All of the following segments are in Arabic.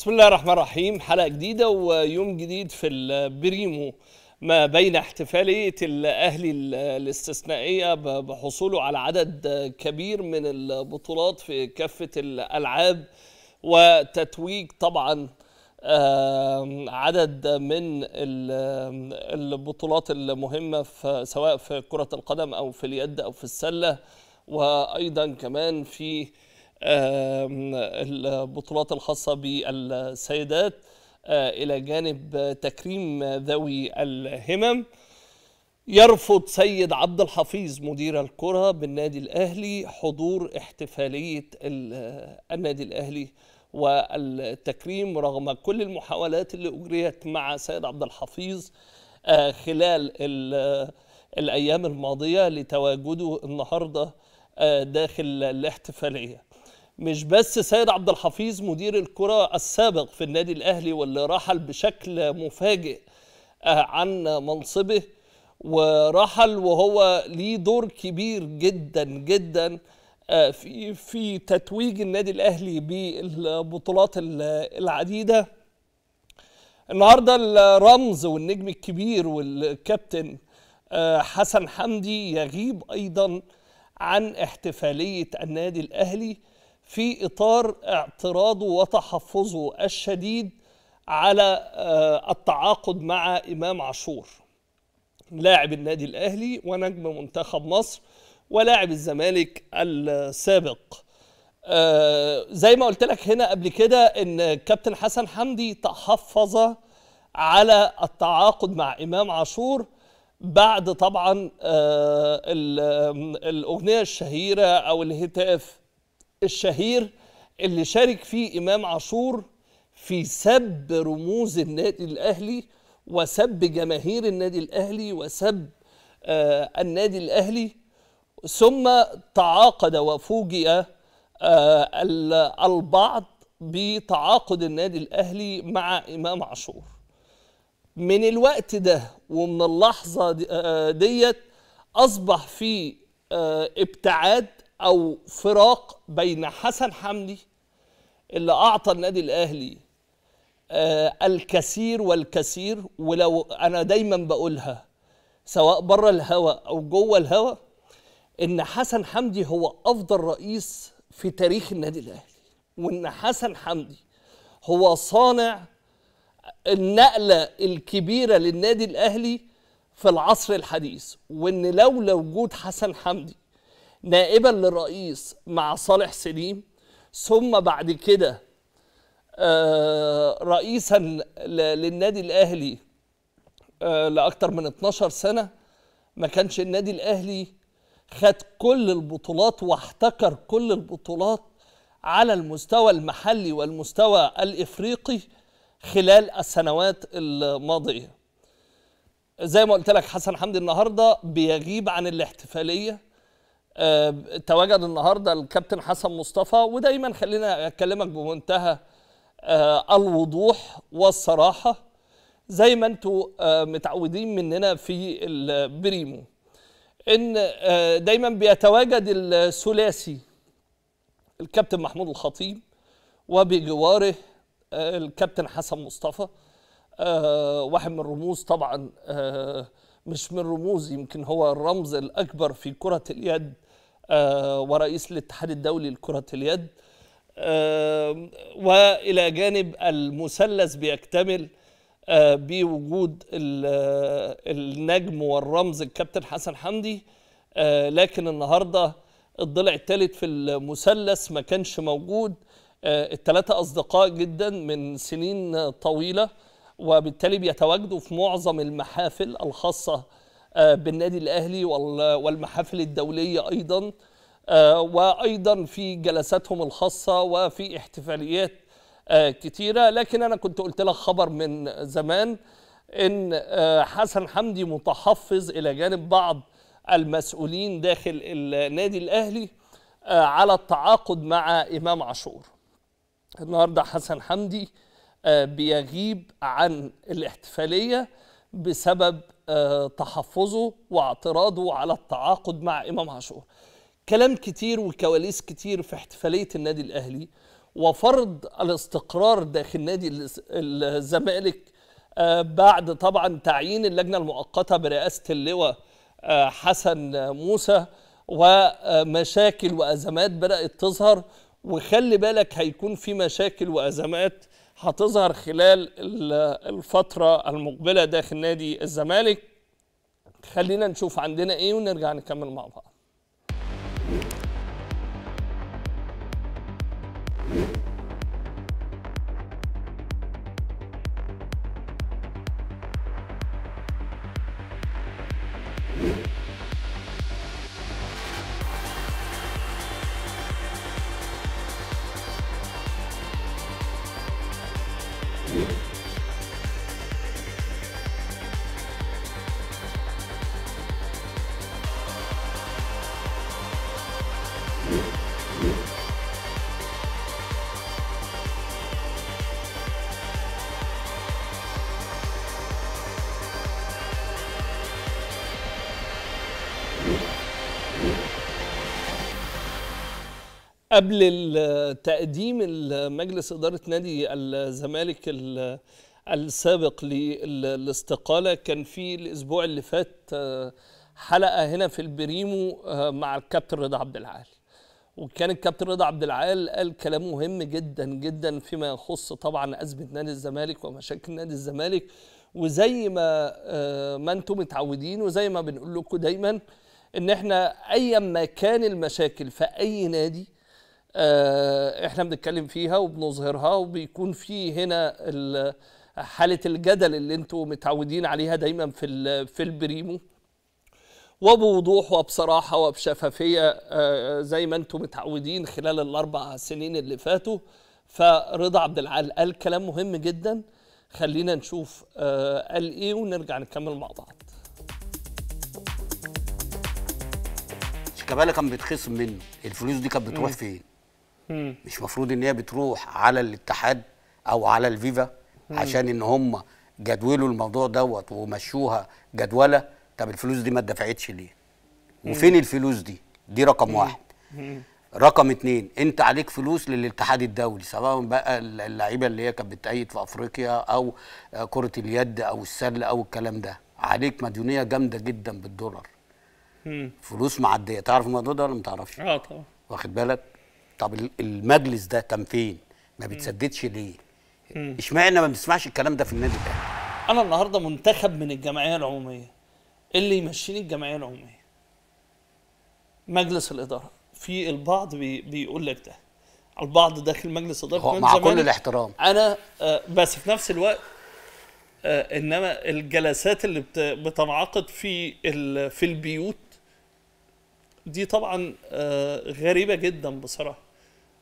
بسم الله الرحمن الرحيم. حلقة جديدة ويوم جديد في البريمو ما بين احتفالية الأهلي الاستثنائية بحصوله على عدد كبير من البطولات في كافة الألعاب وتتويج طبعا عدد من ال- البطولات المهمة سواء في كرة القدم أو في اليد أو في السلة وأيضا كمان في البطولات الخاصة بالسيدات آه، إلى جانب تكريم ذوي الهمم. يرفض سيد عبد الحفيظ مدير الكرة بالنادي الأهلي حضور احتفالية ال- النادي الأهلي والتكريم رغم كل المحاولات اللي أجريت مع سيد عبد الحفيظ آه، خلال ال- الأيام الماضية لتواجده النهاردة آه، داخل الاحتفالية. مش بس سيد عبد الحفيظ مدير الكرة السابق في النادي الأهلي واللي رحل بشكل مفاجئ آه، عن منصبه ورحل وهو ليه دور كبير جدا جدا آه، في في تتويج النادي الأهلي بالبطولات ال- العديدة. النهارده الرمز والنجم الكبير والكابتن آه، حسن حمدي يغيب أيضا عن احتفالية النادي الأهلي في إطار اعتراضه وتحفظه الشديد على آه، التعاقد مع إمام عاشور لاعب النادي الأهلي ونجم منتخب مصر ولاعب الزمالك السابق. آه، زي ما قلت لك هنا قبل كده إن كابتن حسن حمدي تحفظ على التعاقد مع إمام عاشور بعد طبعا آه، ال- الأغنية الشهيرة أو الهتاف الشهير اللي شارك فيه إمام عاشور في سب رموز النادي الأهلي وسب جماهير النادي الأهلي وسب آه، النادي الأهلي ثم تعاقد وفوجئ آه، ال- البعض بتعاقد النادي الأهلي مع إمام عاشور. من الوقت ده ومن اللحظة دي- آه، ديت أصبح في آه، ابتعاد أو فراق بين حسن حمدي اللي أعطى النادي الأهلي آه، الكثير والكثير ولو أنا دايما بقولها سواء بره الهوا أو جوه الهوا إن حسن حمدي هو أفضل رئيس في تاريخ النادي الأهلي. وإن حسن حمدي هو صانع النقلة الكبيرة للنادي الأهلي في العصر الحديث. وإن لولا وجود حسن حمدي نائبا للرئيس مع صالح سليم ثم بعد كده آه، رئيسا للنادي الأهلي آه، لاكثر من 12 سنة. ما كانش النادي الأهلي خد كل البطولات واحتكر كل البطولات على المستوى المحلي والمستوى الإفريقي خلال السنوات الماضية. زي ما قلت لك حسن حمدي النهارده بيغيب عن الاحتفالية. تواجد النهارده الكابتن حسن مصطفى ودايما خلينا أكلمك بمنتهى آه، الوضوح والصراحة زي ما أنتوا آه، متعودين مننا في البريمو إن آه، دايما بيتواجد الثلاثي الكابتن محمود الخطيب وبجواره آه، الكابتن حسن مصطفى آه، واحد من الرموز طبعا آه، مش من الرموز يمكن هو الرمز الأكبر في كرة اليد آه، ورئيس الاتحاد الدولي لكرة اليد. آه، وإلى جانب المثلث بيكتمل آه، بوجود ال- النجم والرمز الكابتن حسن حمدي. لكن النهارده الضلع الثالث في المثلث ما كانش موجود. الثلاثه أصدقاء جدا من سنين طويلة. وبالتالي بيتواجدوا في معظم المحافل الخاصة آه، بالنادي الأهلي وال- والمحافل الدولية أيضا. آه، وأيضا في جلساتهم الخاصة وفي احتفاليات آه، كتيرة. لكن أنا كنت قلت لك خبر من زمان إن آه، حسن حمدي متحفظ إلى جانب بعض المسؤولين داخل النادي الأهلي آه، على التعاقد مع إمام عاشور. النهارده حسن حمدي بيغيب عن الاحتفالية بسبب آه، تحفظه واعتراضه على التعاقد مع إمام عاشور. كلام كتير وكواليس كتير في احتفالية النادي الأهلي وفرض الاستقرار داخل نادي الز- الزمالك آه، بعد طبعا تعيين اللجنة المؤقتة برئاسة اللواء آه، حسن موسى ومشاكل وأزمات بدأت تظهر وخلي بالك هيكون في مشاكل وأزمات هتظهر خلال ال- الفترة المقبلة داخل نادي الزمالك. خلينا نشوف عندنا إيه ونرجع نكمل مع بعض. قبل تقديم مجلس إدارة نادي الزمالك ال- السابق للاستقالة كان في الأسبوع اللي فات آه، حلقة هنا في البريمو آه، مع الكابتن رضا عبد العال. وكان الكابتن رضا عبد العال قال كلام مهم جدا جدا فيما يخص طبعا أزمة نادي الزمالك ومشاكل نادي الزمالك. وزي ما آه، ما أنتم متعودين وزي ما بنقول لكم دايما إن إحنا ايا ما كان المشاكل في أي نادي إحنا بنتكلم فيها وبنظهرها وبيكون في هنا ال- حالة الجدل اللي أنتوا متعودين عليها دايما في في البريمو. وبوضوح وبصراحة وبشفافية آه، زي ما أنتم متعودين خلال الأربع سنين اللي فاتوا. فرضا عبد العال قال كلام مهم جدا. خلينا نشوف آه، قال إيه ونرجع نكمل مع بعض. شيكابالا كان بيتخصم منه. الفلوس دي كانت بتروح فين؟ مش مفروض إن هي بتروح على الاتحاد أو على الفيفا عشان إن هم جدولوا الموضوع دوت ومشوها جدولة. طب الفلوس دي ما اتدفعتش ليه؟ وفين الفلوس دي؟ دي رقم واحد. رقم اتنين أنت عليك فلوس للاتحاد الدولي سواء بقى اللعيبة اللي هي كانت بتأيد في أفريقيا أو كرة اليد أو السلة أو الكلام ده. عليك مديونية جامدة جدا بالدولار. فلوس معدية. تعرف الموضوع ده ولا ما تعرفش؟ آه طبعا. واخد بالك؟ طب ال- المجلس ده كان فين؟ ما بتسددش ليه؟ اشمعنى ما بنسمعش الكلام ده في النادي الأهلي؟ أنا النهارده منتخب من الجمعية العمومية. اللي يمشيني الجمعية العمومية. مجلس الإدارة. في البعض بي بيقول لك ده. البعض داخل مجلس إدارة مع كل. الاحترام. أنا آه، بس في نفس الوقت آه، إنما الجلسات اللي بت- بتنعقد في في البيوت دي طبعا آه، غريبة جدا بصراحة.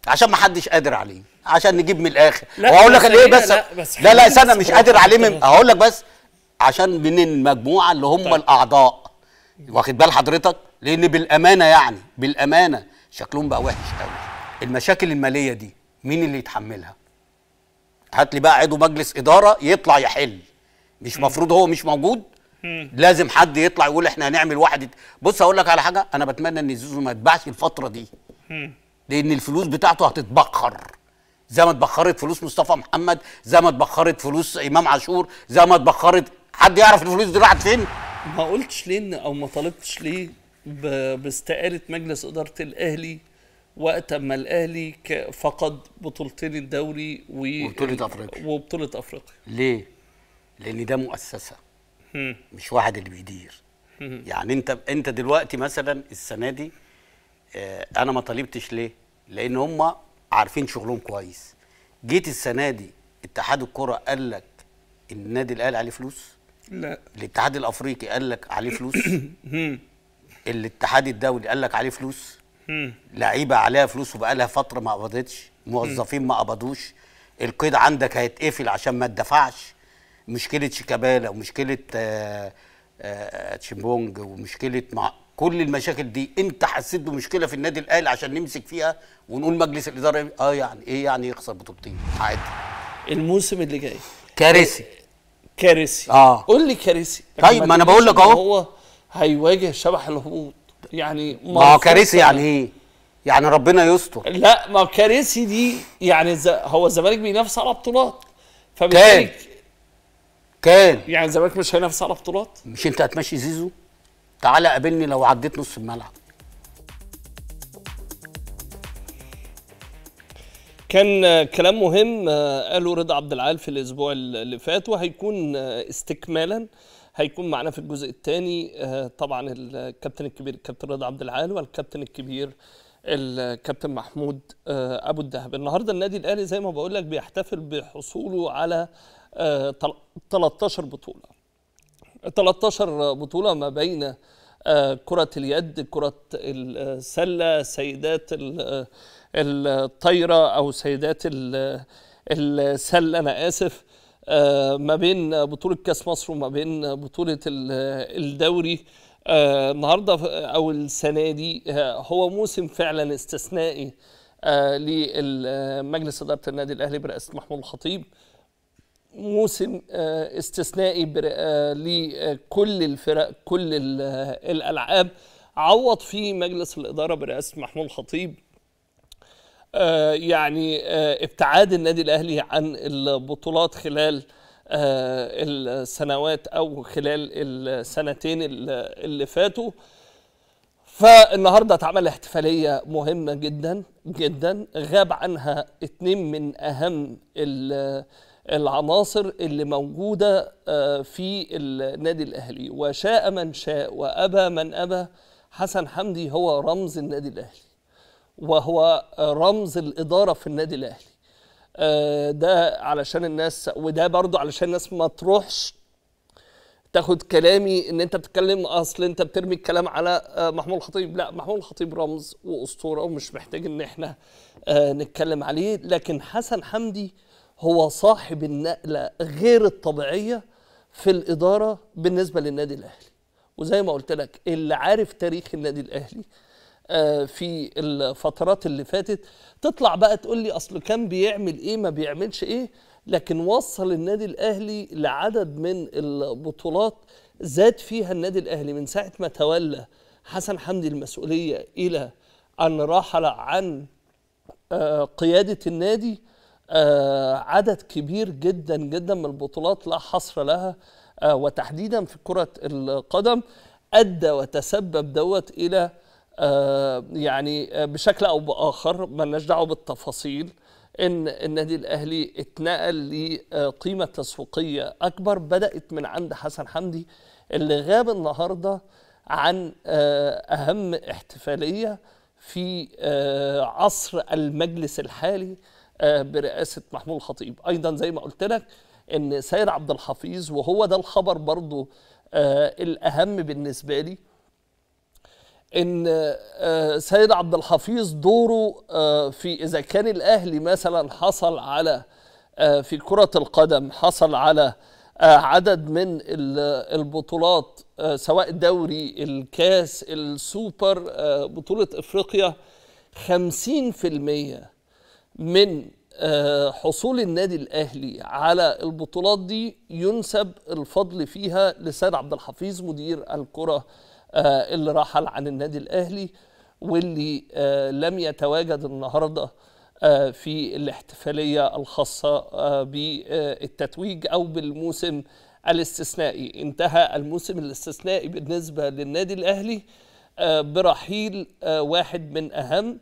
عشان ما حدش قادر عليه عشان نجيب من الآخر. لا، وهقول لك بس ليه بس؟ لا، بس لا لا بس مش قادر عليه من. هقول لك بس عشان من المجموعة اللي هم طيب. الأعضاء. واخد بال حضرتك؟ لأن بالأمانة يعني بالأمانة شكلهم بقى وحش قوي. المشاكل المالية دي مين اللي يتحملها؟ هات لي بقى عضو مجلس إدارة يطلع يحل. مش مفروض هو مش موجود؟ لازم حد يطلع يقول إحنا هنعمل واحد بص أقول لك على حاجة أنا بتمنى إن زيزو ما يتباعش الفترة دي. لأن الفلوس بتاعته هتتبخر. زي ما اتبخرت فلوس مصطفى محمد زي ما اتبخرت فلوس امام عاشور زي ما اتبخرت حد يعرف الفلوس دي راحت فين؟ ما قلتش ليه أو ما طالبتش ليه باستقاله مجلس إدارة الأهلي وقت ما الأهلي فقد بطولتين الدوري و- وبطولة أفريقيا. وبطولة أفريقيا. ليه؟ لأن ده مؤسسة مش واحد اللي بيدير. يعني انت أنت دلوقتي مثلا السنة دي أنا ما طالبتش ليه؟ لأن هم عارفين شغلهم كويس. جيت السنة دي اتحاد الكره قال لك النادي الأهلي عليه فلوس؟ لا. الاتحاد الأفريقي قال لك عليه فلوس؟ الاتحاد الدولي قال لك عليه فلوس؟ لعيبة عليها فلوس وبقى لها فترة ما قبضتش موظفين ما قبضوش القيد عندك هيتقفل عشان ما تدفعش. مشكلة شيكابالا ومشكلة آه، آه، تشيمبونج ومشكلة مع كل المشاكل دي انت حسيت بمشكلة في النادي الأهلي عشان نمسك فيها ونقول مجلس الإدارة آه يعني إيه يعني يخسر بطولتين؟ عادي. الموسم اللي جاي. كارثي. كارثي. آه. قول لي كارثي. طيب، ما أنا بقول لك أهو. هو هيواجه شبح الهبوط. يعني ما هو كارثي مرفوض يعني. إيه؟ يعني ربنا يستر. لا ما كارثي دي يعني ز... هو الزمالك بينافس على بطولات. فبالتالي كان. كان. يعني الزمالك مش هينافس على بطولات؟ مش أنت هتمشي زيزو؟ تعالى قابلني لو عديت نص الملعب. كان آه، كلام مهم آه، قاله رضا عبد العال في الأسبوع اللي فات وهيكون آه، استكمالا هيكون معنا في الجزء الثاني طبعا الكابتن الكبير الكابتن رضا عبد العال والكابتن الكبير الكابتن محمود آه، أبو الدهب. النهارده النادي الأهلي زي ما بقول لك بيحتفل بحصوله على آه، تل- 13 بطولة. 13 بطولة ما بين آه، كرة اليد كرة السلة سيدات ال- الطايرة أو سيدات ال- السلة. أنا آسف آه، ما بين بطولة كأس مصر وما بين بطولة ال- الدوري آه، النهارده أو السنة دي آه، هو موسم فعلا استثنائي آه، لمجلس إدارة النادي الأهلي برئاسة محمود الخطيب. موسم آه، استثنائي آه، لكل الفرق كل آه، الألعاب. عوض فيه مجلس الإدارة برئاسة محمود الخطيب يعني ابتعاد النادي الأهلي عن البطولات خلال السنوات أو خلال السنتين ال- اللي فاتوا. فالنهاردة اتعمل احتفالية مهمة جدا جدا غاب عنها اتنين من أهم العناصر اللي موجودة آه، في النادي الأهلي. وشاء من شاء وأبى من أبى حسن حمدي هو رمز النادي الأهلي. وهو رمز الإدارة في النادي الأهلي. آه، ده علشان الناس وده برضو علشان الناس ما تروحش تاخد كلامي إن أنت بتتكلم أصل أنت بترمي الكلام على آه، محمود الخطيب. لا محمود الخطيب رمز وأسطورة ومش محتاج إن إحنا نتكلم عليه. لكن حسن حمدي هو صاحب النقلة غير الطبيعية في الإدارة بالنسبة للنادي الأهلي. وزي ما قلت لك اللي عارف تاريخ النادي الأهلي آه، في الفترات اللي فاتت تطلع بقى تقول لي أصل كان بيعمل إيه ما بيعملش إيه. لكن وصل النادي الأهلي لعدد من البطولات زاد فيها النادي الأهلي. من ساعة ما تولى حسن حمدي المسؤولية إلى أن رحل عن آه، قيادة النادي عدد كبير جدا جدا من البطولات لا حصر لها آه، وتحديدا في كرة القدم أدى وتسبب دوت إلى آه، يعني آه، بشكل أو بآخر مالناش دعوة بالتفاصيل إن النادي الأهلي اتنقل لقيمة تسويقية أكبر بدأت من عند حسن حمدي اللي غاب النهارده عن آه، أهم احتفالية في آه، عصر المجلس الحالي آه، برئاسة محمود الخطيب. أيضا زي ما قلت لك أن سيد عبد الحفيظ وهو ده الخبر برضو آه، الأهم بالنسبة لي إن آه، سيد عبد الحفيظ دوره في إذا كان الأهلي مثلا حصل على في كرة القدم حصل على عدد من ال- البطولات سواء الدوري الكاس السوبر بطولة إفريقيا 50% من آه، حصول النادي الأهلي على البطولات دي ينسب الفضل فيها لسيد عبد الحفيظ مدير الكرة آه، اللي رحل عن النادي الأهلي واللي آه، لم يتواجد النهارده في الاحتفالية الخاصة بالتتويج أو بالموسم الاستثنائي. انتهى الموسم الاستثنائي بالنسبة للنادي الأهلي برحيل واحد من أهم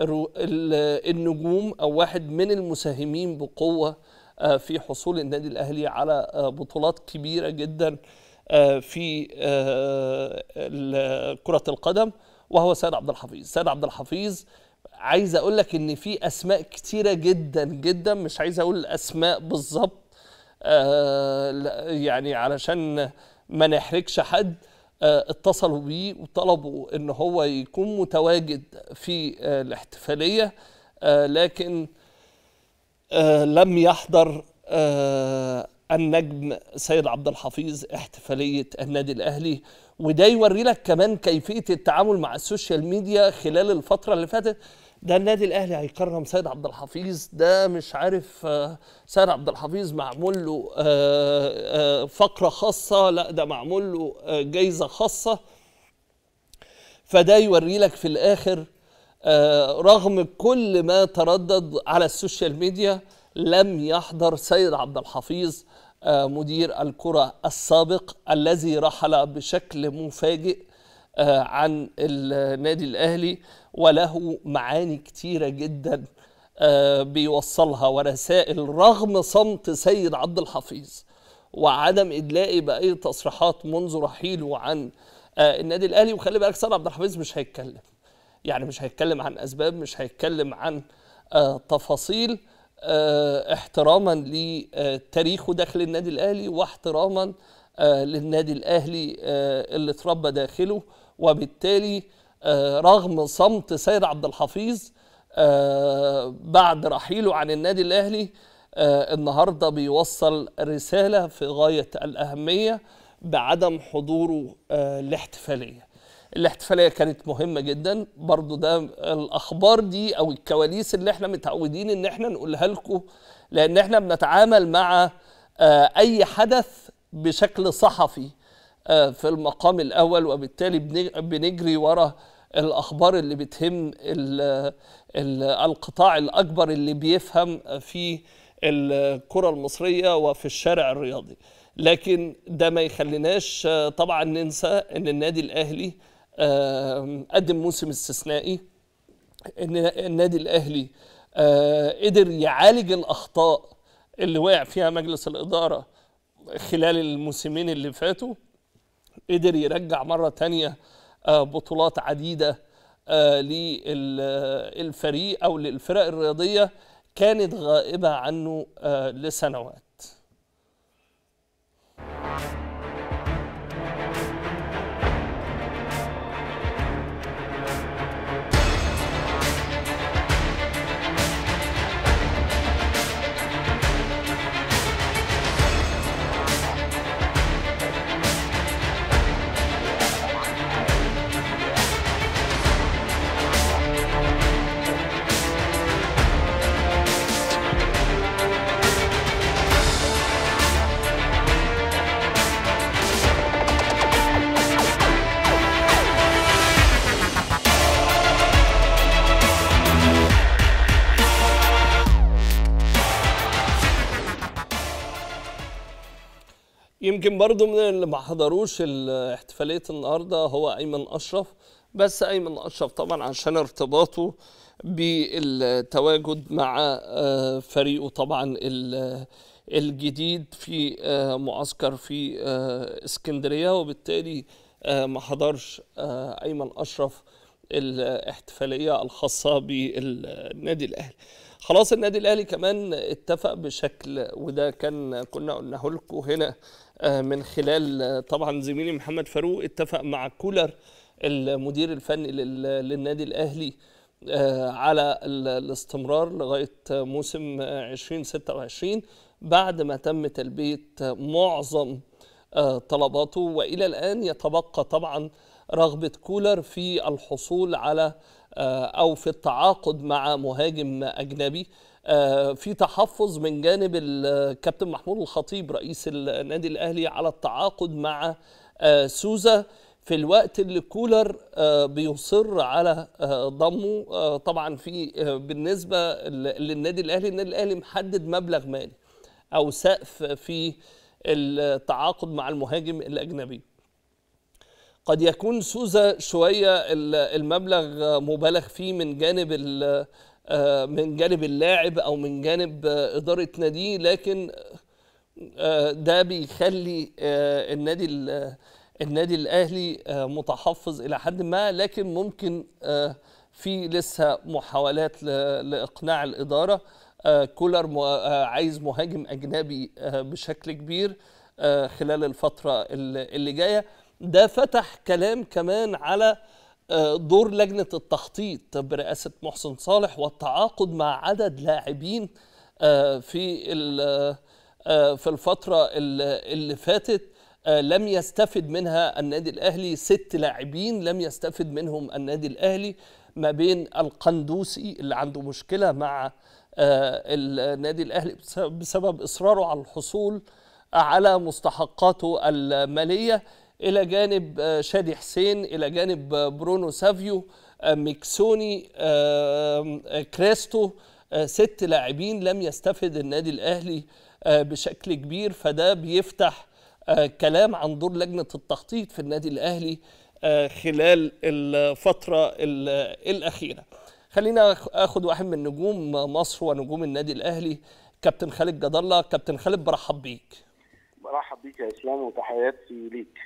النجوم أو واحد من المساهمين بقوة آه، في حصول النادي الأهلي على آه، بطولات كبيرة جدا آه، في كرة القدم وهو سيد عبد الحفيظ. سيد عبد الحفيظ عايز أقول لك إن في أسماء كتيرة جدا جدا مش عايز أقول الاسماء بالظبط يعني علشان ما نحرجش حد اتصلوا بيه وطلبوا إن هو يكون متواجد في آه، الاحتفالية آه، لكن آه، لم يحضر آه، النجم سيد عبد الحفيظ احتفالية النادي الأهلي. وده يوري لك كمان كيفية التعامل مع ال social media خلال الفترة اللي فاتت. ده النادي الأهلي هيكرم سيد عبد الحفيظ. ده مش عارف آه، سيد عبد الحفيظ معمول له آه، آه، فقرة خاصة. لا ده معمول له جايزة خاصة. فده يوري لك في الآخر رغم كل ما تردد على ال social media لم يحضر سيد عبد الحفيظ مدير الكرة السابق الذي رحل بشكل مفاجئ عن النادي الأهلي. وله معاني كتيرة جدا آه، بيوصلها. ورسائل رغم صمت سيد عبد الحفيظ وعدم إدلائه بأي تصريحات منذ رحيله عن آه، النادي الأهلي. وخلي بالك سيد عبد الحفيظ مش هيتكلم. يعني مش هيتكلم عن أسباب مش هيتكلم عن آه، تفاصيل احتراما لتاريخه داخل النادي الأهلي واحتراما للنادي الأهلي اللي اتربى داخله. وبالتالي رغم صمت سيد عبد الحفيظ آه، بعد رحيله عن النادي الأهلي آه، النهارده بيوصل رسالة في غاية الأهمية بعدم حضوره آه، الاحتفالية. الاحتفالية كانت مهمة جدا. برضو ده الأخبار دي أو الكواليس اللي إحنا متعودين إن إحنا نقولها لكم لأن إحنا بنتعامل مع آه، أي حدث بشكل صحفي آه، في المقام الأول وبالتالي بن- بنجري ورا الأخبار اللي بتهم ال- ال- القطاع الأكبر اللي بيفهم في الكرة المصرية وفي الشارع الرياضي. لكن ده ما يخليناش آه، طبعا ننسى إن النادي الأهلي آه، قدم موسم استثنائي. إن النادي الأهلي آه، قدر يعالج الأخطاء اللي وقع فيها مجلس الإدارة خلال الموسمين اللي فاتوا. قدر يرجع مرة تانية آه، بطولات عديدة آه، للفريق أو للفرق الرياضية كانت غائبة عنه آه، لسنوات. يمكن برضو من اللي ما حضروش ال- احتفالية النهاردة هو أيمن أشرف. بس أيمن أشرف طبعا عشان ارتباطه بالتواجد مع آه، فريقه طبعا ال- الجديد في آه، معسكر في آه، اسكندرية. وبالتالي ما حضرش أيمن أشرف الاحتفالية الخاصة بالنادي الأهلي. خلاص النادي الأهلي كمان اتفق بشكل وده كان كنا قلناه لكم هنا من خلال آه، طبعا زميلي محمد فاروق اتفق مع كولر المدير الفني لل- للنادي الأهلي آه، على ال- الاستمرار لغاية موسم آه، 2026 بعد ما تم تلبية معظم آه، طلباته. وإلى الآن يتبقى طبعا رغبة كولر في الحصول على آه، أو في التعاقد مع مهاجم أجنبي آه، في تحفظ من جانب الكابتن محمود الخطيب رئيس النادي الأهلي على التعاقد مع آه، سوزا في الوقت اللي كولر آه، بيصر على آه، ضمه. آه، طبعا في آه، بالنسبة للنادي الأهلي النادي الأهلي محدد مبلغ مالي أو سقف في التعاقد مع المهاجم الأجنبي. قد يكون سوزا شوية ال- المبلغ مبالغ فيه من جانب آه، من جانب اللاعب أو من جانب آه، إدارة ناديه لكن آه، ده بيخلي آه، النادي ال- النادي الأهلي آه، متحفظ إلى حد ما لكن ممكن آه، في لسه محاولات لإقناع الإدارة. آه، كولر آه، عايز مهاجم أجنبي آه، بشكل كبير آه، خلال الفترة اللي جاية. ده فتح كلام كمان على آه، دور لجنة التخطيط برئاسة محسن صالح والتعاقد مع عدد لاعبين آه، في آه، في الفترة ال- اللي فاتت آه، لم يستفد منها النادي الأهلي. ست لاعبين لم يستفد منهم النادي الأهلي ما بين القندوسي اللي عنده مشكلة مع آه، النادي الأهلي بسبب إصراره على الحصول على مستحقاته المالية إلى جانب آه، شادي حسين إلى جانب آه، برونو سافيو آه، ميكيسوني كريستو ست لاعبين لم يستفد النادي الأهلي بشكل كبير فده بيفتح كلام عن دور لجنة التخطيط في النادي الأهلي خلال الفترة ال- الأخيرة. خلينا آخد واحد من نجوم مصر ونجوم النادي الأهلي كابتن خالد جاد الله كابتن خالد برحب بيك. برحب بيك يا إسلام وتحياتي ليك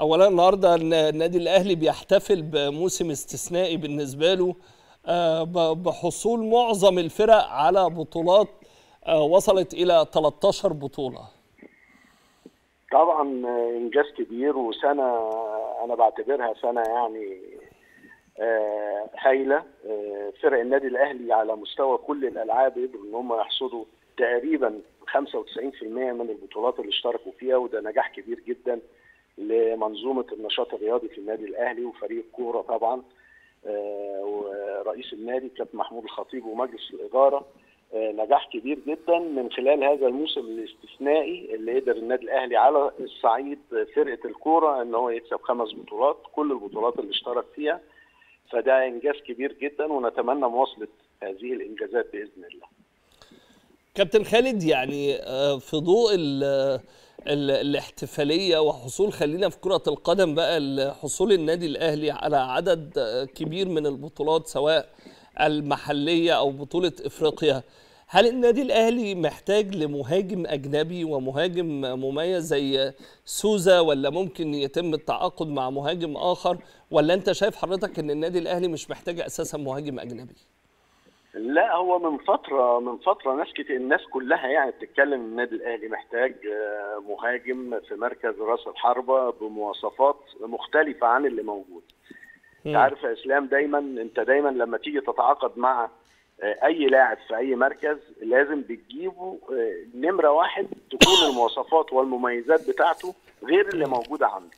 اولا النهارده الن- النادي الأهلي بيحتفل بموسم استثنائي بالنسبة له آه، بحصول معظم الفرق على بطولات آه، وصلت إلى 13 بطولة. طبعا إنجاز كبير وسنة أنا بعتبرها سنة يعني آه، هايلة آه، فرق النادي الأهلي على مستوى كل الألعاب قدروا إن هم يحصدوا تقريبا 95% من البطولات اللي اشتركوا فيها وده نجاح كبير جدا. لمنظومة النشاط الرياضي في النادي الأهلي وفريق الكوره طبعا آه، ورئيس النادي كابتن محمود الخطيب ومجلس الإدارة آه، نجاح كبير جدا من خلال هذا الموسم الاستثنائي اللي قدر النادي الأهلي على الصعيد فرقة الكورة إن هو يكسب خمس بطولات كل البطولات اللي اشترك فيها فده إنجاز كبير جدا ونتمنى مواصلة هذه الإنجازات بإذن الله. كابتن خالد يعني آه، في ضوء الاحتفالية وحصول خلينا في كرة القدم بقى حصول النادي الأهلي على عدد كبير من البطولات سواء المحلية أو بطولة إفريقيا. هل النادي الأهلي محتاج لمهاجم أجنبي ومهاجم مميز زي سوزا ولا ممكن يتم التعاقد مع مهاجم آخر؟ ولا أنت شايف حضرتك إن النادي الأهلي مش محتاج أساسا مهاجم أجنبي؟ لا هو من فترة من فترة ناس كتير الناس كلها يعني بتتكلم النادي الأهلي محتاج آه، مهاجم في مركز رأس الحربة بمواصفات مختلفة عن اللي موجود. أنت عارف يا إسلام دايما أنت دايما لما تيجي تتعاقد مع آه، أي لاعب في أي مركز لازم بتجيبه آه، نمرة واحد تكون المواصفات والمميزات بتاعته غير اللي موجودة عنده.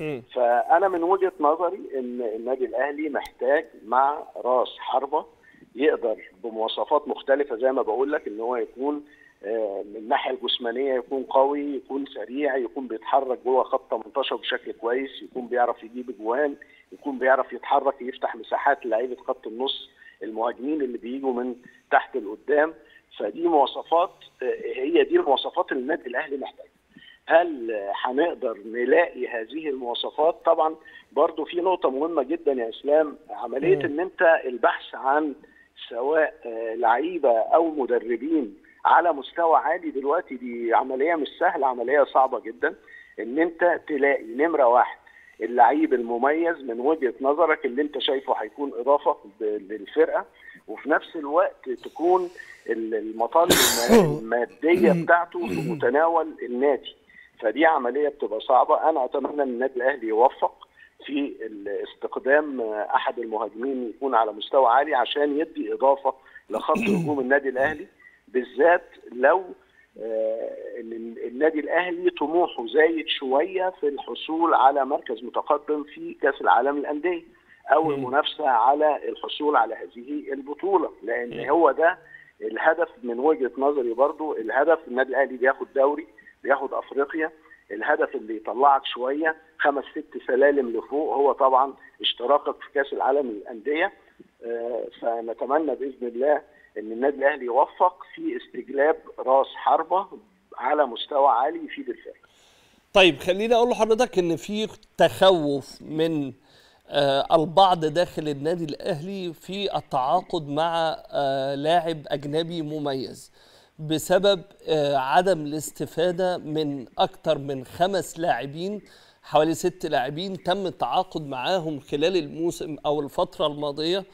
مم. فأنا من وجهة نظري إن النادي الأهلي محتاج مع راس حربة يقدر بمواصفات مختلفة زي ما بقول لك إن هو يكون آه، من الناحية الجسمانية يكون قوي يكون سريع يكون بيتحرك جوه خط 18 بشكل كويس يكون بيعرف يجيب اجوان يكون بيعرف يتحرك يفتح مساحات لعيبة خط النص المهاجمين اللي بيجوا من تحت لقدام. فدي مواصفات آه، هي دي المواصفات اللي النادي الأهلي محتاجها. هل هنقدر نلاقي هذه المواصفات؟ طبعا برضو في نقطة مهمة جدا يا إسلام عملية مم. أن أنت البحث عن سواء آه، لعيبة أو مدربين على مستوى عالي دلوقتي دي عملية مش سهلة عملية صعبة جدا أن أنت تلاقي نمرة واحد اللعيب المميز من وجهة نظرك اللي أنت شايفه هيكون إضافة ب- للفرقة وفي نفس الوقت تكون ال- المطالب الم- المادية بتاعته في متناول النادي. فدي عملية بتبقى صعبة. أنا أتمنى إن النادي الأهلي يوفق. في استقدام أحد المهاجمين يكون على مستوى عالي عشان يدي إضافة لخط هجوم النادي الأهلي بالذات لو آه، النادي الأهلي طموحه زايد شوية في الحصول على مركز متقدم في كأس العالم للأندية أو المنافسة على الحصول على هذه البطولة لأن هو ده الهدف من وجهة نظري برضو الهدف النادي الأهلي بياخد دوري بياخد أفريقيا الهدف اللي يطلعك شوية خمس ست سلالم لفوق هو طبعا اشتراكك في كأس العالم للأندية. آه، فنتمنى بإذن الله إن النادي الأهلي يوفق في استجلاب راس حربة على مستوى عالي يفيد الفرقه طيب خليني أقول لحضرتك إن في تخوف من آه، البعض داخل النادي الأهلي في التعاقد مع آه، لاعب أجنبي مميز. بسبب آه، عدم الاستفادة من أكثر من خمس لاعبين حوالي ست لاعبين تم التعاقد معاهم خلال الموسم أو الفترة الماضية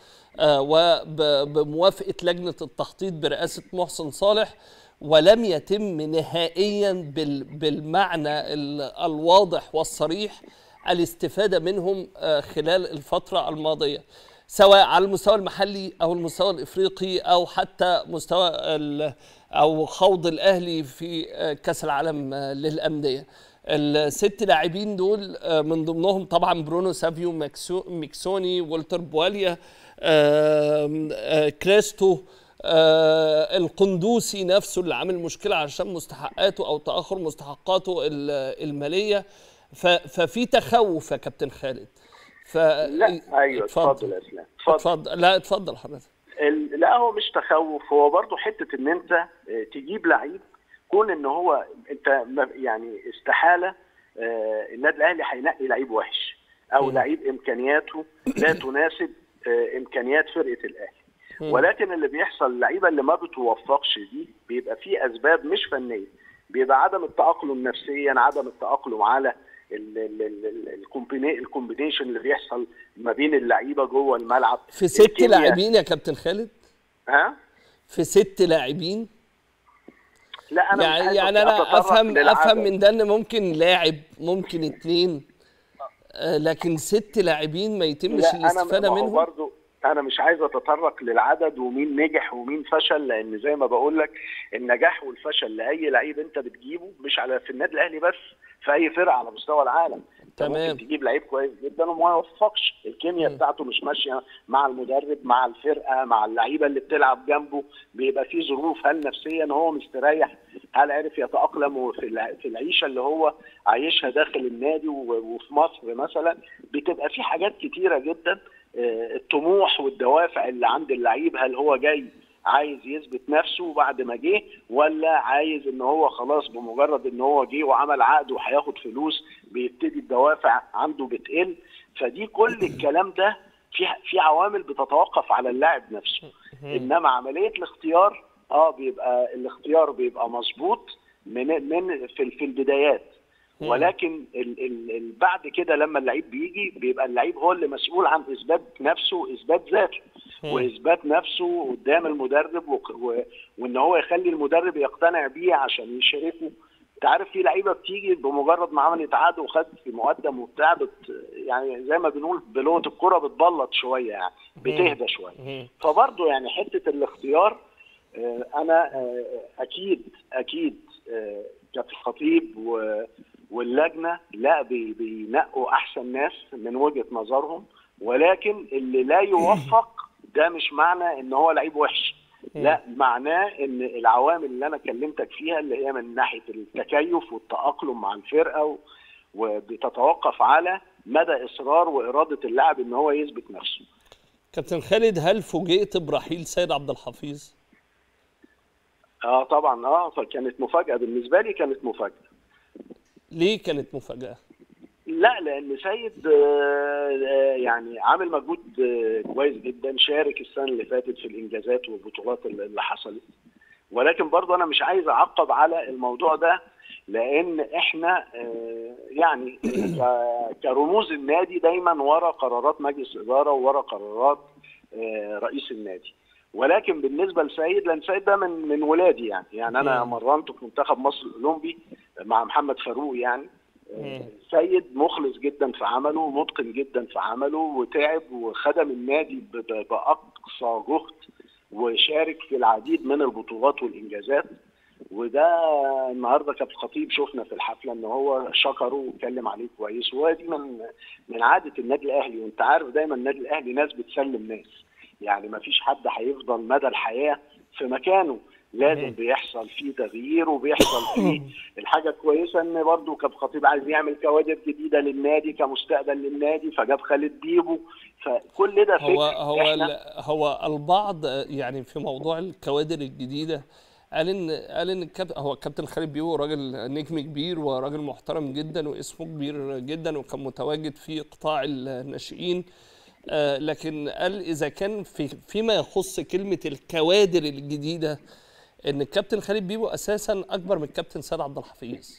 آه، وبموافقه لجنة التخطيط برئاسة محسن صالح ولم يتم نهائيا بال- بالمعنى ال- الواضح والصريح الاستفادة منهم آه، خلال الفترة الماضية سواء على المستوى المحلي أو المستوى الإفريقي أو حتى مستوى أو خوض الأهلي في آه، كأس العالم آه، للأندية. الست لاعبين دول آه، من ضمنهم طبعا برونو سافيو ميكيسوني والتر بواليا كريستو آه، القندوسي نفسه اللي عامل مشكلة عشان مستحقاته أو تأخر مستحقاته ال- المالية. ففي تخوف يا كابتن خالد. ف لا أيوه اتفضل. اتفضل. لا اتفضل حضرتك. لا هو مش تخوف. هو برضه حتة إن أنت آه، تجيب لعيب كون إن هو أنت يعني استحالة آه، النادي الأهلي هينقي لعيب وحش أو لعيب إمكانياته لا تناسب آه، إمكانيات فرقة الأهلي. ولكن اللي بيحصل اللعيبة اللي ما بتوفقش دي بيبقى في أسباب مش فنية. بيبقى عدم التأقلم نفسيا عدم التأقلم على ال- ال- ال- ال- ال combina- ال combination اللي بيحصل ما بين اللعيبة جوه الملعب في ست. لاعبين يا كابتن خالد ها في ست لاعبين لا أنا يعني يعني أنا افهم للعدد. أفهم من ده إن ممكن لاعب ممكن اتنين آه، لكن ست لاعبين ما يتمش لا الاستفادة منهم برضو أنا مش عايز أتطرق للعدد ومين نجح ومين فشل لأن زي ما بقول لك النجاح والفشل لأي لعيب أنت بتجيبه مش على في النادي الأهلي بس في أي فرقة على مستوى العالم. تمام. ممكن تجيب لعيب كويس جدا وما يوفقش. الكيمياء بتاعته مش ماشية مع المدرب مع الفرقة مع اللعيبة اللي بتلعب جنبه. بيبقى في ظروف. هل نفسيا هو مستريح؟ هل عرف يتأقلم في الع- في العيشة اللي هو عايشها داخل النادي وفي مصر مثلا؟ بتبقى في حاجات كتيرة جدا آه، الطموح والدوافع اللي عند اللعيب. هل هو جاي عايز يثبت نفسه بعد ما جه ولا عايز إن هو خلاص بمجرد إن هو جه وعمل عقد وهياخد فلوس بيبتدي الدوافع عنده بتقل. فدي كل الكلام ده في في عوامل بتتوقف على اللاعب نفسه. إنما عملية الاختيار آه بيبقى الاختيار بيبقى مظبوط من من في في البدايات. ولكن ال ال ال بعد كده لما اللعيب بيجي بيبقى اللعيب هو اللي مسؤول عن إثبات نفسه اثبات ذاته. وإثبات نفسه قدام المدرب و- وإن هو يخلي المدرب يقتنع بيه عشان يشاركه. أنت عارف في لعيبة بتيجي بمجرد ما عملت عقد وخدت في مقدم وبتاع بت يعني زي ما بنقول بلغه الكرة بتبلط شوية يعني بتهدى شوية. فبرضه يعني حتة الاختيار آه، أنا آه، أكيد أكيد آه، كابتن الخطيب واللجنة لا بي- بينقوا أحسن ناس من وجهة نظرهم ولكن اللي لا يوفق ده مش معنى إن هو لعيب وحش. لا معناه إن العوامل اللي أنا كلمتك فيها اللي هي من ناحية التكيف والتأقلم مع الفرقة و- وبتتوقف على مدى إصرار وإرادة اللاعب إن هو يثبت نفسه. كابتن خالد هل فوجئت برحيل سيد عبد الحفيظ؟ آه طبعا. آه فكانت مفاجأة. بالنسبة لي كانت مفاجأة. ليه كانت مفاجأة؟ لا لأن سيد آه، آه، يعني عامل مجهود آه، كويس جدا شارك السنة اللي فاتت في الإنجازات والبطولات اللي حصلت. ولكن برضه أنا مش عايز أعقب على الموضوع ده لأن إحنا يعني كرموز النادي دايما ورا قرارات مجلس اداره وورا قرارات رئيس النادي. ولكن بالنسبة لسيد لأن سيد ده من من ولادي يعني. يعني أنا مرنته في منتخب مصر الأولمبي مع محمد فاروق يعني. سيد مخلص جدا في عمله متقن جدا في عمله وتعب وخدم النادي بأقصى جهد وشارك في العديد من البطولات والإنجازات. وده النهارده كابتن الخطيب شفنا في الحفلة إن هو شكره واتكلم عليه كويس. ودي من من عادة النادي الأهلي. وأنت عارف دايما النادي الأهلي ناس بتسلم ناس. يعني ما فيش حد هيفضل مدى الحياة في مكانه. لازم بيحصل فيه تغيير وبيحصل فيه الحاجة الكويسه إن برضه كابتن خطيب عايز يعمل كوادر جديدة للنادي كمستقبل للنادي فجاب خالد بيبو. فكل ده فكر هو هو هو البعض يعني في موضوع الكوادر الجديدة قال إن قال إن الكاب هو الكابتن خالد بيبو راجل نجم كبير وراجل محترم جدا واسمه كبير جدا وكان متواجد في قطاع الناشئين. آه، لكن قال إذا كان في فيما يخص كلمة الكوادر الجديدة إن الكابتن خالد بيبو أساسا أكبر من الكابتن سيد عبد الحفيظ.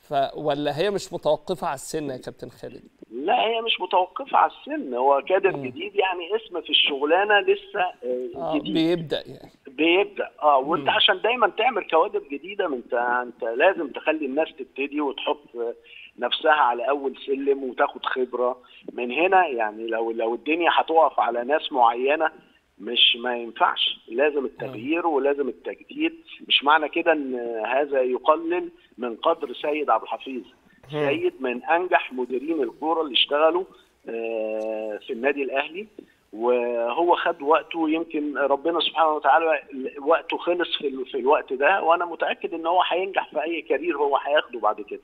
ف ولا هي مش متوقفة على السن يا كابتن خالد؟ لا هي مش متوقفة على السن. هو كادر جديد يعني اسم في الشغلانة لسه آه، آه جديد. بيبدأ يعني. بيبدأ. آه وأنت عشان دايما تعمل كوادر جديدة أنت أنت لازم تخلي الناس تبتدي وتحط نفسها على أول سلم وتاخد خبرة. من هنا يعني لو لو الدنيا هتقف على ناس معينة مش ما ينفعش. لازم التغيير ولازم التجديد. مش معنى كده إن هذا يقلل من قدر سيد عبد الحفيظ. سيد من أنجح مديرين الكورة اللي اشتغلوا آه، في النادي الأهلي. وهو خد وقته يمكن ربنا سبحانه وتعالى وقته خلص في ال- في الوقت ده. وأنا متأكد إن هو هينجح في أي كارير هو هياخده بعد كده.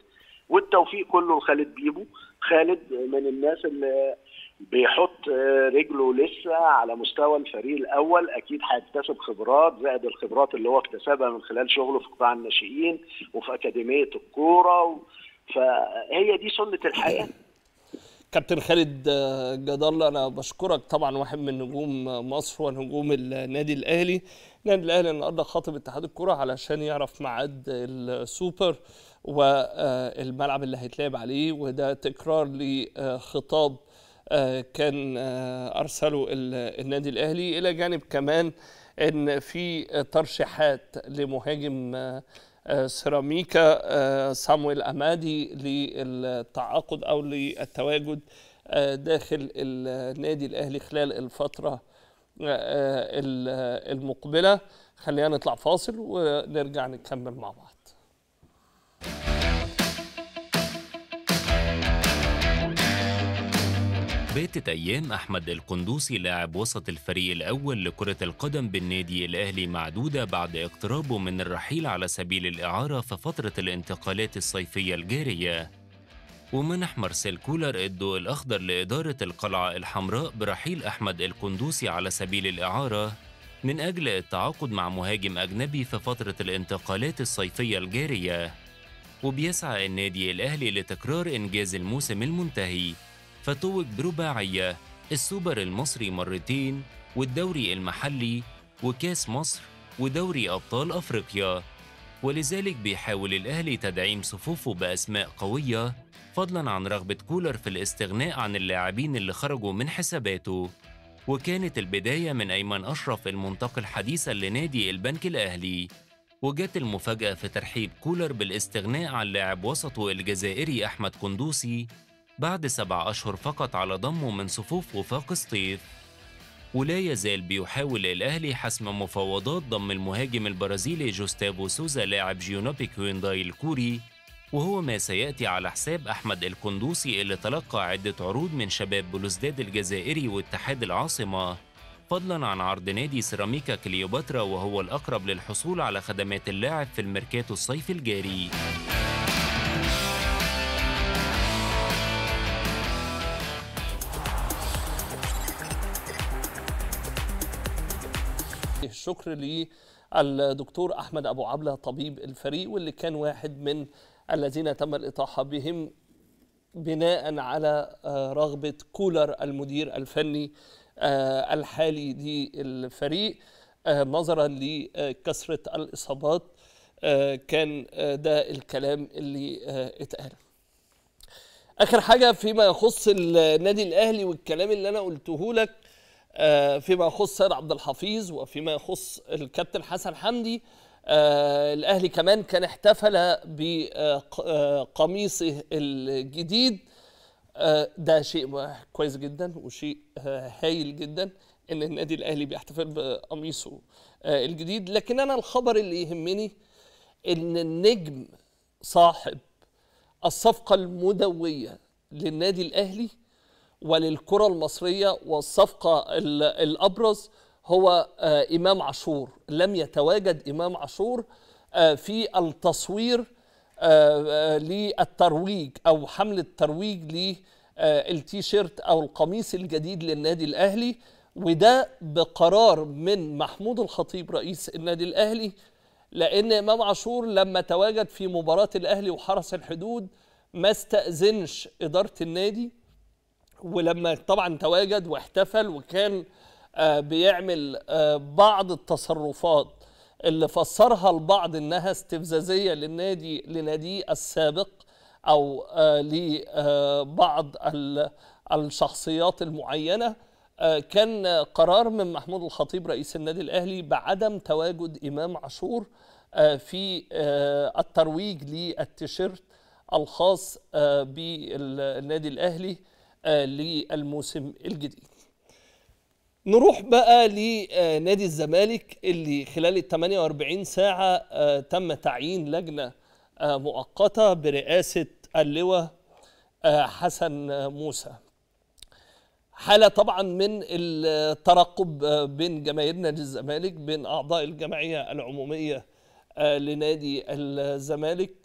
والتوفيق كله لخالد بيبو. خالد من الناس اللي بيحط رجله لسه على مستوى الفريق الأول أكيد هيكتسب خبرات زائد الخبرات اللي هو اكتسبها من خلال شغله في قطاع الناشئين وفي أكاديمية الكورة فهي دي سنة الحياة. كابتن خالد جد الله أنا بشكرك طبعا واحد من نجوم مصر ونجوم النادي الأهلي. النادي الأهلي النهارده خاطب اتحاد الكره علشان يعرف ميعاد السوبر والملعب اللي هيتلعب عليه وده تكرار لخطاب كان ارسله النادي الأهلي إلى جانب كمان إن في ترشيحات لمهاجم سيراميكا صامويل أمادي للتعاقد أو للتواجد داخل النادي الأهلي خلال الفترة المقبلة. خلينا نطلع فاصل ونرجع نكمل مع بعض. باتت أيام أحمد القندوسي لاعب وسط الفريق الأول لكرة القدم بالنادي الأهلي معدودة بعد اقترابه من الرحيل على سبيل الإعارة في فترة الانتقالات الصيفية الجارية. ومنح مارسيل كولر الضوء الأخضر لإدارة القلعة الحمراء برحيل أحمد القندوسي على سبيل الإعارة من أجل التعاقد مع مهاجم أجنبي في فترة الانتقالات الصيفية الجارية. وبيسعى النادي الأهلي لتكرار إنجاز الموسم المنتهي. فتوج برباعية السوبر المصري مرتين والدوري المحلي وكاس مصر ودوري أبطال أفريقيا. ولذلك بيحاول الأهلي تدعيم صفوفه بأسماء قوية فضلا عن رغبة كولر في الاستغناء عن اللاعبين اللي خرجوا من حساباته. وكانت البداية من أيمن أشرف المنتقل حديثا لنادي البنك الأهلي. وجت المفاجأة في ترحيب كولر بالاستغناء عن لاعب وسطه الجزائري أحمد قندوسي بعد سبع أشهر فقط على ضمه من صفوف وفاق سطيف. ولا يزال بيحاول الأهلي حسم مفاوضات ضم المهاجم البرازيلي جوستافو سوزا لاعب جيونوبيك هيونداي الكوري. وهو ما سيأتي على حساب أحمد القندوسي اللي تلقى عدة عروض من شباب بلوزداد الجزائري واتحاد العاصمة. فضلا عن عرض نادي سيراميكا كليوباترا وهو الأقرب للحصول على خدمات اللاعب في الميركاتو الصيفي الجاري. الشكر للدكتور أحمد أبو عبلة طبيب الفريق واللي كان واحد من الذين تم الإطاحة بهم بناء على رغبة كولر المدير الفني الحالي للفريق. نظرا لكثرة الإصابات كان ده الكلام اللي اتقال. آخر حاجة فيما يخص النادي الأهلي والكلام اللي أنا قلته لك فيما يخص سيد عبد الحفيظ وفيما يخص الكابتن حسن حمدي الأهلي كمان كان احتفل بقميصه الجديد. ده شيء كويس جدا وشيء هايل جدا إن النادي الأهلي بيحتفل بقميصه الجديد. لكن أنا الخبر اللي يهمني إن النجم صاحب الصفقة المدوية للنادي الأهلي وللكرة المصرية والصفقة الأبرز هو إمام عاشور. لم يتواجد إمام عاشور في التصوير للترويج أو حملة ترويج للتيشيرت أو القميص الجديد للنادي الأهلي وده بقرار من محمود الخطيب رئيس النادي الأهلي لأن إمام عاشور لما تواجد في مباراة الأهلي وحرس الحدود ما استأذنش إدارة النادي ولما طبعا تواجد واحتفل وكان آه بيعمل آه بعض التصرفات اللي فسرها البعض إنها استفزازية للنادي لناديه السابق أو آه لبعض الشخصيات المعينة. كان قرار من محمود الخطيب رئيس النادي الأهلي بعدم تواجد إمام عاشور في الترويج للتيشيرت الخاص بالنادي الأهلي. للموسم الجديد. نروح بقى لنادي الزمالك اللي خلال ال 48 ساعة تم تعيين لجنة مؤقتة برئاسة اللواء حسن موسى. حالة طبعا من الترقب بين جماهير نادي الزمالك بين أعضاء الجمعية العمومية لنادي الزمالك. آه،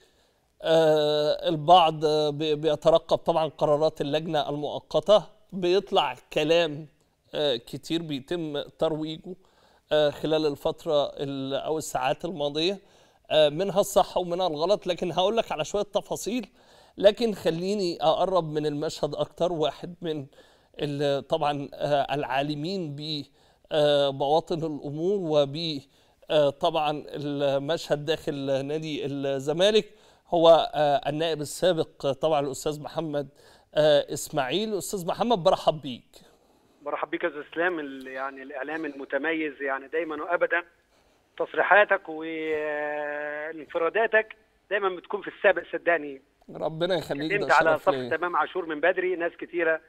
البعض آه، بي- بيترقب طبعا قرارات اللجنة المؤقتة بيطلع كلام آه، كتير بيتم ترويجه آه، خلال الفترة ال- أو الساعات الماضية آه، منها الصح ومنها الغلط. لكن هقول لك على شوية تفاصيل. لكن خليني أقرب من المشهد أكتر واحد من طبعا العالمين ببواطن الأمور وب طبعا المشهد داخل نادي الزمالك. هو آه، النائب السابق آه، طبعا الأستاذ محمد آه، إسماعيل. أستاذ محمد برحب بيك. برحب بيك يا أستاذ إسلام يعني الإعلام المتميز يعني دايما وابدا. تصريحاتك وانفراداتك دايما بتكون في السابق صدقني. ربنا يخليك ده على ليا. امام عاشور من بدري. ناس كتيرة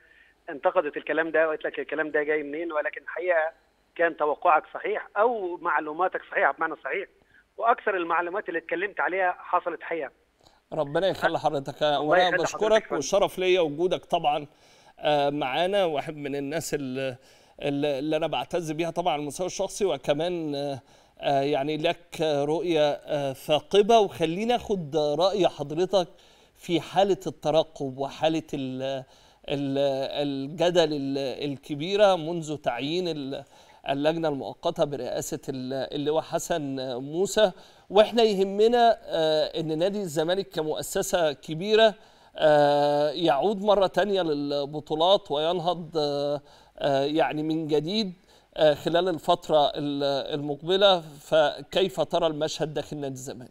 انتقدت الكلام ده وقالت لك الكلام ده جاي منين ولكن الحقيقة كان توقعك صحيح أو معلوماتك صحيحة بمعنى صحيح. وأكثر المعلومات اللي اتكلمت عليها حصلت حقيقة. ربنا يخلي حضرتك. وأنا بشكرك. وشرف ليا وجودك طبعا آه، معانا واحد من الناس اللي, اللي أنا بعتز بيها طبعا على المستوى الشخصي وكمان آه، آه، يعني لك رؤية آه، ثاقبة. وخلينا آخد رأي حضرتك في حالة الترقب ال- الجدل ال- الكبيرة منذ تعيين ال- اللجنة المؤقتة برئاسة ال- اللواء حسن موسى. وإحنا يهمنا آه، إن نادي الزمالك كمؤسسة كبيرة آه، يعود مرة تانية للبطولات وينهض آه، يعني من جديد خلال الفترة ال- المقبلة. فكيف ترى المشهد داخل نادي الزمالك؟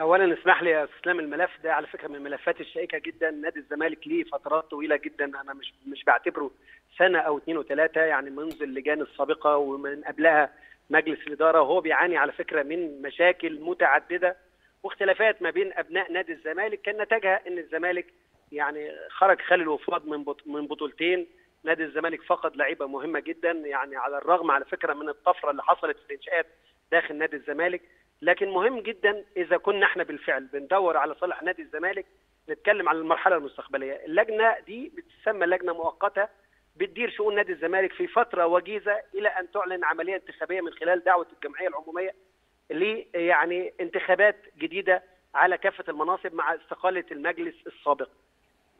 اولا اسمح لي يا اسلام الملف ده على فكرة من الملفات الشائكة جدا. نادي الزمالك ليه فترات طويلة جدا. أنا مش مش بعتبره سنة أو اثنين وثلاثه يعني منذ اللجان السابقة ومن قبلها مجلس الإدارة وهو بيعاني على فكرة من مشاكل متعددة واختلافات ما بين أبناء نادي الزمالك كان نتاجها إن الزمالك يعني خرج خالي الوفاض من من بطولتين. نادي الزمالك فقد لعيبة مهمة جدا يعني على الرغم على فكرة من الطفرة اللي حصلت في الإنشاءات داخل نادي الزمالك. لكن مهم جدا إذا كنا إحنا بالفعل بندور على صالح نادي الزمالك نتكلم عن المرحلة المستقبلية. اللجنة دي بتسمى لجنة مؤقتة بتدير شؤون نادي الزمالك في فترة وجيزة إلى أن تعلن عملية انتخابية من خلال دعوة الجمعية العمومية ل يعني انتخابات جديدة على كافة المناصب مع استقالة المجلس السابق.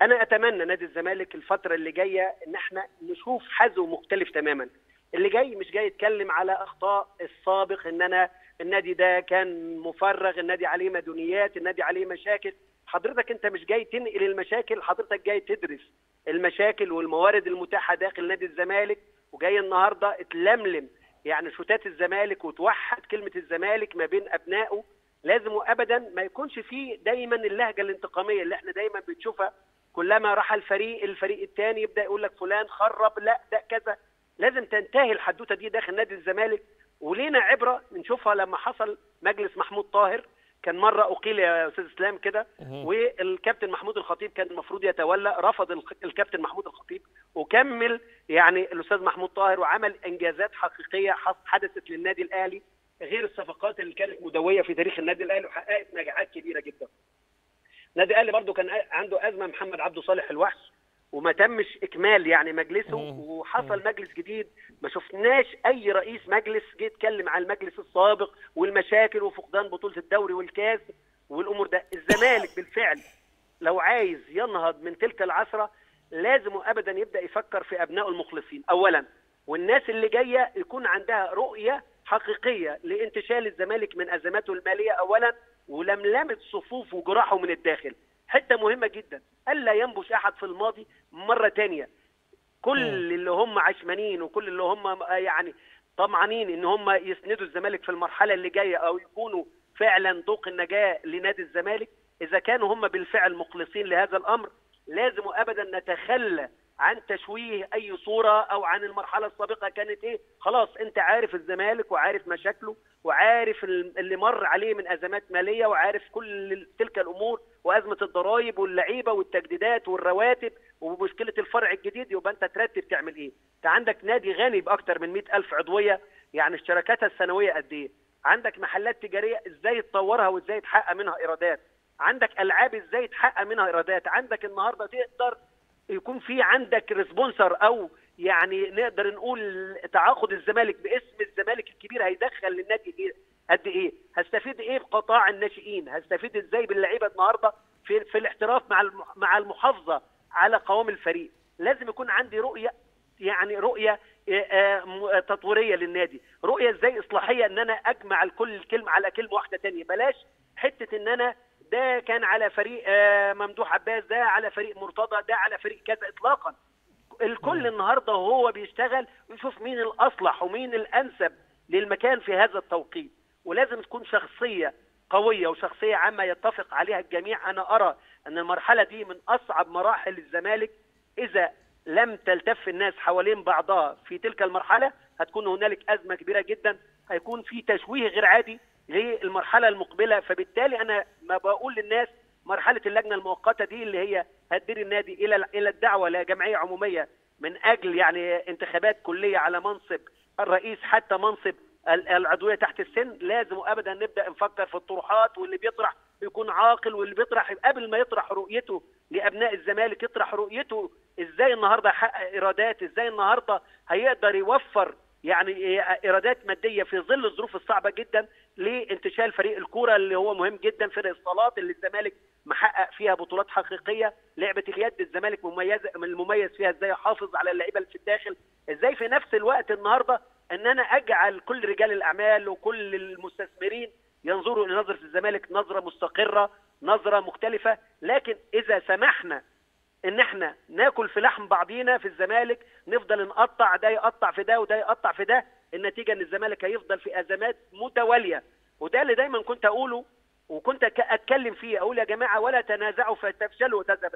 أنا أتمنى نادي الزمالك الفترة اللي جاية إن إحنا نشوف حذو مختلف تماما. اللي جاي مش جاي يتكلم على أخطاء السابق إن أنا النادي ده كان مفرغ النادي عليه مدنيات النادي عليه مشاكل حضرتك انت مش جاي تنقل المشاكل حضرتك جاي تدرس المشاكل والموارد المتاحة داخل نادي الزمالك وجاي النهارده تلملم يعني شتات الزمالك وتوحد كلمة الزمالك ما بين أبنائه. لازم وابدا ما يكونش فيه دايما اللهجة الانتقامية اللي إحنا دايما بنشوفها. كلما راح الفريق الفريق الثاني يبدأ يقول لك فلان خرب لا ده كذا. لازم تنتهي الحدوتة دي داخل نادي الزمالك. ولينا عبرة نشوفها لما حصل مجلس محمود طاهر. كان مرة أقيل يا أستاذ إسلام كده والكابتن محمود الخطيب كان المفروض يتولى رفض الكابتن محمود الخطيب وكمل يعني الأستاذ محمود طاهر وعمل إنجازات حقيقية حدثت للنادي الأهلي غير الصفقات اللي كانت مدوية في تاريخ النادي الأهلي وحققت نجاحات كبيرة جدا. النادي الأهلي برضو كان عنده أزمة محمد عبده صالح الوحش وما تمش إكمال يعني مجلسه وحصل مجلس جديد ما شفناش أي رئيس مجلس جه يتكلم على المجلس السابق والمشاكل وفقدان بطولة الدوري والكاس والأمور ده. الزمالك بالفعل لو عايز ينهض من تلك العصرة لازم ابدا يبدأ يفكر في ابنائه المخلصين اولا. والناس اللي جاية يكون عندها رؤية حقيقية لانتشال الزمالك من أزماته المالية اولا. ولملمة صفوفه وجراحه من الداخل. حتة مهمة جدا. الا ينبش أحد في الماضي مرة تانية. كل اللي هم عشمانين وكل اللي هم يعني طمعانين إن هم يسندوا الزمالك في المرحلة اللي جاية أو يكونوا فعلا طوق النجاة لنادي الزمالك إذا كانوا هم بالفعل مخلصين لهذا الأمر لازم ابدا نتخلى عن تشويه أي صورة أو عن المرحلة السابقة كانت إيه. خلاص أنت عارف الزمالك وعارف مشاكله وعارف اللي مر عليه من أزمات مالية وعارف كل تلك الأمور. وأزمة الضرائب واللعيبة والتجديدات والرواتب ومشكلة الفرع الجديد يبقى أنت ترتب تعمل إيه؟ أنت عندك نادي غني باكثر من 100 ألف عضوية يعني اشتراكاتها السنوية قد إيه؟ عندك محلات تجارية إزاي تطورها وإزاي تحقق منها إيرادات؟ عندك ألعاب إزاي تحقق منها إيرادات؟ عندك النهارده تقدر يكون في عندك ريسبونسر أو يعني نقدر نقول تعاقد الزمالك باسم الزمالك الكبير هيدخل للنادي قد إيه؟ هستفيد إيه بقطاع الناشئين؟ هستفيد إزاي باللعيبة النهارده في في الاحتراف مع مع المحافظة على قوام الفريق؟ لازم يكون عندي رؤية يعني رؤية تطويرية للنادي. رؤية إزاي إصلاحية إن أنا أجمع الكل الكلمة على كلمة واحدة تانية. بلاش حتة إن أنا ده كان على فريق ممدوح عباس ده على فريق مرتضى ده على فريق كذا اطلاقا. الكل النهارده وهو بيشتغل ويشوف مين الأصلح ومين الأنسب للمكان في هذا التوقيت. ولازم تكون شخصية قوية وشخصية عامة يتفق عليها الجميع. أنا أرى أن المرحلة دي من أصعب مراحل الزمالك إذا لم تلتف الناس حوالين بعضها. في تلك المرحلة هتكون هنالك أزمة كبيرة جدا. هيكون في تشويه غير عادي للمرحلة المقبلة. فبالتالي أنا ما بقول للناس مرحلة اللجنة المؤقتة دي اللي هي هتدير النادي إلى إلى الدعوة لجمعيه عمومية من أجل يعني انتخابات كلية على منصب الرئيس حتى منصب العضويه تحت السن لازم ابدا نبدأ نفكر في الطروحات واللي بيطرح يكون عاقل واللي بيطرح قبل ما يطرح رؤيته لأبناء الزمالك يطرح رؤيته إزاي النهارده يحقق إيرادات إزاي النهارده هيقدر يوفر يعني إيرادات مادية في ظل الظروف الصعبة جدا لانتشال فريق الكورة اللي هو مهم جدا فرق الصالات اللي الزمالك محقق فيها بطولات حقيقية. لعبة اليد الزمالك مميزه المميز فيها إزاي يحافظ على اللعيبة اللي في الداخل إزاي في نفس الوقت النهارده ان أنا اجعل كل رجال الاعمال وكل المستثمرين ينظروا إلى نظرة الزمالك نظرة مستقرة نظرة مختلفة. لكن إذا سمحنا إن إحنا ناكل في لحم بعضينا في الزمالك نفضل نقطع ده يقطع في ده وده يقطع في ده النتيجة إن الزمالك هيفضل في أزمات متوالية. وده اللي دايما كنت أقوله وكنت أتكلم فيه أقول يا جماعة ولا تنازعوا فتفشلوا وتذهب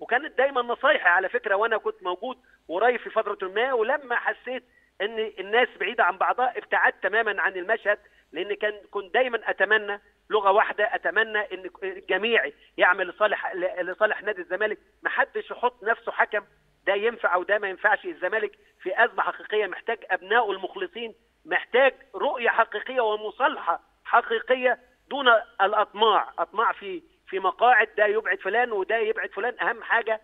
وكانت دايما نصايحي على فكرة وأنا كنت موجود قريب في فترة ما ولما حسيت إن الناس بعيدة عن بعضها ابتعدت تماما عن المشهد لأن كان كنت دايما أتمنى لغة واحدة أتمنى إن الجميع يعمل لصالح لصالح نادي الزمالك. ما حدش يحط نفسه حكم ده ينفع أو ده ما ينفعش. الزمالك في أزمة حقيقية محتاج ابنائه المخلصين محتاج رؤية حقيقية ومصالحة حقيقية دون الأطماع. أطماع في في مقاعد ده يبعد فلان وده يبعد فلان. أهم حاجة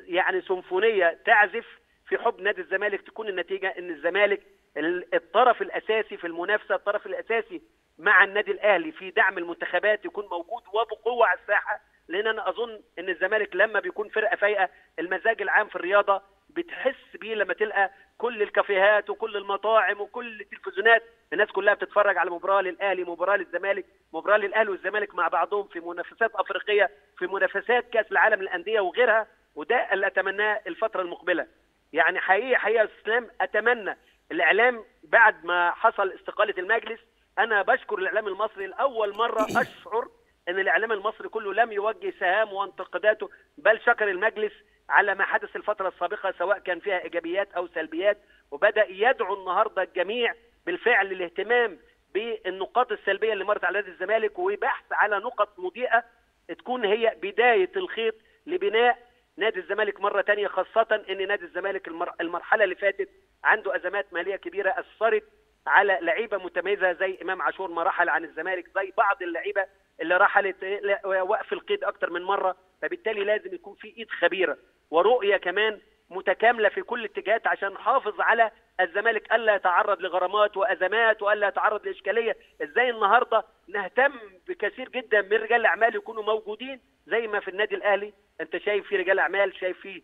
يعني سيمفونية تعزف في حب نادي الزمالك تكون النتيجة إن الزمالك ال- الطرف الأساسي في المنافسة الطرف الأساسي مع النادي الأهلي في دعم المنتخبات يكون موجود وبقوة على الساحة. لأن أنا أظن إن الزمالك لما بيكون فرقة فايقة المزاج العام في الرياضة بتحس بيه لما تلقى كل الكافيهات وكل المطاعم وكل التلفزيونات. الناس كلها بتتفرج على مباراة للأهلي مباراة للزمالك مباراة للأهلي والزمالك مع بعضهم في منافسات أفريقية في منافسات كأس العالم للأندية وغيرها. وده اللي أتمناه الفترة المقبلة. يعني حقيقي حقيقة يا أستاذ إسلام أتمنى الإعلام بعد ما حصل استقالة المجلس. أنا بشكر الإعلام المصري لأول مرة أشعر إن الإعلام المصري كله لم يوجه سهام وانتقاداته بل شكر المجلس على ما حدث الفترة السابقة سواء كان فيها إيجابيات أو سلبيات وبدأ يدعو النهارده الجميع بالفعل للاهتمام بالنقاط السلبية اللي مرت على نادي الزمالك وبحث على نقط مضيئة تكون هي بداية الخيط لبناء نادي الزمالك مرة تانية خاصة إن نادي الزمالك المر... المرحلة اللي فاتت عنده أزمات مالية كبيرة أثرت على لعيبة متميزة زي إمام عاشور ما رحل عن الزمالك زي بعض اللعيبة اللي رحلت وقف القيد أكتر من مرة فبالتالي لازم يكون في إيد خبيرة ورؤية كمان متكاملة في كل الاتجاهات عشان نحافظ على الزمالك. ألا يتعرض لغرامات وأزمات وألا يتعرض لإشكالية. إزاي النهارده نهتم بكثير جدا من رجال الأعمال يكونوا موجودين زي ما في النادي الأهلي؟ انت شايف في رجال اعمال شايف في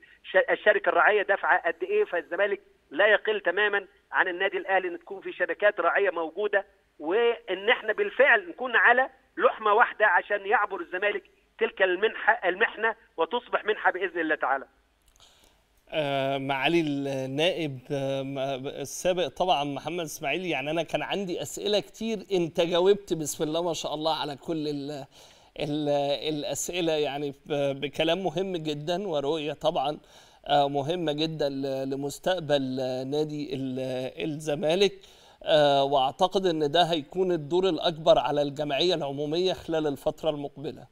الشركة الراعيه دافعة قد إيه فالزمالك لا يقل تماما عن النادي الأهلي إن تكون في شركات راعيه موجودة وإن إحنا بالفعل نكون على لحمة واحدة عشان يعبر الزمالك تلك المنحه المحنة وتصبح منحة بإذن الله تعالى. آه معالي النائب آه السابق طبعا محمد إسماعيل يعني أنا كان عندي أسئلة كتير انت جاوبت بسم الله ما شاء الله على كل الأسئلة يعني بكلام مهم جدا ورؤية طبعا آه مهمة جدا لمستقبل نادي الزمالك. وأعتقد إن ده هيكون الدور الأكبر على الجمعية العمومية خلال الفترة المقبلة.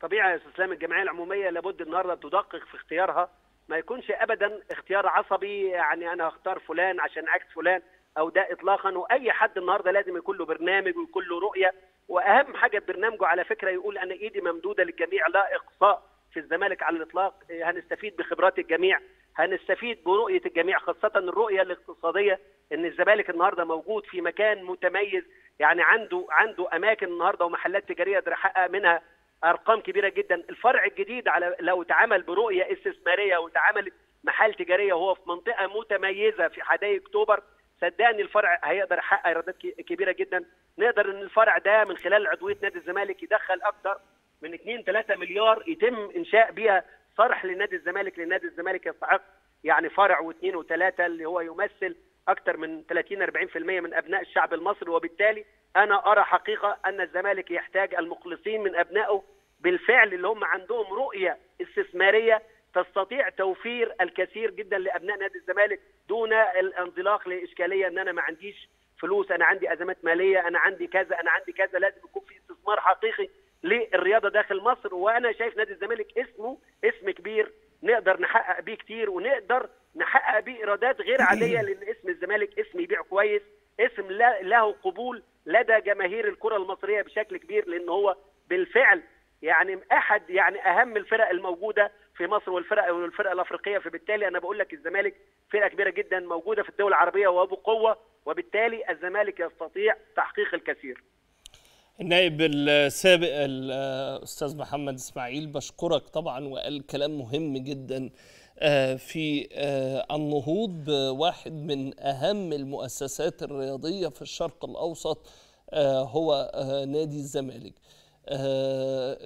طبيعي يا أستاذ الجمعية العمومية لابد النهارده تدقق في اختيارها. ما يكونش ابدا اختيار عصبي يعني أنا هختار فلان عشان عكس فلان. أو ده اطلاقا وأي حد النهارده لازم يكون له برنامج ويكون له رؤية. وأهم حاجة برنامجه على فكرة يقول أنا إيدي ممدودة للجميع لا إقصاء في الزمالك على الإطلاق. هنستفيد بخبرات الجميع هنستفيد برؤية الجميع خاصة الرؤية الاقتصادية إن الزمالك النهارده موجود في مكان متميز يعني عنده عنده أماكن النهارده ومحلات تجارية يقدر يحقق منها أرقام كبيرة جدا. الفرع الجديد على لو اتعمل برؤية استثمارية واتعملت محال تجارية وهو في منطقة متميزة في حدائق أكتوبر صدقني الفرع هيقدر يحقق إيرادات كبيرة جدا. نقدر إن الفرع ده من خلال عضوية نادي الزمالك يدخل أكتر من 2 3 مليار يتم إنشاء بيها صرح لنادي الزمالك لنادي الزمالك يستحق يعني فرع واثنين وثلاثه اللي هو يمثل أكثر من 30 40% من أبناء الشعب المصري. وبالتالي أنا أرى حقيقة أن الزمالك يحتاج المخلصين من أبنائه بالفعل اللي هم عندهم رؤية استثمارية تستطيع توفير الكثير جدا لأبناء نادي الزمالك دون الانزلاق لإشكالية إن أنا ما عنديش فلوس أنا عندي أزمات مالية أنا عندي كذا أنا عندي كذا لازم يكون في استثمار حقيقي للرياضة داخل مصر. وأنا شايف نادي الزمالك اسمه اسم كبير نقدر نحقق بيه كتير ونقدر نحقق بيه إيرادات غير عادية لأن اسم الزمالك اسم يبيع كويس اسم له قبول لدى جماهير الكرة المصرية بشكل كبير لأن هو بالفعل يعني أحد يعني أهم الفرق الموجودة في مصر والفرق والفرق الأفريقية فبالتالي أنا بقول لك الزمالك فرقة كبيرة جدا موجودة في الدول العربية وبقوه وبالتالي الزمالك يستطيع تحقيق الكثير. النائب السابق الأستاذ محمد إسماعيل بشكرك طبعا وقال كلام مهم جدا آه، في آه، النهوض بواحد من أهم المؤسسات الرياضية في الشرق الأوسط آه، هو نادي الزمالك.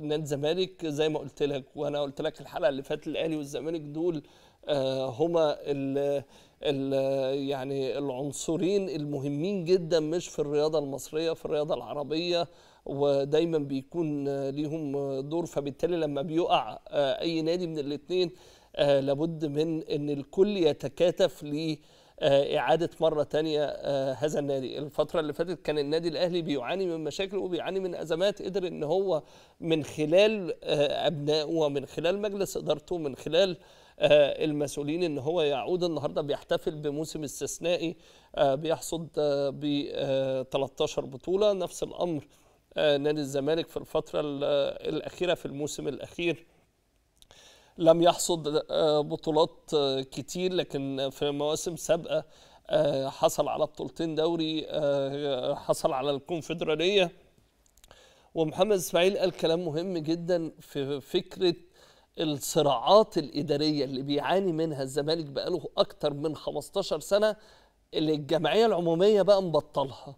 نادي الزمالك زي ما قلت لك وأنا قلت لك الحلقة اللي فاتت الأهلي والزمالك دول آه، هما ال يعني العنصرين المهمين جدا مش في الرياضة المصرية في الرياضة العربية ودايما بيكون آه، ليهم آه، دور. فبالتالي لما بيقع آه، أي نادي من الاثنين لابد من إن الكل يتكاتف ل آه، إعادة مرة تانية آه، هذا النادي. الفترة اللي فاتت كان النادي الأهلي بيعاني من مشاكل وبيعاني من أزمات قدر إن هو من خلال آه، أبنائه ومن خلال مجلس إدارته من خلال آه، المسؤولين إن هو يعود النهاردة بيحتفل بموسم استثنائي آه، بيحصد ب 13 بطولة. نفس الأمر آه، نادي الزمالك في الفترة ال- الأخيرة في الموسم الأخير. لم يحصد آه، بطولات آه، كتير لكن في مواسم سابقة آه، حصل على بطولتين دوري حصل على الكونفدرالية. ومحمد إسماعيل قال كلام مهم جدا في فكرة الصراعات الإدارية اللي بيعاني منها الزمالك بقاله أكتر من 15 سنة اللي الجمعية العمومية بقى مبطلها.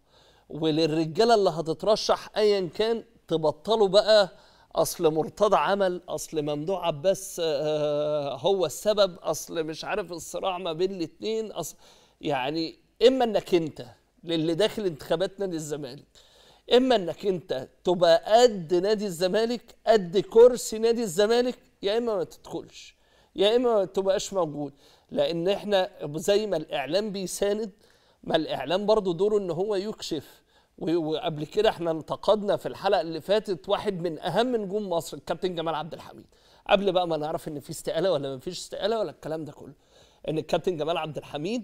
وللرجالة اللي هتترشح أيا كان تبطلوا بقى أصل مرتضى عمل أصل ممدوح عباس آه، هو السبب أصل مش عارف الصراع ما بين الاتنين أصل يعني إما إنك أنت للي داخل انتخابات نادي الزمالك إما إنك أنت تبقى قد نادي الزمالك قد كرسي نادي الزمالك يا إما ما تدخلش يا إما ما تبقاش موجود. لأن إحنا زي ما الإعلام بيساند ما الإعلام برضو دوره إن هو يكشف وقبل كده إحنا انتقدنا في الحلقة اللي فاتت واحد من أهم نجوم مصر الكابتن جمال عبد الحميد. قبل بقى ما نعرف إن في استقالة ولا ما فيش استقالة ولا الكلام ده كله. إن الكابتن جمال عبد الحميد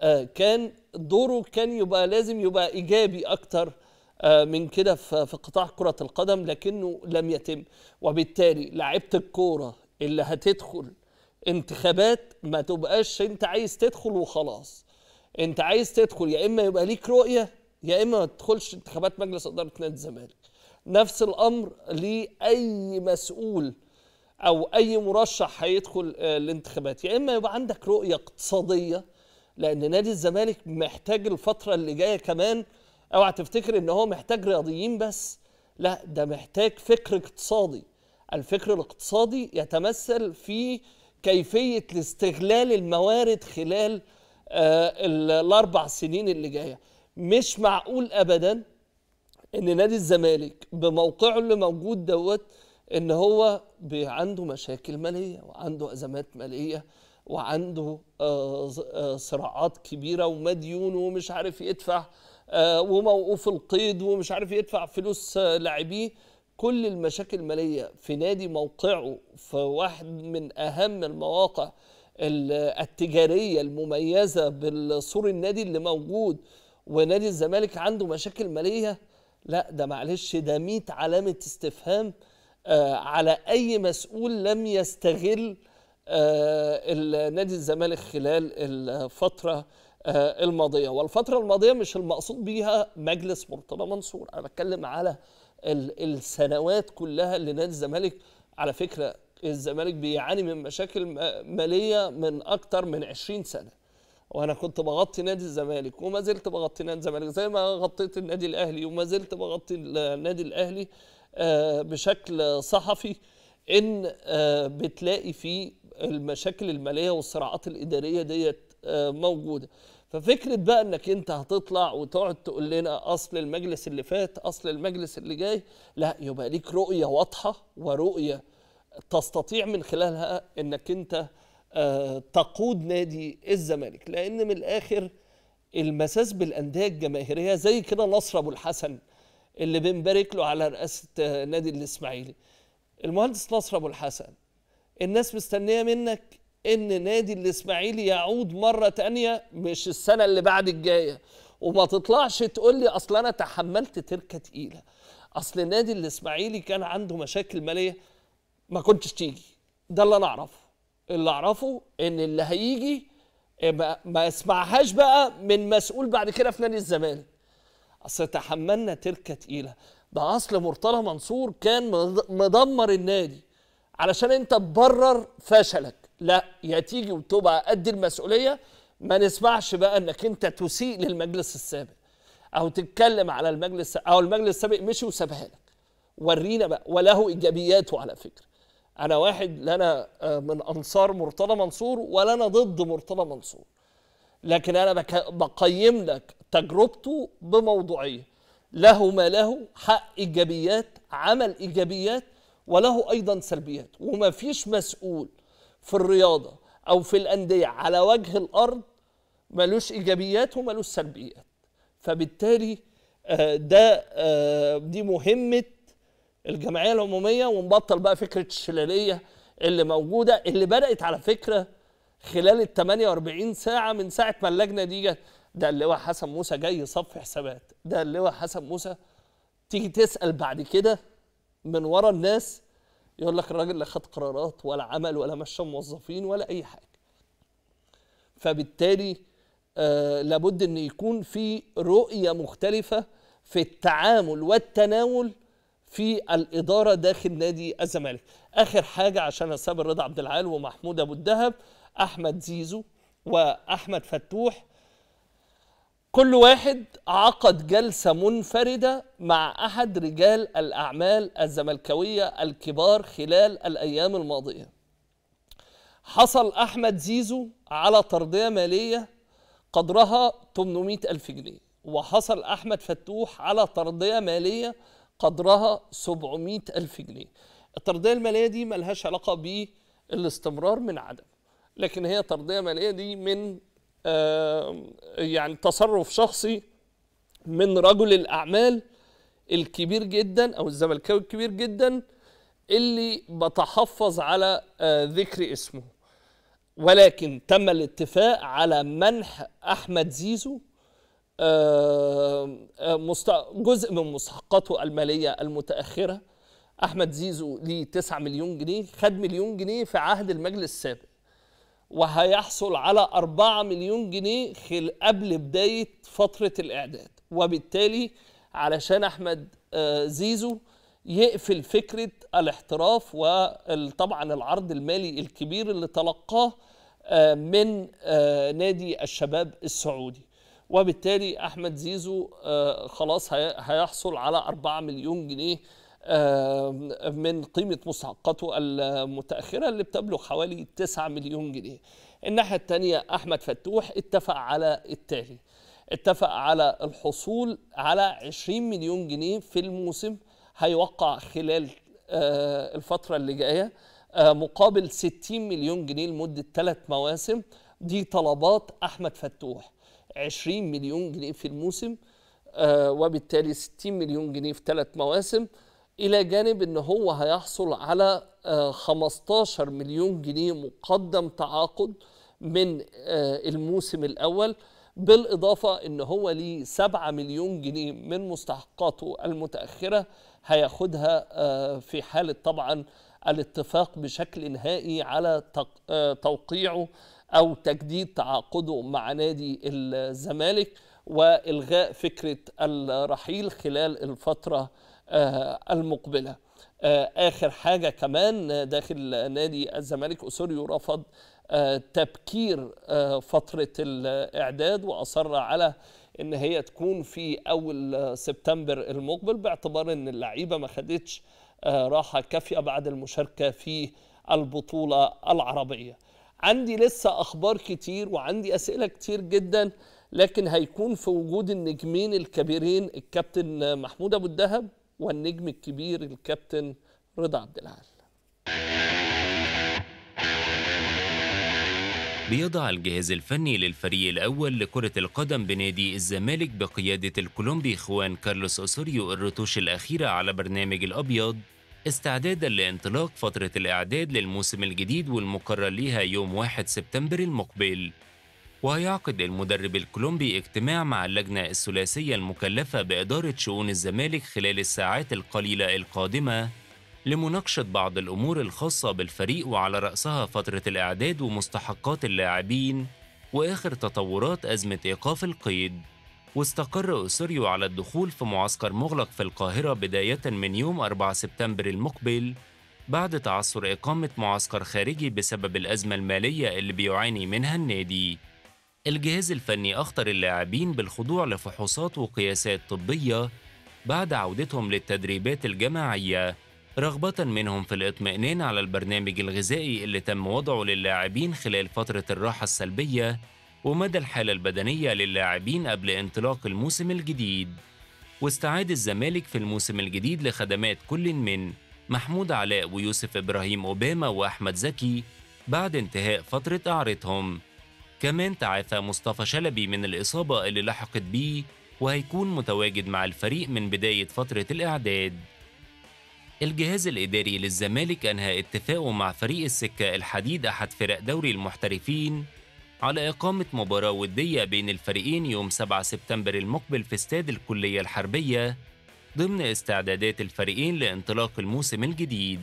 آه، كان دوره كان يبقى لازم يبقى إيجابي أكتر آه، من كده في قطاع كرة القدم لكنه لم يتم. وبالتالي لعيبة الكورة اللي هتدخل انتخابات ما تبقاش أنت عايز تدخل وخلاص. أنت عايز تدخل يا إما يبقى ليك رؤية يا إما ما تدخلش انتخابات مجلس إدارة نادي الزمالك. نفس الأمر لأي مسؤول أو أي مرشح هيدخل آه، الانتخابات. يا إما يبقى عندك رؤية اقتصادية لأن نادي الزمالك محتاج الفترة اللي جاية كمان. أوعى تفتكر إن هو محتاج رياضيين بس. لا ده محتاج فكر اقتصادي. الفكر الاقتصادي يتمثل في كيفية استغلال الموارد خلال آه، ال- الأربع سنين اللي جاية. مش معقول ابدا إن نادي الزمالك بموقعه اللي موجود دوت إن هو عنده مشاكل مالية وعنده أزمات مالية وعنده آه، آه، صراعات كبيرة ومديون ومش عارف يدفع آه، وموقوف القيد ومش عارف يدفع فلوس لاعبيه. كل المشاكل المالية في نادي موقعه في واحد من أهم المواقع ال- التجارية المميزة بالسور النادي اللي موجود ونادي الزمالك عنده مشاكل مالية. لا ده معلش ده 100 علامة استفهام آه على أي مسؤول لم يستغل آه نادي الزمالك خلال الفترة آه الماضية. والفترة الماضية مش المقصود بيها مجلس مرتضى منصور. أنا بتكلم على ال- السنوات كلها اللي نادي الزمالك على فكرة الزمالك بيعاني من مشاكل مالية من أكتر من 20 سنة. وأنا كنت بغطي نادي الزمالك وما زلت بغطي نادي الزمالك زي ما غطيت النادي الأهلي وما زلت بغطي النادي الأهلي آه، بشكل صحفي إن آه، بتلاقي فيه المشاكل المالية والصراعات الإدارية ديت آه، موجودة. ففكرة بقى إنك أنت هتطلع وتقعد تقول لنا أصل المجلس اللي فات أصل المجلس اللي جاي لا يبقى ليك رؤية واضحة ورؤية تستطيع من خلالها إنك أنت تقود نادي الزمالك لأن من الآخر المساس بالأندية الجماهيرية زي كده نصر أبو الحسن اللي بنبارك له على رئاسة آه، نادي الإسماعيلي. المهندس نصر أبو الحسن الناس مستنية منك إن نادي الإسماعيلي يعود مرة تانية مش السنة اللي بعد الجاية. وما تطلعش تقول لي أصل أنا تحملت تركة تقيلة. أصل النادي الإسماعيلي كان عنده مشاكل مالية ما كنتش تيجي. ده اللي أنا أعرفه. اللي اعرفه ان اللي هيجي ما, ما اسمعهاش بقى من مسؤول بعد كده في نادي الزمالك. اصل تحملنا تركة تقيلة. ده اصل مرتضى منصور كان مدمر النادي علشان انت تبرر فشلك. لا يا تيجي وتبقى قد المسؤولية ما نسمعش بقى انك انت تسيء للمجلس السابق أو تتكلم على المجلس أو المجلس السابق مشي وسابها لك. ورينا بقى وله ايجابياته على فكرة. أنا واحد لا أنا آه، من أنصار مرتضى منصور ولا أنا ضد مرتضى منصور. لكن أنا بقيم لك تجربته بموضوعيه له ما له حق إيجابيات عمل إيجابيات وله أيضا سلبيات. وما فيش مسؤول في الرياضة أو في الأندية على وجه الأرض ملوش إيجابيات وملوش سلبيات. فبالتالي آه، ده آه، دي مهمة الجمعية العمومية ونبطل بقى فكرة الشلالية اللي موجودة اللي بدأت على فكرة خلال ال 48 ساعة من ساعة ما اللجنة دي جت. ده اللواء حسن موسى جاي يصفي حسابات ده اللواء حسن موسى تيجي تسأل بعد كده من ورا الناس يقول لك الراجل لا خد قرارات ولا عمل ولا مشى موظفين ولا أي حاجة. فبالتالي آه لابد إن يكون في رؤية مختلفة في التعامل والتناول في الإدارة داخل نادي الزمالك. آخر حاجة عشان اساب رضا عبد العال ومحمود أبو الدهب أحمد زيزو وأحمد فتوح. كل واحد عقد جلسة منفردة مع أحد رجال الأعمال الزملكاوية الكبار خلال الأيام الماضية. حصل أحمد زيزو على ترضيه مالية قدرها 800 ألف جنيه وحصل أحمد فتوح على ترضية مالية قدرها 700 ألف جنيه. الترضية المالية دي ملهاش علاقة بالاستمرار من عدم لكن هي ترضية مالية دي من يعني تصرف شخصي من رجل الأعمال الكبير جدا أو الزملكاوي الكبير جدا اللي بتحفظ على آه ذكر اسمه. ولكن تم الاتفاق على منح أحمد زيزو جزء من مستحقاته المالية المتأخرة. أحمد زيزو ليه 9 مليون جنيه خد مليون جنيه في عهد المجلس السابق وهيحصل على 4 مليون جنيه قبل بداية فترة الإعداد. وبالتالي علشان أحمد آه، زيزو يقفل فكرة الاحتراف وطبعا العرض المالي الكبير اللي تلقاه آه، من آه، نادي الشباب السعودي. وبالتالي أحمد زيزو آه، خلاص هي- هيحصل على 4 مليون جنيه آه، من قيمة مستحقاته المتأخرة اللي بتبلغ حوالي 9 مليون جنيه. الناحية الثانية أحمد فتوح اتفق على التالي. اتفق على الحصول على 20 مليون جنيه في الموسم هيوقع خلال آه، الفترة اللي جاية مقابل 60 مليون جنيه لمدة ثلاث مواسم. دي طلبات أحمد فتوح. 20 مليون جنيه في الموسم آه، وبالتالي 60 مليون جنيه في ثلاث مواسم إلى جانب إن هو هيحصل على آه، 15 مليون جنيه مقدم تعاقد من آه، الموسم الأول بالإضافة إن هو ليه 7 مليون جنيه من مستحقاته المتأخرة هياخدها آه، في حالة طبعا الاتفاق بشكل نهائي على آه، توقيعه أو تجديد تعاقده مع نادي الزمالك وإلغاء فكرة الرحيل خلال الفترة آه، المقبلة. آه، آخر حاجة كمان داخل نادي الزمالك اسوريو رفض آه، تبكير فترة الإعداد وأصر على إن هي تكون في أول سبتمبر المقبل باعتبار إن اللعيبة ما خدتش راحة كافية بعد المشاركة في البطولة العربية. عندي لسه أخبار كتير وعندي أسئلة كتير جدا لكن هيكون في وجود النجمين الكبيرين الكابتن محمود أبو الدهب والنجم الكبير الكابتن رضا عبد العال. بيضع الجهاز الفني للفريق الأول لكرة القدم بنادي الزمالك بقيادة الكولومبي خوان كارلوس أوسوريو الرتوش الأخيرة على برنامج الأبيض. استعدادا لانطلاق فترة الإعداد للموسم الجديد والمقرر ليها يوم 1 سبتمبر المقبل. وهيعقد المدرب الكولومبي اجتماع مع اللجنة الثلاثية المكلفة بإدارة شؤون الزمالك خلال الساعات القليلة القادمة لمناقشة بعض الأمور الخاصة بالفريق وعلى رأسها فترة الإعداد ومستحقات اللاعبين وآخر تطورات أزمة إيقاف القيد. واستقر أوسوريو على الدخول في معسكر مغلق في القاهرة بداية من يوم 4 سبتمبر المقبل بعد تعثر إقامة معسكر خارجي بسبب الأزمة المالية اللي بيعاني منها النادي. الجهاز الفني أخطر اللاعبين بالخضوع لفحوصات وقياسات طبية بعد عودتهم للتدريبات الجماعية رغبة منهم في الاطمئنان على البرنامج الغذائي اللي تم وضعه للاعبين خلال فترة الراحة السلبية ومدى الحالة البدنية للاعبين قبل انطلاق الموسم الجديد. واستعاد الزمالك في الموسم الجديد لخدمات كل من محمود علاء ويوسف إبراهيم أوباما وأحمد زكي بعد انتهاء فترة إعارتهم كمان تعافى مصطفى شلبي من الإصابة اللي لحقت بيه وهيكون متواجد مع الفريق من بداية فترة الإعداد. الجهاز الإداري للزمالك أنهى اتفاقه مع فريق السكة الحديد أحد فرق دوري المحترفين على إقامة مباراة ودية بين الفريقين يوم 7 سبتمبر المقبل في استاد الكلية الحربية ضمن استعدادات الفريقين لانطلاق الموسم الجديد.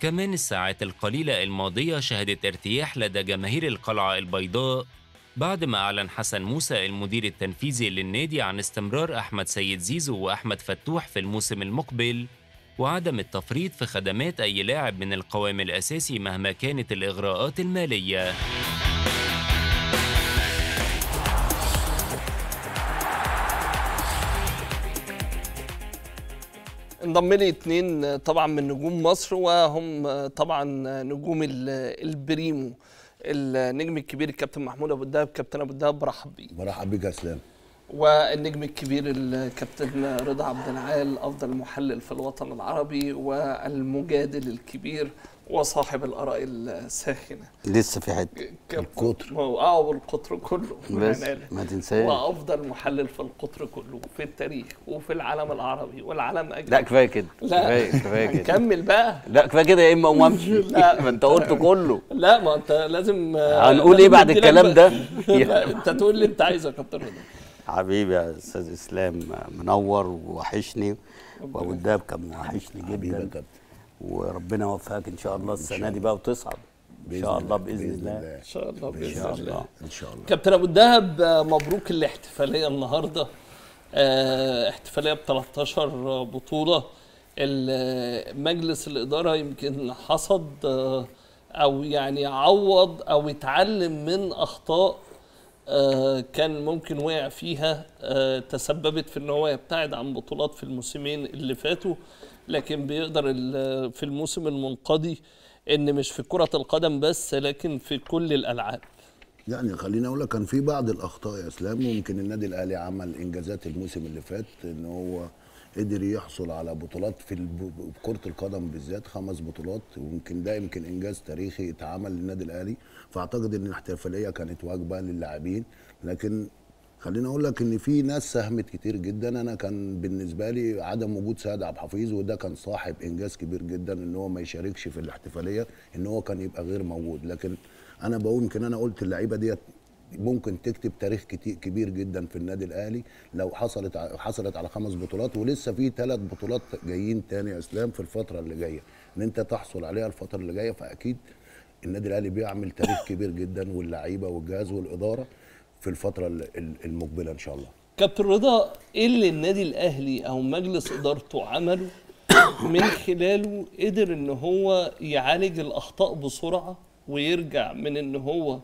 كمان الساعات القليلة الماضية شهدت ارتياح لدى جماهير القلعة البيضاء بعد ما أعلن حسن موسى المدير التنفيذي للنادي عن استمرار أحمد سيد زيزو وأحمد فتوح في الموسم المقبل وعدم التفريط في خدمات أي لاعب من القوام الأساسي مهما كانت الإغراءات المالية. انضم لي اتنين طبعا من نجوم مصر وهم طبعا نجوم ال- البريمو النجم الكبير الكابتن محمود أبو الدهب كابتن أبو الدهب برحب بيه برحب بيك يا إسلام. والنجم الكبير الكابتن رضا عبد العال أفضل محلل في الوطن العربي والمجادل الكبير وصاحب الآراء الساخنة. لسه في حتة القطر. آه والقطر كله. بس ما تنساش. وأفضل محلل في القطر كله في التاريخ وفي العالم العربي والعالم اجمع لا كفاية كده. لا. كفاية كفاية كده. هنكمل بقى. لا كفاية كده يا إما أقوم أمشي. لا. ما أنت قلت كله. لا ما أنت لازم آه، هنقول إيه بعد الكلام ده؟ أنت تقول اللي أنت عايزه يا كابتن رضا. حبيبي يا أستاذ إسلام منور ووحشني. وابو الدهب كان وحشني حبيبي يا جدا كابتن. وربنا يوفقك إن شاء الله السنة دي بقى وتصعد. إن شاء الله بإذن الله. إن شاء الله بإذن الله. الله. إن شاء الله. كابتن أبو الدهب آه، مبروك الاحتفالية النهارده. آه، احتفالية ب 13 بطوله مجلس الإدارة يمكن حصد آه، أو يعني عوض أو اتعلم من أخطاء كان ممكن وقع فيها تسببت في إن هو يبتعد عن بطولات في الموسمين اللي فاتوا. لكن بيقدر في الموسم المنقضي إن مش في كرة القدم بس لكن في كل الألعاب. يعني خليني أقول لك كان في بعض الأخطاء يا إسلام. ممكن النادي الأهلي عمل إنجازات الموسم اللي فات إن هو قدر يحصل على بطولات في كرة القدم بالذات خمس بطولات. ويمكن ده يمكن إنجاز تاريخي اتعمل للنادي الأهلي. فأعتقد إن الاحتفالية كانت واجبة للاعبين. لكن خليني أقول لك إن في ناس ساهمت كتير جدا. أنا كان بالنسبة لي عدم وجود سيد عبد الحفيظ وده كان صاحب إنجاز كبير جدا إن هو ما يشاركش في الاحتفالية إن هو كان يبقى غير موجود. لكن أنا بقول يمكن أنا قلت اللعيبة ديت ممكن تكتب تاريخ كتير كبير جدا في النادي الأهلي. لو حصلت حصلت على خمس بطولات ولسه في ثلاث بطولات جايين تاني يا إسلام في الفترة اللي جاية. إن أنت تحصل عليها الفترة اللي جاية فأكيد النادي الأهلي بيعمل تاريخ كبير جدا واللعيبة والجهاز والإدارة. في الفترة ال- ال- المقبلة إن شاء الله. كابتن رضا إيه اللي النادي الأهلي أو مجلس إدارته عمله من خلاله قدر إن هو يعالج الأخطاء بسرعة ويرجع من إن هو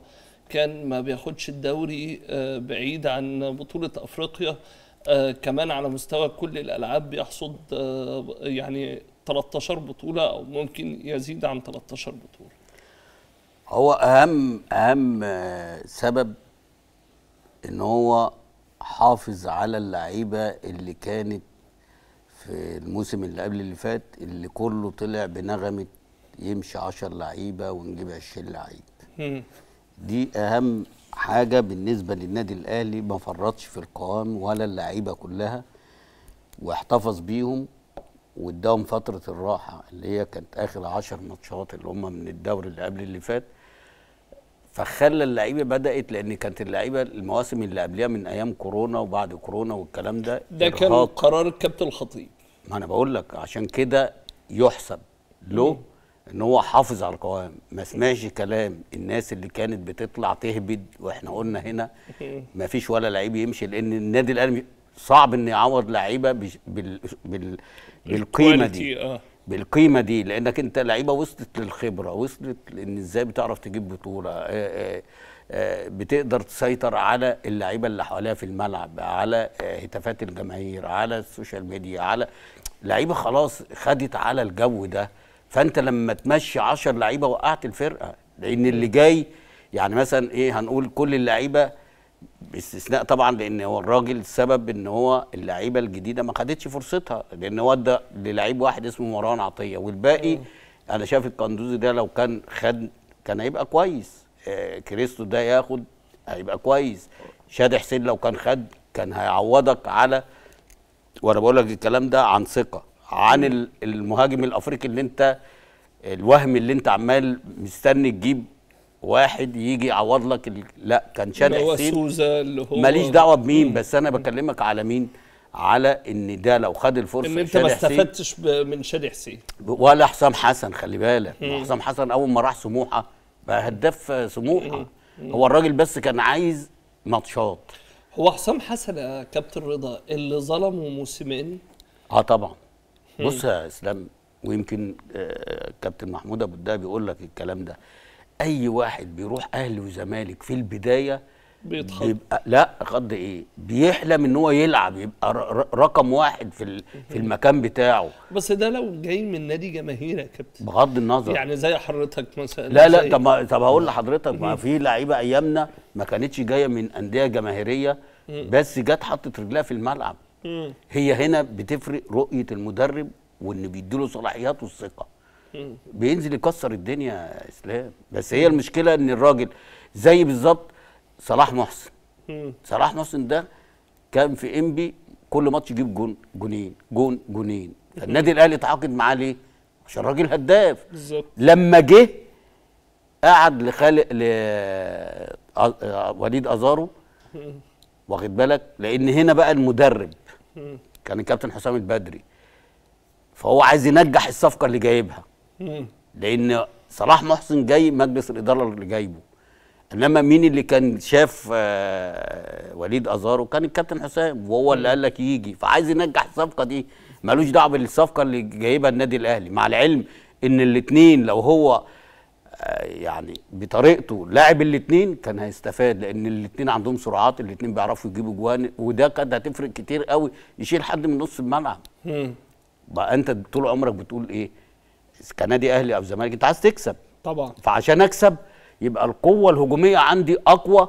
كان ما بياخدش الدوري آه، بعيد عن بطولة أفريقيا آه، كمان على مستوى كل الألعاب بيحصد آه، يعني 13 بطولة أو ممكن يزيد عن 13 بطولة. هو أهم أهم سبب إن هو حافظ على اللعيبة اللي كانت في الموسم اللي قبل اللي فات اللي كله طلع بنغمة يمشي 10 لعيبة ونجيب 20 لعيب. دي أهم حاجة بالنسبة للنادي الأهلي ما فرطش في القوام ولا اللعيبة كلها واحتفظ بيهم واداهم فترة الراحة اللي هي كانت آخر عشر ماتشات اللي هم من الدوري اللي قبل اللي فات فخلى اللعيبة بدأت لأن كانت اللعيبة المواسم اللي قبلها من أيام كورونا وبعد كورونا والكلام ده ده كان. قرار الكابتن الخطيب. ما أنا بقول لك عشان كده يحسب له إن هو حافظ على القوام ما سمعش كلام الناس اللي كانت بتطلع تهبد وإحنا قلنا هنا. ما فيش ولا لعيب يمشي لأن النادي الأهلي صعب إن يعوض لعيبة بال بال بالقيمة دي. آه. بالقيمة دي لأنك أنت لعيبة وصلت للخبرة وصلت لإن إزاي بتعرف تجيب بطولة آه، آه، آه، بتقدر تسيطر على اللعيبة اللي حواليها في الملعب على هتافات الجماهير على ال social media على لعيبة خلاص خدت على الجو ده. فأنت لما تمشي 10 لعيبة وقعت الفرقة لأن اللي جاي يعني مثلا إيه هنقول كل اللعيبة باستثناء طبعا لأن هو الراجل السبب إن هو اللعيبة الجديدة ما خدتش فرصتها لأن هو ادى للعيب واحد اسمه مروان عطية. والباقي أنا شايف القندوسي ده لو كان خد كان هيبقى كويس. آه كريستو ده ياخد هيبقى كويس. شادي حسين لو كان خد كان هيعوضك على وأنا بقول لك الكلام ده عن ثقة عن ال- المهاجم الأفريقي اللي أنت الوهم اللي أنت عمال مستني تجيب واحد يجي يعوض لك ال... لا كان شادي حسين اللي هو ماليش دعوة بمين بس أنا بكلمك على مين؟ على إن ده لو خد الفرصة إن أنت ما استفدتش من شادي حسين ولا حسام حسن خلي بالك. حسام حسن أول ما راح سموحة بقى هداف سموحة. هو الراجل بس كان عايز ماتشات. هو حسام حسن يا كابتن رضا اللي ظلمه موسيماني؟ آه طبعا. بص يا إسلام ويمكن آه، كابتن محمود أبو الدهب بيقول لك الكلام ده. أي واحد بيروح أهلي وزمالك في البداية بيتخض. بيبقى لا خض إيه؟ بيحلم إن هو يلعب يبقى رقم واحد في في المكان بتاعه. بس ده لو جاي من نادي جماهيري يا كابتن. بغض النظر. يعني زي حضرتك مثلا. لا لا طب طب هقول لحضرتك ما في لعيبة أيامنا ما كانتش جاية من أندية جماهيرية بس جت حطت رجلها في الملعب. هي هنا بتفرق رؤية المدرب وإن بيديله صلاحيات والثقة. بينزل يكسر الدنيا يا إسلام. بس هي المشكلة إن الراجل زي بالظبط صلاح محسن. صلاح محسن ده كان في انبي كل ماتش يجيب جون جونين جون جونين. النادي الأهلي اتعاقد معاه ليه؟ عشان الراجل هداف. بالظبط. لما جه قعد لخالق ل وليد أزارو واخد بالك؟ لأن هنا بقى المدرب. كان الكابتن حسام البدري. فهو عايز ينجح الصفقة اللي جايبها. لأن صلاح محسن جاي مجلس الإدارة اللي جايبه. إنما مين اللي كان شاف آه، وليد أزارو؟ كان الكابتن حسام وهو اللي قال لك يجي. فعايز ينجح الصفقة دي. ملوش دعوة بالصفقة اللي جايبها النادي الأهلي. مع العلم إن الاثنين لو هو آه، يعني بطريقته لاعب الاثنين كان هيستفاد. لأن الاثنين عندهم سرعات الاثنين بيعرفوا يجيبوا جوان. وده كانت هتفرق كتير قوي. يشيل حد من نص الملعب. بقى أنت طول عمرك بتقول إيه؟ كنادي أهلي أو زمالك أنت عايز تكسب. طبعا. فعشان أكسب يبقى القوة الهجومية عندي أقوى. نص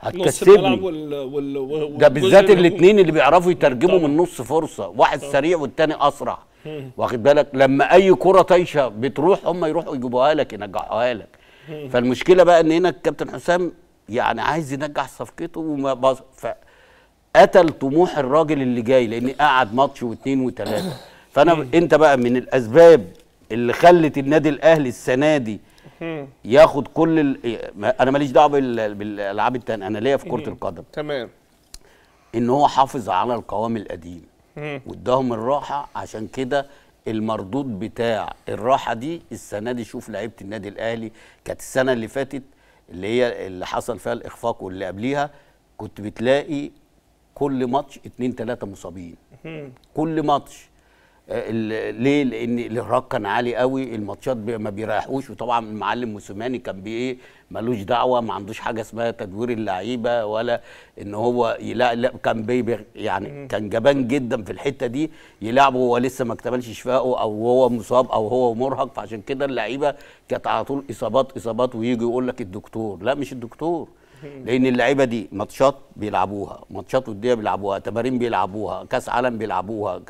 هتكسبني. وال وال وال- ده بالذات. الاثنين اللي بيعرفوا يترجموا طبعا. من نص فرصة واحد سريع والتاني أسرع. واخد بالك؟ لما أي كرة طايشة بتروح هم يروحوا يجيبوها لك ينجحوها لك. فالمشكلة بقى إن هنا الكابتن حسام يعني عايز ينجح صفقته وما بص... ف... قتل طموح الراجل اللي جاي لأن قعد ماتش واثنين وثلاثه فأنا أنت بقى من الأسباب اللي خلت النادي الأهلي السنة دي. ياخد كل ال... أنا ماليش دعوة بال... بالألعاب التانية. أنا ليا في كرة القدم. تمام. إن هو حافظ على القوام القديم. واداهم الراحة. عشان كده المردود بتاع الراحة دي السنة دي شوف لعيبة النادي الأهلي. كانت السنة اللي فاتت اللي هي اللي حصل فيها الإخفاق واللي قبليها كنت بتلاقي كل ماتش اتنين تلاتة مصابين. كل ماتش. ليه؟ لأن الإرهاق كان عالي قوي الماتشات ما بيريحوش. وطبعا المعلم موسيماني كان بايه ملوش دعوة ما عندوش حاجة اسمها تدوير اللعيبة ولا إن هو لا كان بي يعني كان جبان جدا في الحتة دي. يلعبه وهو لسه ما اكتملش شفائه أو هو مصاب أو هو مرهق. فعشان كده اللعيبة كانت على طول إصابات إصابات ويجي يقول لك الدكتور. لا مش الدكتور. لأن اللعيبه دي ماتشات بيلعبوها ماتشات وديه بيلعبوها تمارين بيلعبوها كاس عالم بيلعبوها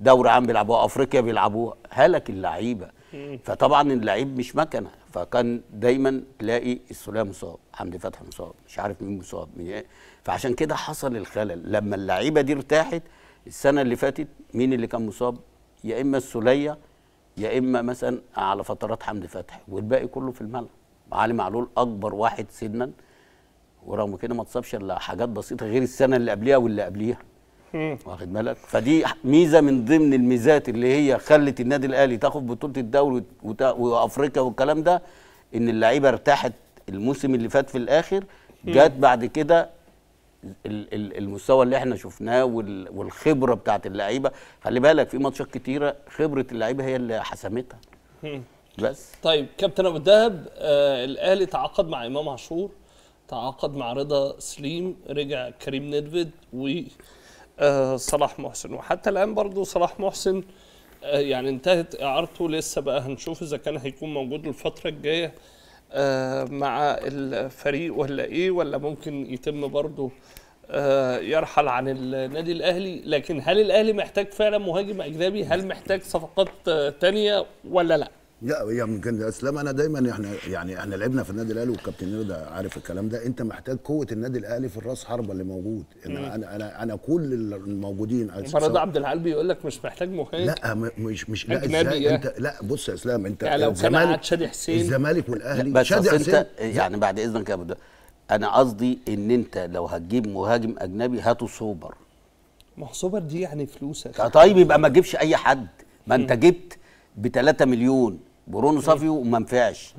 دوري عام بيلعبوها افريقيا بيلعبوها. هلك اللعيبه. فطبعا اللعيب مش مكنه. فكان دايما تلاقي السوليه مصاب حمدي فتحي مصاب مش عارف مين مصاب مين إيه. فعشان كده حصل الخلل. لما اللعيبة دي ارتاحت السنة اللي فاتت مين اللي كان مصاب؟ يا إما السوليه يا إما مثلا على فترات حمدي فتحي والباقي كله في الملعب. علي معلول أكبر واحد سنا ورغم كده ما اتصابش إلا حاجات بسيطة غير السنة اللي قبليها واللي قبليها. واخد بالك؟ فدي ميزة من ضمن الميزات اللي هي خلت النادي الأهلي تاخد بطولة الدوري وأفريقيا والكلام ده إن اللعيبة ارتاحت الموسم اللي فات في الآخر جت بعد كده ال- ال- المستوى اللي إحنا شفناه وال- والخبرة بتاعت اللعيبة. خلي بالك في ماتشات كتيرة خبرة اللعيبة هي اللي حسمتها. بس. طيب كابتن أبو الدهب آه الأهلي تعاقد مع إمام عاشور. تعاقد مع رضا سليم رجع كريم ندفد و آه محسن. وحتى الآن برضو صلاح محسن آه يعني انتهت إعارته لسه بقى هنشوف إذا كان هيكون موجود الفترة الجاية آه مع الفريق ولا إيه ولا ممكن يتم برضو آه يرحل عن النادي الأهلي. لكن هل الأهلي محتاج فعلا مهاجم أجنبي؟ هل محتاج صفقات تانية ولا لأ؟ لا هي يمكن ده أسلام. أنا دايما إحنا يعني إحنا لعبنا في النادي الأهلي والكابتن رضا عارف الكلام ده. أنت محتاج قوة النادي الأهلي في الرأس حربة اللي موجود. أنا أنا أنا, أنا كل الموجودين فرض عبد العال بيقول لك مش محتاج مهاجم. لا مش مش لا إزاي؟ يعني. أنت لا بص يا إسلام أنت يعني لو كان الزمالك- قعد شادي حسين. الزمالك والأهلي بس شادي حسين أنت يعني بعد إذنك يا ابو أنا قصدي إن أنت لو هتجيب مهاجم أجنبي هاته سوبر. ما هو سوبر دي يعني فلوس يا أخي. طيب يبقى ما تجيبش أي حد. ما أنت جبت ب 3 مليون. برونو سافيو وما نفعش.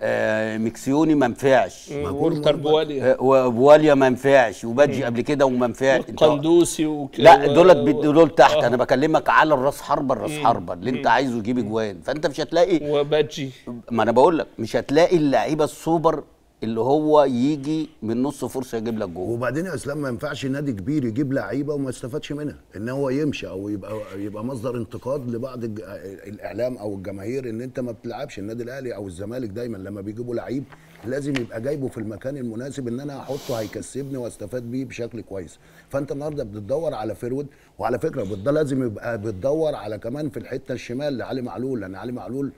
آه ميكيسوني ما نفعش. وولتر بواليا آه وبواليا ما نفعش. وباجي قبل كده وما نفعش. قندوسي وك... لا دولت دول تحت. آه. أنا بكلمك على الراس حربة الراس حربة. اللي أنت عايزه يجيب اجوان فأنت مش هتلاقي وباجي ما أنا بقول لك مش هتلاقي اللعيبة السوبر اللي هو يجي من نص فرصة يجيب لك جول. وبعدين يا إسلام ما ينفعش نادي كبير يجيب لعيبة وما يستفادش منها. إن هو يمشي أو يبقى يبقى مصدر انتقاد لبعض الإعلام أو الجماهير إن أنت ما بتلعبش. النادي الأهلي أو الزمالك دايما لما بيجيبوا لعيب لازم يبقى جايبه في المكان المناسب إن أنا أحطه هيكسبني وأستفاد بيه بشكل كويس. فأنت النهارده بتدور على فيرود. وعلى فكرة ده لازم يبقى بتدور على كمان في الحتة الشمال لعلي معلول. لأن علي معلول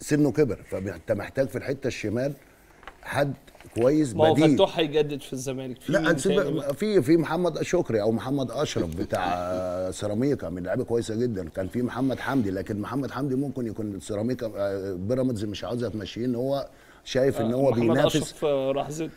سنه كبر. فأنت محتاج في الحتة الشمال حد كويس ما هو بديل. فتوح هيجدد في الزمالك. في لا؟ في في محمد شكري أو محمد أشرف بتاع سيراميكا من لعيبه كويسة جدا. كان في محمد حمدي لكن محمد حمدي ممكن يكون سيراميكا آه، بيراميدز مش عاوزة تمشيه إن هو شايف إن هو محمد بينافس. أشرف آه، راح زد.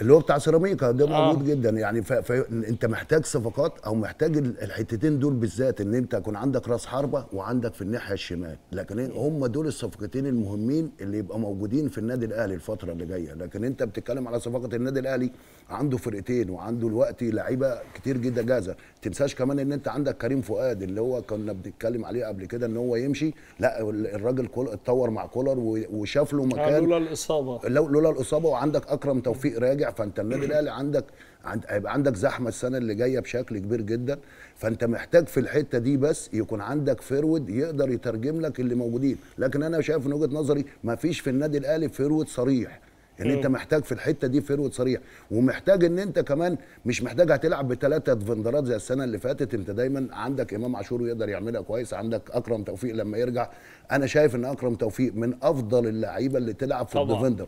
اللي هو بتاع سيراميكا ده آه. موجود جدا. يعني ف... ف... انت محتاج صفقات أو محتاج ال- الحتتين دول بالذات إن أنت يكون عندك راس حربة وعندك في الناحية الشمال. لكن إيه- هم دول الصفقتين المهمين اللي يبقى موجودين في النادي الأهلي الفترة اللي جاية. لكن أنت بتتكلم على صفقة النادي الأهلي عنده فرقتين وعنده دلوقتي لعيبة كتير جدا جاهزة. تنساش كمان إن أنت عندك كريم فؤاد اللي هو كنا بنتكلم عليه قبل كده إن هو يمشي. لا الراجل اتطور مع كولر وشاف له مكان. لولا الإصابة. لو لولا الإصابة وعندك أكرم توفيق راجع فأنت النادي الأهلي عندك عند هيبقى عندك زحمة السنة اللي جاية بشكل كبير جدا. فأنت محتاج في الحتة دي بس يكون عندك forward يقدر يترجم لك اللي موجودين. لكن أنا شايف من وجهة نظري ما فيش في النادي الأهلي forward صريح. ان انت محتاج في الحتة دي forward صريح ومحتاج ان انت كمان مش محتاج هتلعب بثلاثه ديفندرات زي السنة اللي فاتت انت دايما عندك إمام عاشور يقدر يعملها كويس عندك أكرم توفيق لما يرجع. أنا شايف إن أكرم توفيق من أفضل اللعيبة اللي تلعب في. ال defender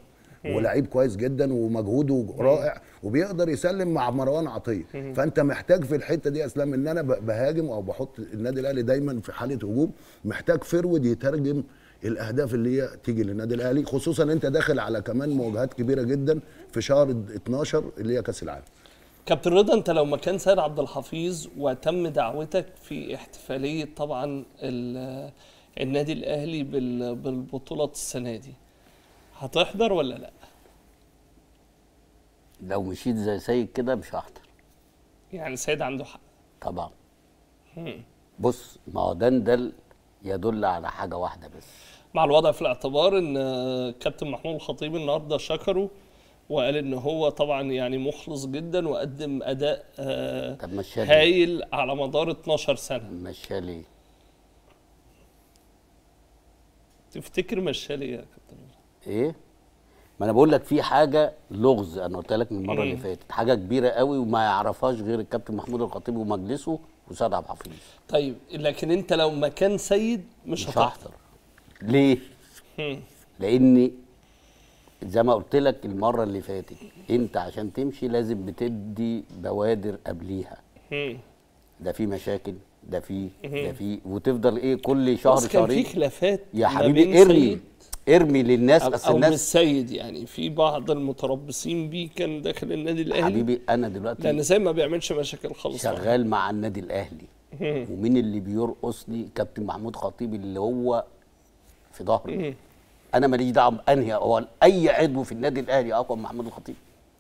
ولعيب كويس جدا ومجهوده رائع وبيقدر يسلم مع مروان عطية. فأنت محتاج في الحتة دي يا إسلام إن أنا بهاجم أو بحط النادي الأهلي دايما في حالة هجوم محتاج forward يترجم الأهداف اللي هي تيجي للنادي الأهلي خصوصا أنت داخل على كمان مواجهات كبيرة جدا في شهر 12 اللي هي كأس العالم. كابتن رضا أنت لو مكان سيد عبد الحفيظ وتم دعوتك في احتفالية طبعا ال- النادي الأهلي بال- بالبطولة السنة دي هتحضر ولا لأ؟ لو مشيت زي سيد كده مش هحضر. يعني سيد عنده حق. طبعا. بص ما هو دندل يدل على حاجة واحدة بس. مع الوضع في الاعتبار إن آه، كابتن محمود الخطيب النهارده شكره وقال إن هو طبعا يعني مخلص جدا وقدم أداء آه،؟ هايل على مدار 12 سنة مشاه ليه؟ تفتكر مشاه ليه يا كابتن إيه؟ ما أنا بقول لك في حاجة لغز أنا قلت لك من المرة اللي فاتت حاجة كبيرة قوي وما يعرفهاش غير الكابتن محمود الخطيب ومجلسه وسيد عبد الحفيظ طيب لكن أنت لو مكان سيد مش, مش هتحضر ليه؟ مم. لاني زي ما قلت لك المرة اللي فاتت أنت عشان تمشي لازم بتدي بوادر قبليها. ده في مشاكل ده في ده في وتفضل إيه كل شهر بس كان في شهرين؟ خلافات يا حبيبي ارمي ارمي للناس مش الناس سيد يعني في بعض المتربصين بيه كان داخل النادي الأهلي. حبيبي أنا دلوقتي لأن سيد ما بيعملش مشاكل خالص شغال مع النادي الأهلي. ومين اللي بيرقصني؟ كابتن محمود خطيب اللي هو في ظهري. أنا ماليش دعوة بانهي هو أي عضو في النادي الأهلي أقوى من محمود الخطيب.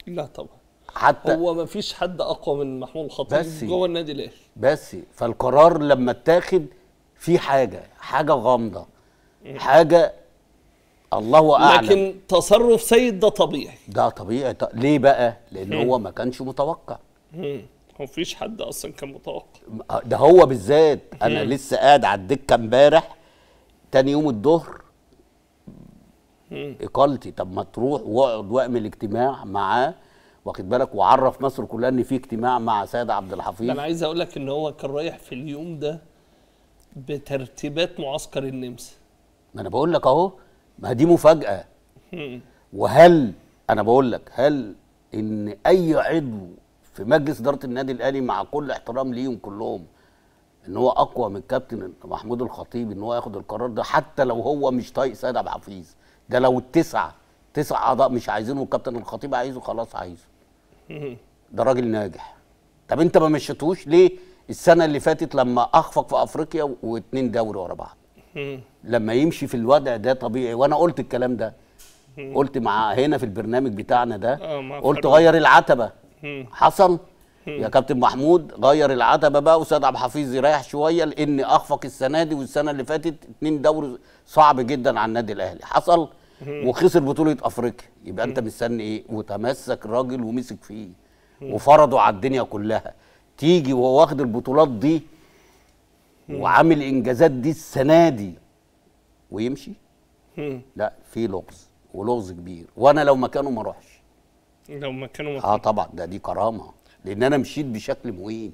لا طبعا. حتى هو ما فيش حد أقوى من محمود الخطيب بس- جوه النادي الأهلي. بس. فالقرار لما اتاخد في حاجة حاجة غامضة. حاجة الله أعلم. لكن تصرف سيد ده طبيعي. ده طبيعي. ط- ليه بقى؟ لأن هو ما كانش متوقع. هو مفيش حد أصلا كان متوقع. ده هو بالذات. أنا لسه قاعد على الدكة امبارح. تاني يوم الظهر إقالتي. طب ما تروح واقعد وأعمل اجتماع معاه واخد بالك وعرف مصر كلها إن في اجتماع مع سيد عبد الحفيظ. أنا عايز أقول لك إن هو كان رايح في اليوم ده بترتيبات معسكر النمسا ما أنا بقول لك أهو ما دي مفاجأة. وهل أنا بقول لك هل إن أي عضو في مجلس إدارة النادي الأهلي مع كل احترام ليهم كلهم إن هو أقوى من الكابتن محمود الخطيب إن هو ياخد القرار ده حتى لو هو مش طايق سيد عبد الحفيظ. ده لو التسعه تسع أعضاء مش عايزينه والكابتن الخطيب عايزه خلاص عايزه. ده راجل ناجح. طب أنت ما مشيتوش ليه؟ السنة اللي فاتت لما أخفق في أفريقيا واتنين دوري ورا بعض. لما يمشي في الوضع ده طبيعي. وأنا قلت الكلام ده. قلت مع هنا في البرنامج بتاعنا ده. آه، قلت. غير العتبة. حصل؟ يا كابتن محمود غير العتبة بقى وسيد عبد الحفيظ يريح شوية لأن أخفق السنة دي والسنة اللي فاتت اتنين دوري صعب جدا على النادي الأهلي. حصل وخسر بطولة أفريقيا. يبقى أنت مستني إيه؟ وتمسك راجل ومسك فيه. وفرضوا على الدنيا كلها. تيجي وهو واخد البطولات دي وعامل إنجازات دي السنة دي ويمشي؟ لا في لغز ولغز كبير. وأنا لو مكانه ما أروحش. لو ما كانوا آه طبعا ده دي كرامة. لأن أنا مشيت بشكل مهين.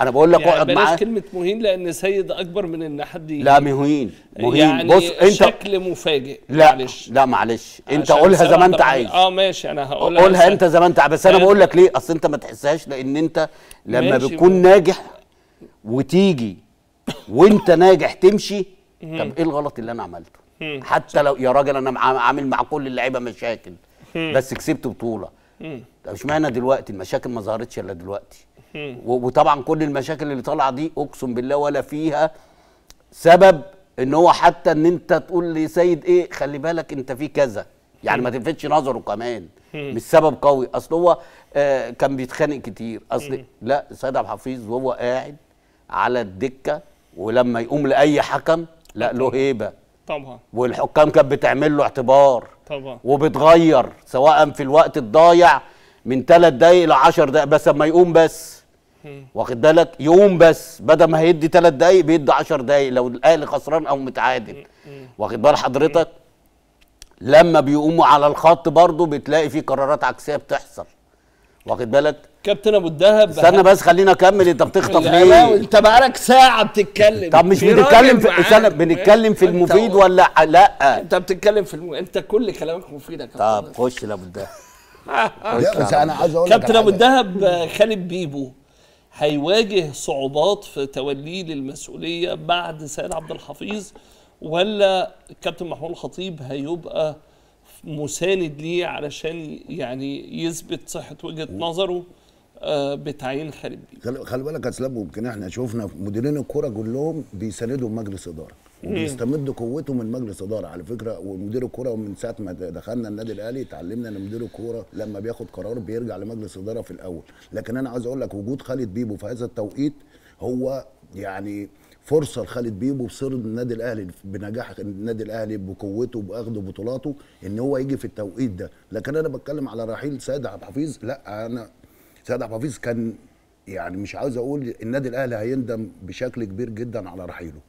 أنا بقول لك يعني اقعد معاه. كلمة مهين لأن سيد أكبر من إن حد لا مهين. مهين. يعني بص انت شكل مفاجئ. لا معلش. لا معلش. انت قولها زي ما انت عايز. آه ماشي أنا هقولها قولها انت زي ما انت عايز. بس أنا بقول لك ليه؟ أصل أنت ما تحسهاش لأن أنت لما بتكون ناجح وتيجي وأنت ناجح تمشي طب إيه الغلط اللي أنا عملته؟ حتى لو يا راجل أنا عامل مع كل اللعيبة مشاكل بس كسبت بطولة. طب اشمعنى دلوقتي؟ المشاكل ما ظهرتش إلا دلوقتي. وطبعا كل المشاكل اللي طالعة دي أقسم بالله ولا فيها سبب إن هو حتى إن أنت تقول لسيد إيه خلي بالك أنت في كذا. يعني ما تلفتش نظره كمان. مش سبب قوي. أصل هو آه كان بيتخانق كتير. أصل لا سيد عبد الحفيظ وهو قاعد على الدكة ولما يقوم لأي حكم لا له هيبة. طبعا. والحكام كانت بتعمل له اعتبار. طبعا. وبتغير سواء في الوقت الضايع من ثلاث دقايق ل 10 دقايق بس أما يقوم بس. واخد بالك؟ يقوم بس. بدل ما هيدي ثلاث دقايق بيدي 10 دقايق. لو الأهلي خسران أو متعادل. واخد بال حضرتك؟ لما بيقوموا على الخط برضه بتلاقي في قرارات عكسية بتحصل. واخد بالك؟ كابتن أبو الدهب استنى بس خلينا أكمل. أنت بتخطف ليه؟ أنت بقالك ساعة بتتكلم. طب مش بنتكلم في. استنى بنتكلم في المفيد ولا لا؟ أنت بتتكلم في الم... أنت كل كلامك مفيد يا كابتن. طب خش لابو ده لا بس أنا عايز أقول لك كابتن أبو. الدهب آه، خالد بيبو هيواجه صعوبات في توليه للمسؤولية بعد سيد عبد الحفيظ ولا الكابتن محمود الخطيب هيبقى مساند ليه علشان يعني يثبت صحة وجهة نظره آه، بتعيين خالد بيبو؟ خلي خلي بالك يا اسلام ممكن إحنا شفنا مديرين الكورة كلهم بيساندوا مجلس إدارة. وبيستمد قوته من مجلس إدارة على فكرة ومدير الكورة من ساعة ما دخلنا النادي الأهلي اتعلمنا إن مدير الكورة لما بياخد قرار بيرجع لمجلس إدارة في الأول. لكن أنا عايز أقول لك وجود خالد بيبو في هذا التوقيت هو يعني فرصة لخالد بيبو بسر النادي الأهلي بنجاح النادي الأهلي بقوته باخذ بطولاته إن هو يجي في التوقيت ده. لكن أنا بتكلم على رحيل سيد عبد الحفيظ لا أنا سيد عبد الحفيظ كان يعني مش عاوز أقول النادي الأهلي هيندم بشكل كبير جدا على رحيله.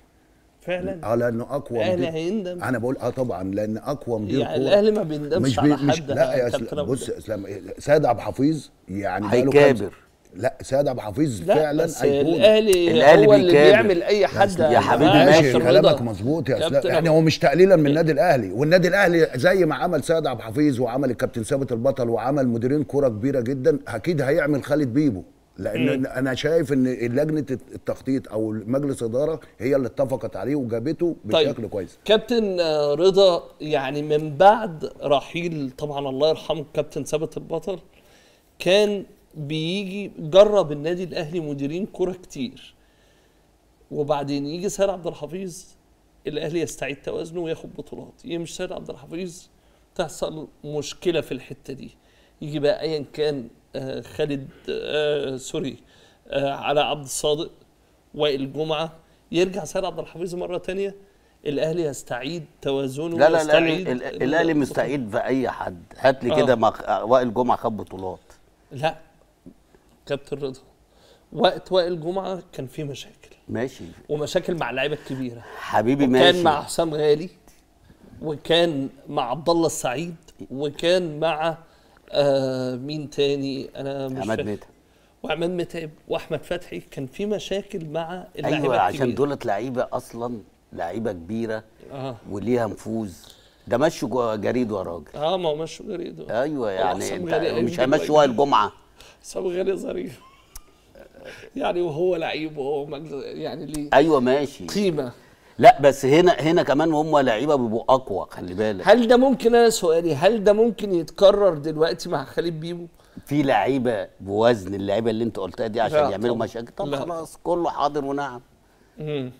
فعلا آه لأنه أقوى الأهلي هيندم أنا بقول آه طبعا لأن أقوى مدير يعني الأهلي ما بيندمش مش على بي مش حد لا يا كابتن إسلام أبو بص. يا إسلام سيد عبد الحفيظ يعني هيكابر. لا سيد عبد الحفيظ لا فعلا أيقونة. الاهلي, الأهلي هو اللي. بيعمل أي حد يا حبيبي. ماشي،. كلامك مظبوط يا كابتن إسلام يعني هو مش تقليلا من النادي الأهلي والنادي الأهلي زي ما عمل سيد عبد الحفيظ وعمل الكابتن ثابت البطل وعمل مديرين كورة كبيرة جدا أكيد هيعمل خالد بيبو لأن أنا شايف إن لجنة التخطيط أو مجلس إدارة هي اللي اتفقت عليه وجابته بشكل طيب كويس. كابتن رضا يعني من بعد رحيل طبعا الله يرحمه كابتن ثابت البطل كان بيجي جرب النادي الأهلي مديرين كرة كتير. وبعدين يجي سيد عبد الحفيظ الأهلي يستعيد توازنه وياخد بطولات. يمشي سيد عبد الحفيظ تحصل مشكلة في الحتة دي. يجي بقى ايا كان خالد آه سوري آه على عبد الصادق وائل جمعة. يرجع سيد عبد الحفيظ مرة تانية. الأهلي يستعيد توازنه لا لا لا ال- الأهلي مستعيد في أي حد. هات لي آه. كده مع وائل جمعة خد بطولات. لا كابتن رضا وقت وائل جمعة كان في مشاكل. ماشي. ومشاكل مع اللعيبة الكبيرة. حبيبي كان ماشي. مع حسام غالي وكان مع عبد الله السعيد وكان مع آه مين تاني؟ أنا مش عماد. متعب. وعماد متعب وأحمد فتحي كان في مشاكل مع اللعيبة أيوه عشان. دولت لعيبة أصلا لعيبة كبيرة آه. وليها نفوذ. ده مشوا جوا- جريد يا راجل. آه ما هو مشوا غريب أيوه يعني أنت مش هيمشوا وائل وائل. جمعة. حسام غالي ظريف يعني وهو لعيب وهو يعني ليه؟ أيوه ماشي. قيمة. لا بس هنا هنا كمان هم لعيبة بيبقوا أقوى خلي بالك هل ده ممكن أنا سؤالي هل ده ممكن يتكرر دلوقتي مع خالد بيبو؟ في لعيبة بوزن اللعيبة اللي أنت قلتها دي عشان يعملوا طبعا. مشاكل طب لا. خلاص كله حاضر ونعم.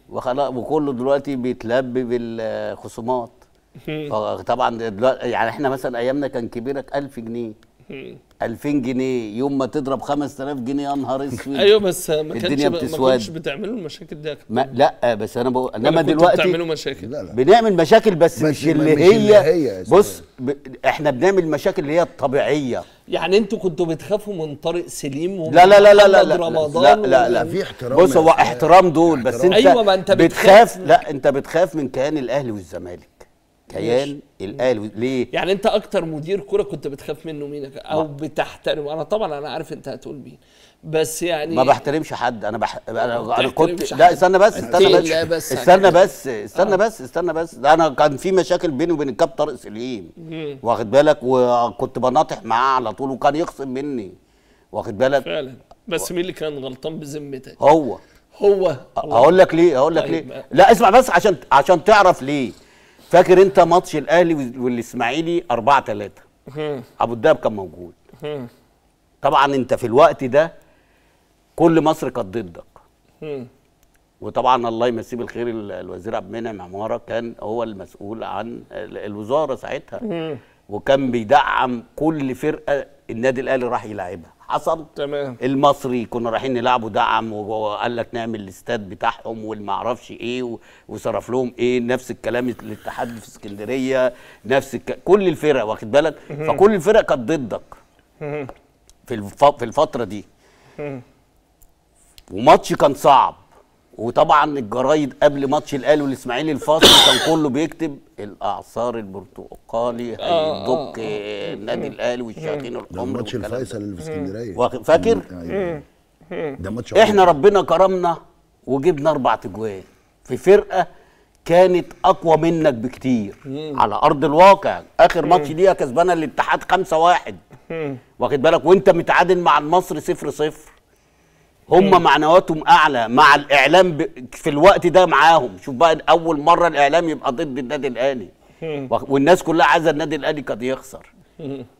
وخلاص وكله دلوقتي بيتلبي بالخصومات فطبعا دلوقتي يعني إحنا مثلا أيامنا كان كبيرك 1000 جنيه 2000 جنيه يوم ما تضرب 5000 جنيه يا نهار أسود أيوه بس ما كانش الدنيا ما بتسود. كنتش بتعملوا المشاكل دي. ما لا بس أنا بقول ولا انما دلوقتي بتعملوا مشاكل لا لا بنعمل مشاكل بس, بس مش ما- اللي مش هي, اللي هي يا بص ب... إحنا بنعمل مشاكل اللي هي الطبيعية يعني أنتوا كنتوا بتخافوا من طارق سليم ومن لا لا لا لا لا لا رمضان لا لا, لا. في احترام بص هو. احترام دول بس. أنت أيوة، ما أنت بتخاف بتخاف. لا أنت بتخاف من كيان الأهلي والزمالك كيان الاهلي ليه؟ يعني أنت أكتر مدير كرة كنت بتخاف منه مين؟ أو بتحترم أنا طبعا أنا عارف أنت هتقول مين. بس يعني ما بحترمش حد. أنا بح... أنا, أنا كنت. لا استنى بس استنى أنت بس. لا بس استنى. بس استنى بس استنى بس. ده أنا كان في مشاكل بيني وبين الكابتن طارق سليم. واخد بالك؟ وكنت بناطح معاه على طول وكان يخصم مني. واخد بالك؟ فعلا. بس مين اللي كان غلطان بذمتك؟ هو. هو. هقول لك ليه هقول لك طيب. ليه. لا اسمع بس عشان عشان تعرف ليه. فاكر انت ماتش الاهلي والاسماعيلي 4 3 أبو الدهب كان موجود. طبعا انت في الوقت ده كل مصر كانت ضدك. وطبعا الله يمسيه بالخير ال- الوزير عبد المنعم عمارة كان هو المسؤول عن ال- الوزارة ساعتها. وكان بيدعم كل فرقة النادي الأهلي راح يلعبها. حصل؟ تمام. المصري كنا رايحين نلعبوا دعم وقال لك نعمل الاستاد بتاعهم والما أعرفش إيه وصرف لهم إيه نفس الكلام الاتحاد في اسكندرية نفس الك... كل الفرق واخد بالك؟ فكل الفرق كانت ضدك. في الف... في الفترة دي. وماتش كان صعب. وطبعا الجرايد قبل ماتش الأهلي والإسماعيلي الفاصل كان كله بيكتب. الأعصار البرتقالي هيدك النادي الأهلي والشياطين ده الحمر ده. الفيصل اللي في اسكندرية. فاكر؟ أيوة. ده ماتش إحنا ربنا كرمنا وجبنا أربع تجوان. في فرقة كانت أقوى منك بكتير. على أرض الواقع. آخر ماتش ليها كسبانه الاتحاد 5 1 واخد بالك؟ وأنت متعادل مع المصري 0 0 هم معنوياتهم أعلى مع الإعلام ب... في الوقت ده معاهم. شوف بقى أول مرة الإعلام يبقى ضد النادي الأهلي. والناس كلها عايزة النادي الأهلي كان يخسر.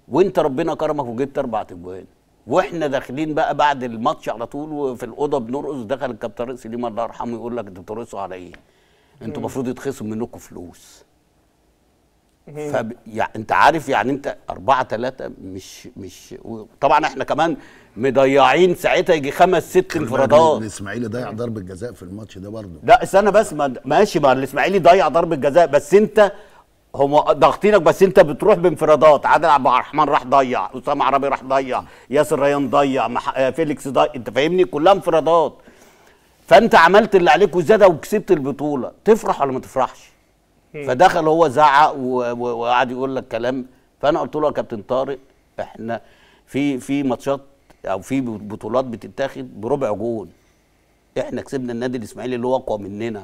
وانت ربنا كرمك وجبت أربع تجوان. وإحنا داخلين بقى بعد الماتش على طول وفي الأوضة بنرقص دخل الكابتن سليم الله يرحمه يقول لك أنتوا بترقصوا على إيه؟ أنتوا المفروض يتخصم منكم فلوس. فب... يعني أنت عارف يعني أنت أربعة ثلاثة مش مش طبعا إحنا كمان مضيعين ساعتها يجي خمس ست انفرادات الإسماعيلي ضيع ضربة جزاء في الماتش ده برضه. لا استنى بس ما ماشي ما الإسماعيلي ضيع ضربة جزاء بس أنت هم ضاغطينك بس أنت بتروح بانفرادات. عادل عبد الرحمن راح ضيع أسامة عربي راح ضيع ياسر ريان ضيع مح... آه، فيليكس ضيع. أنت فاهمني؟ كلها انفرادات. فأنت عملت اللي عليك وزياده وكسبت البطولة. تفرح ولا ما تفرحش؟ فدخل هو زعق و- و- وقعد يقول لك كلام. فأنا قلت له يا كابتن طارق إحنا في في ماتشات أو في بطولات بتتاخد بربع جون. إحنا كسبنا النادي الإسماعيلي اللي هو أقوى مننا.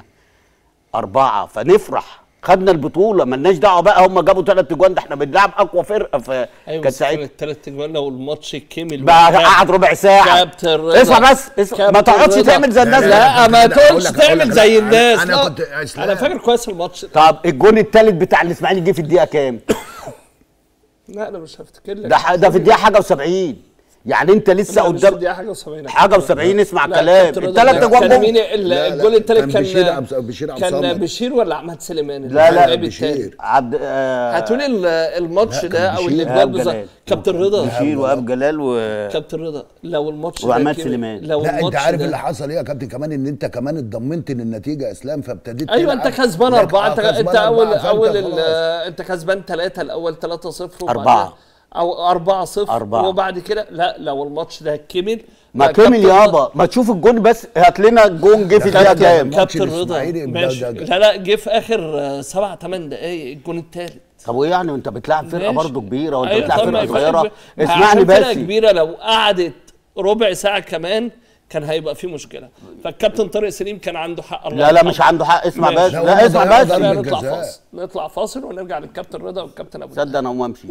أربعة. فنفرح. خدنا البطولة. ملناش دعوة بقى. هم جابوا ثلاث اجوان ده إحنا بنلعب أقوى فرقة. في أيوه كانت بس ساعتها. كانت ثلاث اجوان لو الماتش كمل بقى قعد ربع ساعة. كابتن رضا. اسمع بس اسمع. ما تقعدش. تعمل زي الناس لا, لا ما أقول تعمل زي الناس. أنا لا. كنت- أنا فاكر كويس الماتش. طب الجون الثالث بتاع الإسماعيلي جه في الدقيقة كام؟ لا أنا مش هفتكر لك. ده ده في الدقيقة حاجة و70 يعني انت لسه قدام دي حاجة و70 حاجة و70 اسمع لا، كلام الثلاث أجوان كان جم مين الجول الثالث كان بشير عبد- بشير عبد كان. بشير ولا أحمد سليمان اللي لا، لا،؟ بشير. عبد آه هاتوا لي ال- الماتش لا، ده أو بشير. الاجوال بالظبط. كابتن رضا بشير واب جلال و كابتن رضا لو الماتش ده وعماد سليمان. لو لا أنت عارف اللي حصل إيه يا كابتن كمان إن أنت كمان اتضمنت للنتيجه إسلام فابتديت أيوه أنت. كسبان أربعة آه، أنت انت اول أول. أنت كسبان ثلاثة الأول 3 0 أربعة. أو 4 0 أربعة. وبعد كده لا لو الماتش ده كمل ما كمل يابا. ما تشوف الجون بس هات لنا الجون جه في الدقيقة كام؟ كابتن رضا ماشي. لا لا جه في آخر آه، سبع ثمان دقايق الجون الثالث طب وايه يعني وانت بتلعب فرقة ماشي. برضه كبيرة وأنت أيوة بتلعب طبعا، فرقة صغيرة. اسمعني بس. كبيرة لو قعدت ربع ساعة كمان كان هيبقى في مشكلة. فالكابتن طارق سليم كان عنده حق. الله لا لا. مش عنده حق. اسمع. بس لا، اسمع بس. نطلع. فاصل. نطلع فاصل ونرجع للكابتن رضا والكابتن أبو صدق أنا اقوم أمشي.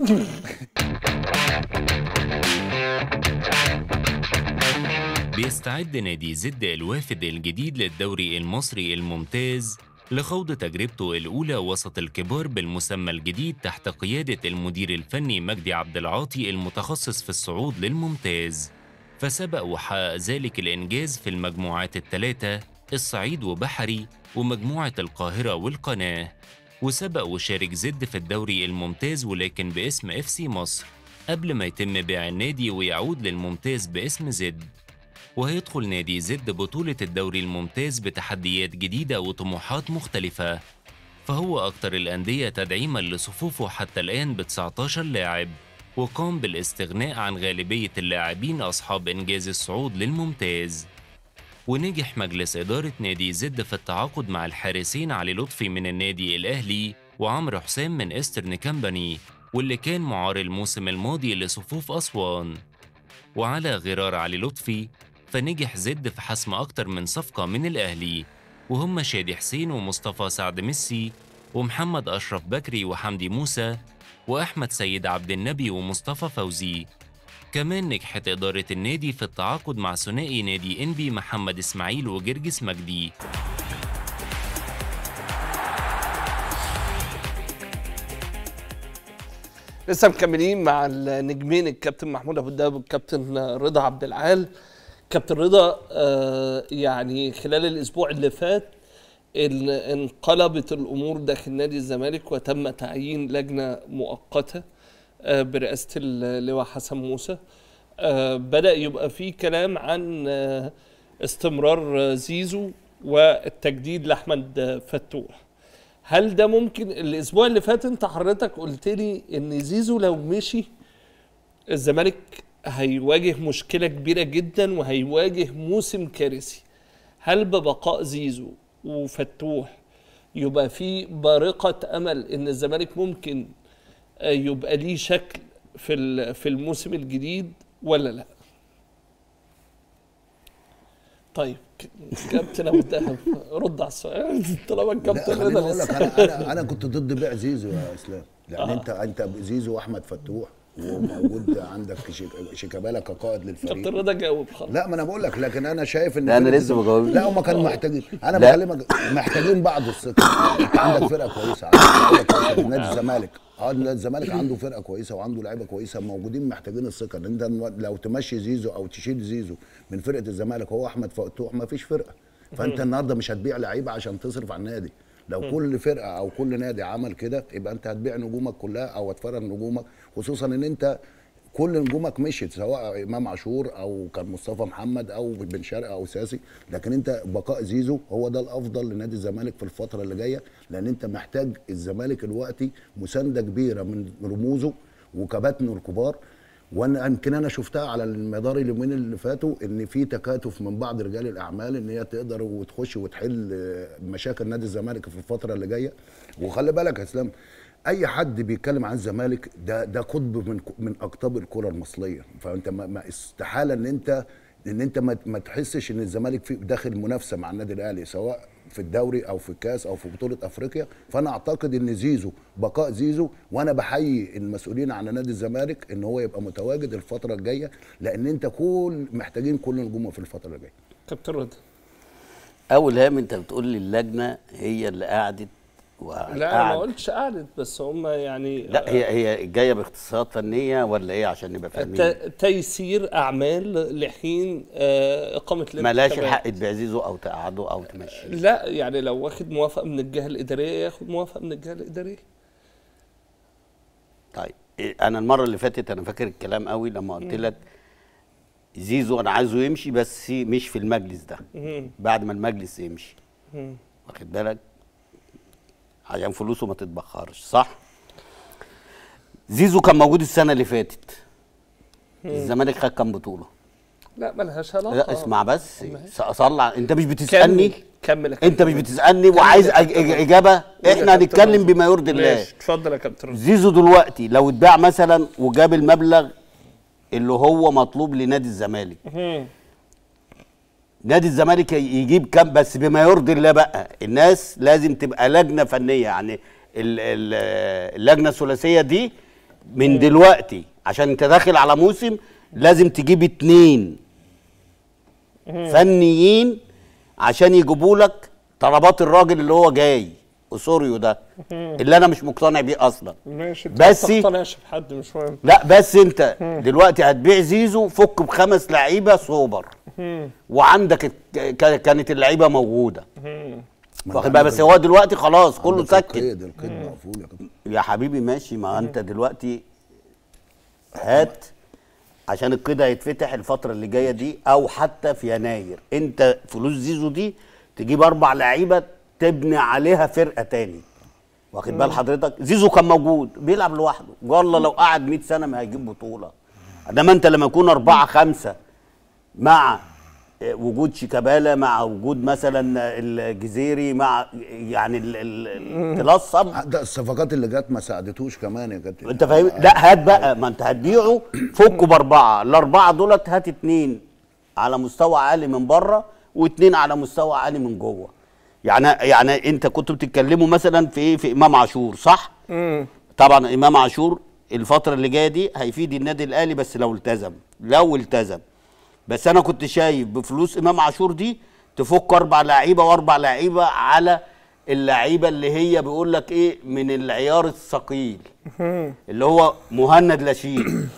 بيستعد نادي زد الوافد الجديد للدوري المصري الممتاز لخوض تجربته الأولى وسط الكبار بالمسمى الجديد تحت قيادة المدير الفني مجدي عبد العاطي المتخصص في الصعود للممتاز. فسبق وحقق ذلك الإنجاز في المجموعات الثلاثة الصعيد وبحري ومجموعة القاهرة والقناة. وسبق وشارك زد في الدوري الممتاز ولكن باسم FC مصر قبل ما يتم بيع النادي ويعود للممتاز باسم زد. وهيدخل نادي زد بطولة الدوري الممتاز بتحديات جديدة وطموحات مختلفة. فهو أكتر الأندية تدعيما لصفوفه حتى الآن ب 19 لاعب. وقام بالاستغناء عن غالبية اللاعبين أصحاب إنجاز الصعود للممتاز. ونجح مجلس إدارة نادي زد في التعاقد مع الحارسين علي لطفي من النادي الأهلي وعمرو حسام من Eastern Company واللي كان معار الموسم الماضي لصفوف أسوان. وعلى غرار علي لطفي فنجح زد في حسم أكتر من صفقة من الأهلي. وهم شادي حسين ومصطفى سعد ميسي ومحمد أشرف بكري وحمدي موسى وأحمد سيد عبد النبي ومصطفى فوزي. كمان نجحت إدارة النادي في التعاقد مع ثنائي نادي إنبي محمد إسماعيل وجرجس مجدي. لسه مكملين مع النجمين الكابتن محمود أبو الدهب والكابتن رضا عبد العال. كابتن رضا آه يعني خلال الأسبوع اللي فات انقلبت الأمور داخل نادي الزمالك وتم تعيين لجنة مؤقتة آه برئاسة اللواء حسن موسى. آه بدأ يبقى في كلام عن آه استمرار زيزو والتجديد لأحمد فتوح. هل ده ممكن؟ الأسبوع اللي فات أنت حضرتك قلت لي إن زيزو لو مشي الزمالك هيواجه مشكلة كبيرة جدا وهيواجه موسم كارثي. هل ببقاء زيزو وفتوح. يبقى في بارقة أمل إن الزمالك ممكن آه، يبقى ليه شكل في في الموسم الجديد ولا لأ؟ طيب كابتن أبو الدهب رد على السؤال. طالما الكابتن رضا أنا أنا كنت ضد بيع زيزو يا إسلام. لأن أنت أنت زيزو وأحمد فتوح وموجود عندك شيك- شيكابالا كقائد كابتن للفريق رضا جاوب خلاص. لا ما أنا بقول لك لكن أنا شايف إن لا، فرقة لسه بجاوب. لا هم كانوا محتاجين. أنا. بكلمك محتاجين بعض الثقة. أنت عندك فرقة كويسة. نادي الزمالك. آه نادي الزمالك عنده فرقة كويسة وعنده لعيبة كويسة موجودين محتاجين الثقة. لأن أنت لو تمشي زيزو أو تشيل زيزو من فرقة الزمالك هو أحمد فتوح ما فيش فرقة. فأنت النهارده مش هتبيع لعيبة عشان تصرف على النادي. لو كل فرقة أو كل نادي عمل كده يبقى أنت هتبيع نجومك كلها أو هتفرغ نجومك خصوصا إن أنت كل نجومك مشيت سواء إمام عاشور أو كان مصطفى محمد أو بن شرقي أو ساسي. لكن أنت بقاء زيزو هو ده الأفضل لنادي الزمالك في الفترة اللي جاية لأن أنت محتاج الزمالك دلوقتي مساندة كبيرة من رموزه وكباتنه الكبار. وأنا يمكن أنا شفتها على المدار اليومين اللي فاتوا إن في تكاتف من بعض رجال الأعمال إن هي تقدر وتخش وتحل مشاكل نادي الزمالك في الفترة اللي جاية. وخلي بالك يا إسلام أي حد بيتكلم عن الزمالك ده ده قطب من من أقطاب الكرة المصرية. فأنت ما, ما استحالة إن أنت إن أنت ما تحسش إن الزمالك في داخل منافسة مع النادي الأهلي سواء في الدوري أو في الكاس أو في بطولة أفريقيا فأنا أعتقد إن زيزو بقاء زيزو وأنا بحيي المسؤولين عن نادي الزمالك إن هو يبقى متواجد الفترة الجاية لأن أنت كل محتاجين كل نجومه في الفترة الجاية. كابتن رضا. أول هام أنت بتقول لي اللجنه هي اللي قعدت لا أنا ما قلتش قعدت بس هم يعني لا هي هي جاية باختصاصات فنية ولا إيه؟ عشان نبقى فاهمين. تيسير أعمال لحين آه، إقامة ملاش. الحق تبعززه أو تقعده أو تمشيه. لا يعني لو واخد موافقة من الجهة الإدارية ياخد موافقة من الجهة الإدارية. طيب إيه، أنا المرة اللي فاتت أنا فاكر الكلام قوي لما قلت لك زيزو أنا عايزه يمشي بس مش في المجلس ده. بعد ما المجلس يمشي. واخد بالك؟ عشان فلوسه ما تتبخرش صح؟ زيزو كان موجود السنة اللي فاتت. الزمالك خد كام بطولة؟ لا ملهاش علاقة. لا اسمع بس. اصلع انت مش بتسألني؟ كمل انت مش. بتسألني وعايز إجابة؟ إحنا هنتكلم. بما يرضي الله. اتفضل يا كابتن. زيزو دلوقتي لو اتباع مثلا وجاب المبلغ اللي هو مطلوب لنادي الزمالك نادي الزمالك يجيب كام بس بما يرضي الله بقى. الناس لازم تبقى لجنة فنية يعني ال- ال- اللجنة الثلاثية دي من دلوقتي عشان انت داخل على موسم لازم تجيب اتنين فنيين عشان يجيبوا لك طلبات الراجل اللي هو جاي. اسوريو ده اللي أنا مش مقتنع بيه أصلا. ماشي بس- ما تقتنعش بحد مش مهم. لا بس أنت دلوقتي هتبيع زيزو فك بخمس لعيبة سوبر. وعندك كانت اللعيبة موجودة. واخد بقى بس هو دلوقتي خلاص كله سكت القيد القيد مقفول يا كابتن. يا حبيبي ماشي. ما أنت دلوقتي هات عشان القيد هيتفتح الفترة اللي جاية دي أو حتى في يناير. أنت فلوس زيزو دي تجيب أربع لعيبة تبني عليها فرقة تاني. واخد بال حضرتك؟ زيزو كان موجود بيلعب لوحده. والله لو قعد 100 سنة ما هيجيب بطولة. إنما أنت لما يكون أربعة خمسة مع وجود شيكابالا مع وجود مثلا الجزيري مع يعني ال- ال- تلصم ده الصفقات اللي جت ما ساعدتوش كمان يا كابتن. أنت فاهم؟ لا هات بقى. ما أنت هتبيعه فكوا بأربعة. الأربعة دولت هات اتنين على مستوى عالي من بره واتنين على مستوى عالي من جوه. يعني يعني انت كنتوا بتتكلموا مثلا في إيه؟ في إمام عاشور صح؟ طبعا إمام عاشور الفترة اللي جاية دي هيفيد النادي الأهلي بس لو التزم لو التزم. بس أنا كنت شايف بفلوس إمام عاشور دي تفك أربع لعيبة وأربع لعيبة على اللعيبة اللي هي بيقول لك إيه؟ من العيار الثقيل. اللي هو مهند لاشين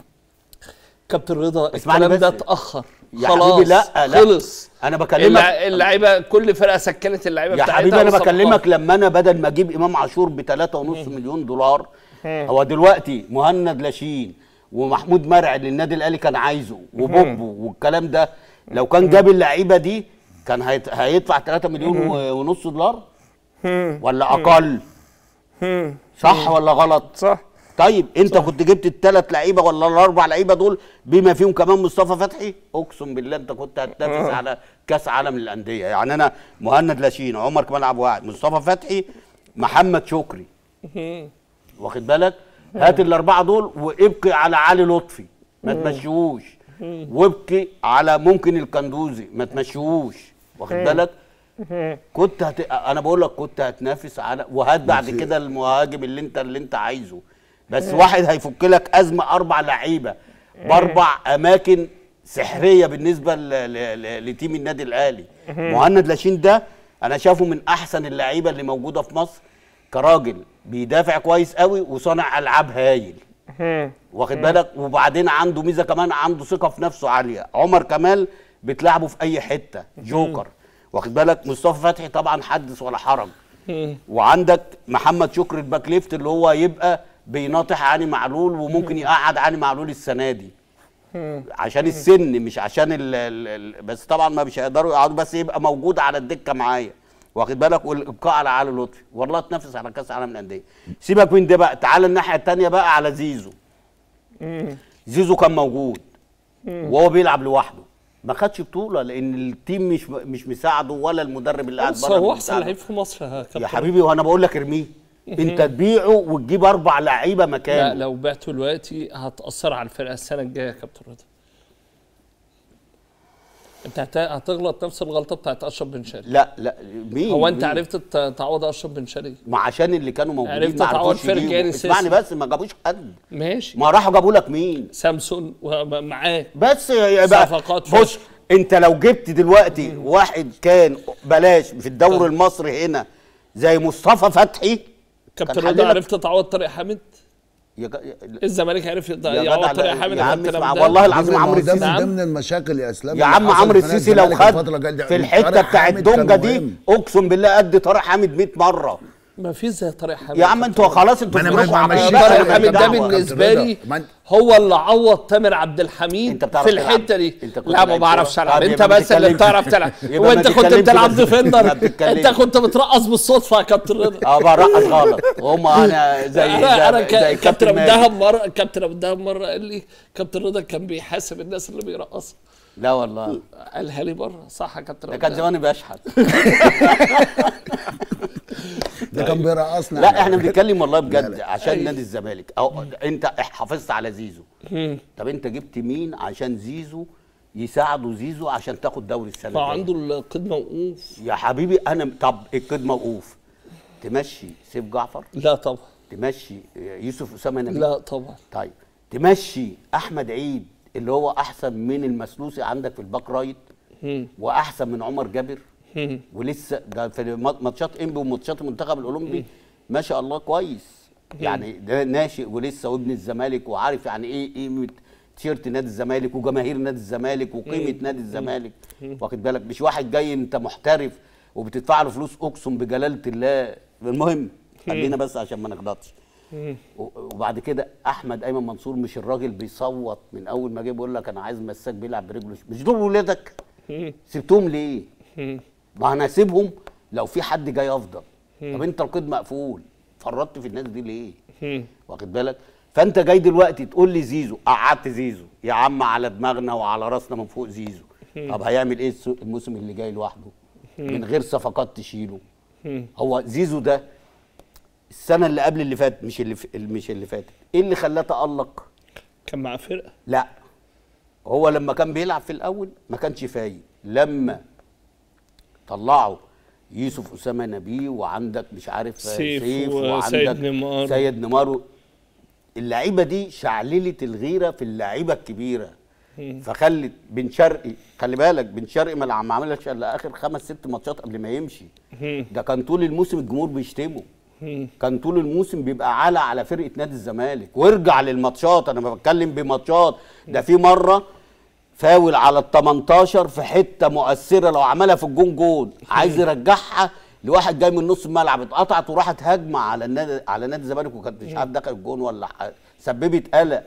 كابتن رضا الكلام ده بس. اتأخر. يا خلاص حبيبي لا لا. خلص. أنا بكلمك اللع- اللعيبة كل فرقة سكنت اللعيبة يا بتاعتها حبيبي أنا. بكلمك لما أنا بدل ما أجيب إمام عاشور ب 3.5 مليون دولار هو دلوقتي مهند لاشين ومحمود مرعي اللي النادي الأهلي كان عايزه وبوبو والكلام ده لو كان جاب اللعيبة دي كان هيدفع 3 مليون ونص دولار؟ ولا أقل؟ صح ولا غلط؟ صح. طيب انت كنت جبت الثلاث لعيبة ولا الأربع لعيبة دول بما فيهم كمان مصطفى فتحي؟ اقسم بالله انت كنت هتنافس على كأس عالم للأندية. يعني أنا مهند لاشين عمر كمال عبد الواحد مصطفى فتحي محمد شكري. واخد بالك؟ هات الأربعة دول وابقي على علي لطفي ما تمشيهوش. وابقي على ممكن الكندوزي ما تمشيهوش. واخد بالك؟ كنت هت... أنا بقول لك كنت هتنافس على وهات بعد كده المهاجم اللي انت اللي انت عايزه. بس واحد هيفك لك أزمة أربع لعيبة. بأربع أماكن سحرية بالنسبة ل... ل... ل... ل team النادي الأهلي. مهند لاشين ده أنا شايفه من أحسن اللعيبة اللي موجودة في مصر كراجل بيدافع كويس قوي وصانع ألعاب هايل. واخد بالك؟ وبعدين عنده ميزة كمان عنده ثقة في نفسه عالية. عمر كمال بتلعبه في أي حتة. جوكر. واخد بالك؟ مصطفى فتحي طبعا حدث ولا حرج. وعندك محمد شكري ال back left اللي هو يبقى بيناطح علي معلول وممكن يقعد علي معلول السنة دي. عشان السن مش عشان ال ال ال بس طبعا ما مش هيقدروا يقعدوا بس يبقى موجود على الدكة معايا. واخد بالك؟ والإبقاء على علي لطفي. والله تنافس على كأس العالم للأندية. سيبك من ده بقى. تعال الناحية الثانية بقى على زيزو. زيزو كان موجود. وهو بيلعب لوحده. ما خدش بطولة لأن التيم مش مش مساعده ولا المدرب اللي قاعد بس بره هو أحسن. لعيب في مصر يا كابتن. يا حبيبي وأنا بقول لك ارميه. انت تبيعه وتجيب أربع لعيبة لا مكانه لو بعته دلوقتي هتأثر على الفرقة السنة الجاية يا كابتن رضا. انت هت- هتغلط نفس الغلطة بتاعت أشرف بن شرقي. لا لا مين؟ هو انت مين؟ عرفت تعوض أشرف بن شرقي؟ ما عشان اللي كانوا موجودين عرفت تعوض فرجاني. اسمعني بس ما جابوش حد. ماشي. ما راحوا جابوا لك مين؟ سامسون معاه. بس يبقى صفقات بص. انت لو جبت دلوقتي واحد كان بلاش في الدوري المصري هنا زي مصطفى فتحي كابتن رضا عرفت تعوض طارق حامد الزمالك عرف يعوض طارق حامد يا عم كابتن اسمع أبو والله. العظيم عمرو ده السيسي من ضمن المشاكل يا أسلام يا عم عمرو السيسي لو خد. في الحتة بتاعت دونجا دي. أقسم بالله قد طارق حامد 100 مرة ما في زي طارق حامد يا عم أنتوا خلاص أنتوا. طارق حامد ده. بالنسبة لي هو اللي عوض تامر عبد الحميد في. الحتة دي لا ما بعرفش. ألعب انت بس اللي. بتعرف تلعب وانت كنت بتلعب. ديفندر. انت كنت بترقص بالصدفة يا كابتن رضا آه برقص غلط هم أنا زي أنا زي كابتن ابو. الدهب مره كابتن ابو الدهب مرة قال لي كابتن رضا كان بيحاسب الناس اللي بيرقصوا لا والله. قالها لي بره صح يا كابتن ده كان زماني بشحت ده كان بيرقصنا. لا إحنا بنتكلم والله بجد. عشان نادي الزمالك. أو انت حافظت على زيزو. طب انت جبت مين عشان زيزو يساعدوا زيزو عشان تاخد دوري السنة الجاية؟ فعنده القيد موقوف يا حبيبي أنا طب القيد موقوف تمشي سيف جعفر؟ لا طبعا. تمشي يوسف أسامة نبيل؟ لا طبعا. طيب. تمشي أحمد عيد؟ اللي هو أحسن من المسلوسي عندك في ال back right وأحسن من عمر جابر. ولسه ده في ماتشات إنبي وماتشات المنتخب الأولمبي. ما شاء الله كويس. يعني ده ناشئ ولسه وابن الزمالك وعارف يعني إيه قيمة تيشيرت نادي الزمالك وجماهير نادي الزمالك وقيمة نادي الزمالك. واخد بالك؟ مش واحد جاي أنت محترف وبتدفع له فلوس أقسم بجلالة الله. المهم خلينا بس عشان ما نغلطش. وبعد كده أحمد أيمن منصور مش الراجل بيصوت من أول ما جه بيقول لك أنا عايز مساك بيلعب برجله. مش دول ولادك؟ سبتهم ليه؟ ما أنا هسيبهم لو في حد جاي أفضل. طب أنت القيد مقفول. فرطت في الناس دي ليه؟ واخد بالك؟ فأنت جاي دلوقتي تقول لي زيزو. قعدت زيزو. يا عم على دماغنا وعلى راسنا من فوق زيزو. طب هيعمل إيه الموسم اللي جاي لوحده؟ من غير صفقات تشيله. هو زيزو ده السنة اللي قبل اللي فات مش اللي ف... مش اللي فاتت إيه اللي خلاه تألق؟ كان مع فرقة. لا. هو لما كان بيلعب في الأول ما كانش فايق. لما طلعوا يوسف أسامة نبيه وعندك مش عارف سيف سيف وعندك نيمار. سيد نيمار اللعيبة دي شعللت الغيرة في اللعيبة الكبيرة. فخلت بن شرقي خلي بالك بن شرقي ما ما عملش إلا آخر خمس ست ماتشات قبل ما يمشي. ده كان طول الموسم الجمهور بيشتمه. كان طول الموسم بيبقى على على فرقة نادي الزمالك. وارجع للماتشات أنا بتكلم بماتشات. ده في مرة فاول على ال 18 في حتة مؤثرة لو عملها في الجون جون. عايز يرجعها لواحد جاي من نص الملعب اتقطعت وراحت هجمة على النادي على نادي الزمالك وكانت مش عارف دخل الجون ولا ح- سببت قلق.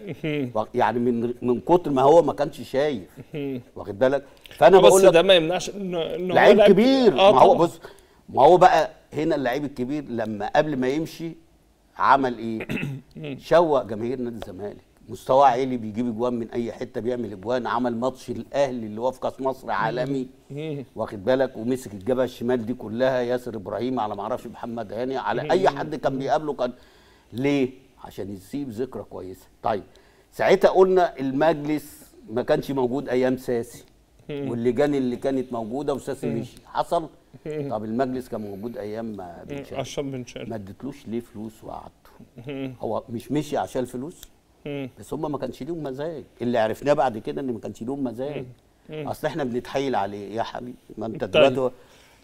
يعني من من كتر ما هو ما كانش شايف. واخد بالك؟ فأنا بس بقول لك ده ما يمنعش انه لعيب كبير. آه ما هو. بص ما هو بقى هنا اللعيب الكبير لما قبل ما يمشي عمل إيه؟ شوق جماهير نادي الزمالك. مستواه عالي بيجيب اجوان من أي حتة بيعمل أجوان عمل ماتش الأهلي اللي هو في كأس مصر عالمي. واخد بالك؟ ومسك الجبهة الشمال دي كلها ياسر إبراهيم على ما أعرفش محمد هاني على أي حد كان بيقابله كان ليه؟ عشان يسيب ذكرى كويسة. طيب ساعتها قلنا المجلس ما كانش موجود أيام ساسي. واللجان اللي كانت موجودة وساسي مشي. حصل طب المجلس كان موجود أيام ما بن شرقي. عشان بن شرقي. ما اديتلوش ليه فلوس وقعدته؟ هو مش مشي عشان الفلوس بس هم ما كانش ليهم مزاج. اللي عرفناه بعد كده إن ما كانش ليهم مزاج. أصل إحنا بنتحايل عليه. يا حبيبي ما أنت دلوقتي هو-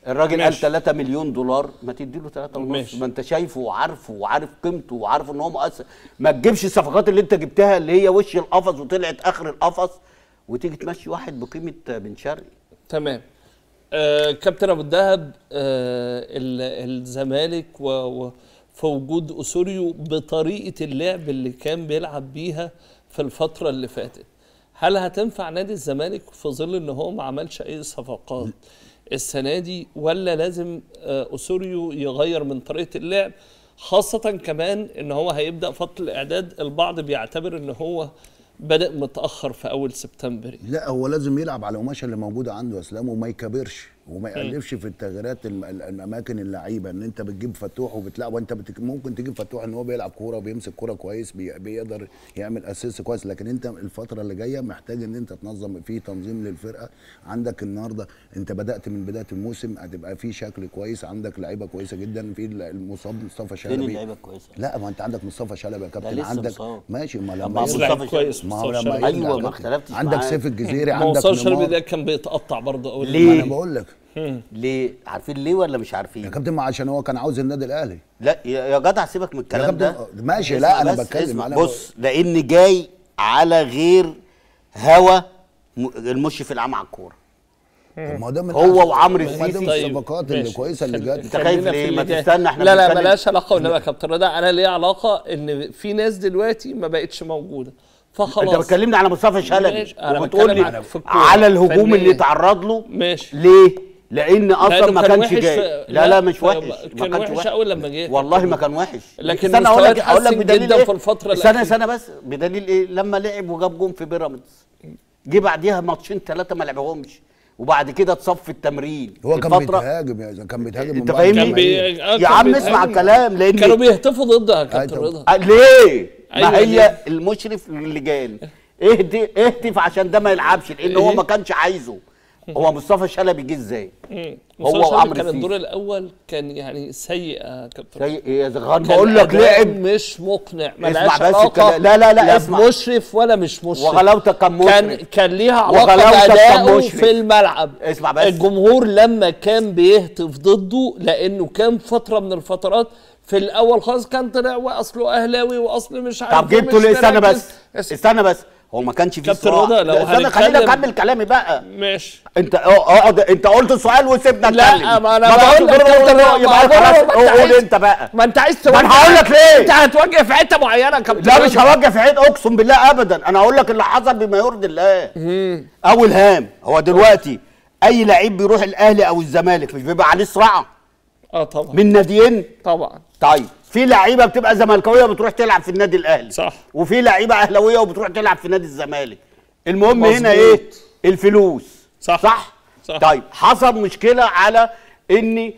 الراجل قال ماشي. 3 مليون دولار. ما تديله 3 ونص. ما أنت شايفه وعارفه وعارف قيمته وعارف إن هو مؤثر ما تجيبش الصفقات اللي أنت جبتها اللي هي وش القفص وطلعت آخر القفص وتيجي تمشي واحد بقيمة بن شرقي. تمام. آه كابتن أبو الدهب آه ال- الزمالك و- و- في وجود اسوريو بطريقة اللعب اللي كان بيلعب بيها في الفترة اللي فاتت. هل هتنفع نادي الزمالك في ظل إن هو ما عملش أي صفقات السنة دي ولا لازم آه اسوريو يغير من طريقة اللعب؟ خاصة كمان إن هو هيبدأ فترة الإعداد البعض بيعتبر إن هو بدأ متأخر في أول سبتمبر. لا هو لازم يلعب على القماشة اللي موجودة عنده يا اسلام وما يكبرش وما يألفش في التغييرات الأماكن اللعيبة إن أنت بتجيب فتوح وبتلعب وأنت بتك... ممكن تجيب فتوح إن هو بيلعب كورة وبيمسك كورة كويس بي... بيقدر يعمل اسيس كويس لكن أنت الفترة اللي جاية محتاج إن أنت تنظم في تنظيم للفرقة عندك النهارده أنت بدأت من بداية الموسم هتبقى في شكل كويس عندك لعيبة كويسة جدا في المصاب مصطفى فين شلبي اللعيبة الكويسة لا ما أنت عندك مصطفى شلبي يا كابتن لسه عندك مصاب. ماشي ما لما لعيب كويس ما هو مصطفى لما أيوة، ما. اختلفتش عندك. سيف الجزيري ما عندك وصل شلبي. ده كان بيتقطع برضه أول ليه؟ أنا بقول لك ليه عارفين ليه ولا مش يا عارفين كابتن ما عشان هو كان عاوز النادي الأهلي لا يا يا جدع سيبك من الكلام كابتن، ده ماشي، لا، أنا بس، بتكلم،. أنا بص لأن جاي على غير هوا المشرف العام على الكورة ما هو ده من هو وعمرو السيسي. الصفقات اللي ماشي. كويسة اللي جت أنت خايف ليه؟ ما. تستنى، إحنا لا لا. ملاش علاقة والنبي يا كابتن رضا أنا ليه علاقة إن في ناس دلوقتي ما بقتش موجودة فخلاص انت بتكلمني على مصطفى شلبي وبتقول بتكلم لي على-. على الهجوم فنيا. اللي تعرض له ماشي ليه؟ لأن أصلا ما كان كانش جاي لا لا مش وحش ما كان كانش وحش أول لما جه. والله ما كان وحش لكن استنى أقول لك أقول لك بدليل جداً إيه في الفترة استنى الأخيرة. استنى بس بدليل إيه لما لعب وجاب جون في بيراميدز جه بعديها ماتشين ثلاثة ما لعبهمش وبعد كده اتصاب في التمرين هو كان فترة- بيتهاجم يا كان بيتهاجم أنت فاهمني؟ كان بي... آه، يا عم. اسمع الكلام لأن كانوا بيهتفوا ضدها يا كابتن أيوة. رضا ليه؟ أيوة ما هي ليه؟ المشرف اللجان اهدي اهتف عشان ده ما يلعبش لأن هو إيه؟ ما كانش عايزه هو مصطفى شلبي جه إزاي؟ مم. هو وعمرو كان. الدور الأول كان يعني سيء يا كابتن سيء يا زغار كان بقول لك لعب مش مقنع اسمع ملهاش بس علاقة. لا لا لا اسمع. مشرف ولا مش مشرف وغلاوتك كان مشرف. كان كان ليها علاقة بأدائه. في الملعب اسمع بس. الجمهور لما كان بيهتف ضده لأنه كان فترة من الفترات في الأول خالص كان طلع وأصله أهلاوي وأصل مش عارف طب جبته ليه استنى. بس اس- استنى بس هو ما كانش فيه كابتن. رضا، لو استنى خليني هنتكلم- اكمل كلامي بقى. ماشي. انت آه آه انت قلت السؤال وسيبنا لا،. ما تقعدش بقول لك كابتن رضا، يبقى خلاص قول أنت بقى. ما أنت عايز ما أنا هقول لك ليه؟ أنت هتوجه في حتة معينة يا كابتن لا مش. هوجه في عيد أقسم بالله ابدا. أنا هقول لك اللي حصل بما يرضي الله. أول هام هو دلوقتي أي لعيب بيروح الأهلي أو الزمالك مش بيبقى عليه صراع؟ آه طبعا. من ناديين؟ طبعا. طيب. في لعيبة بتبقى زملكاوية بتروح تلعب في النادي الأهلي. صح. وفي لعيبة أهلاوية وبتروح تلعب في نادي الزمالك. المهم مظبوط. هنا إيه؟ الفلوس. صح. صح؟ صح. طيب حصل مشكلة على إن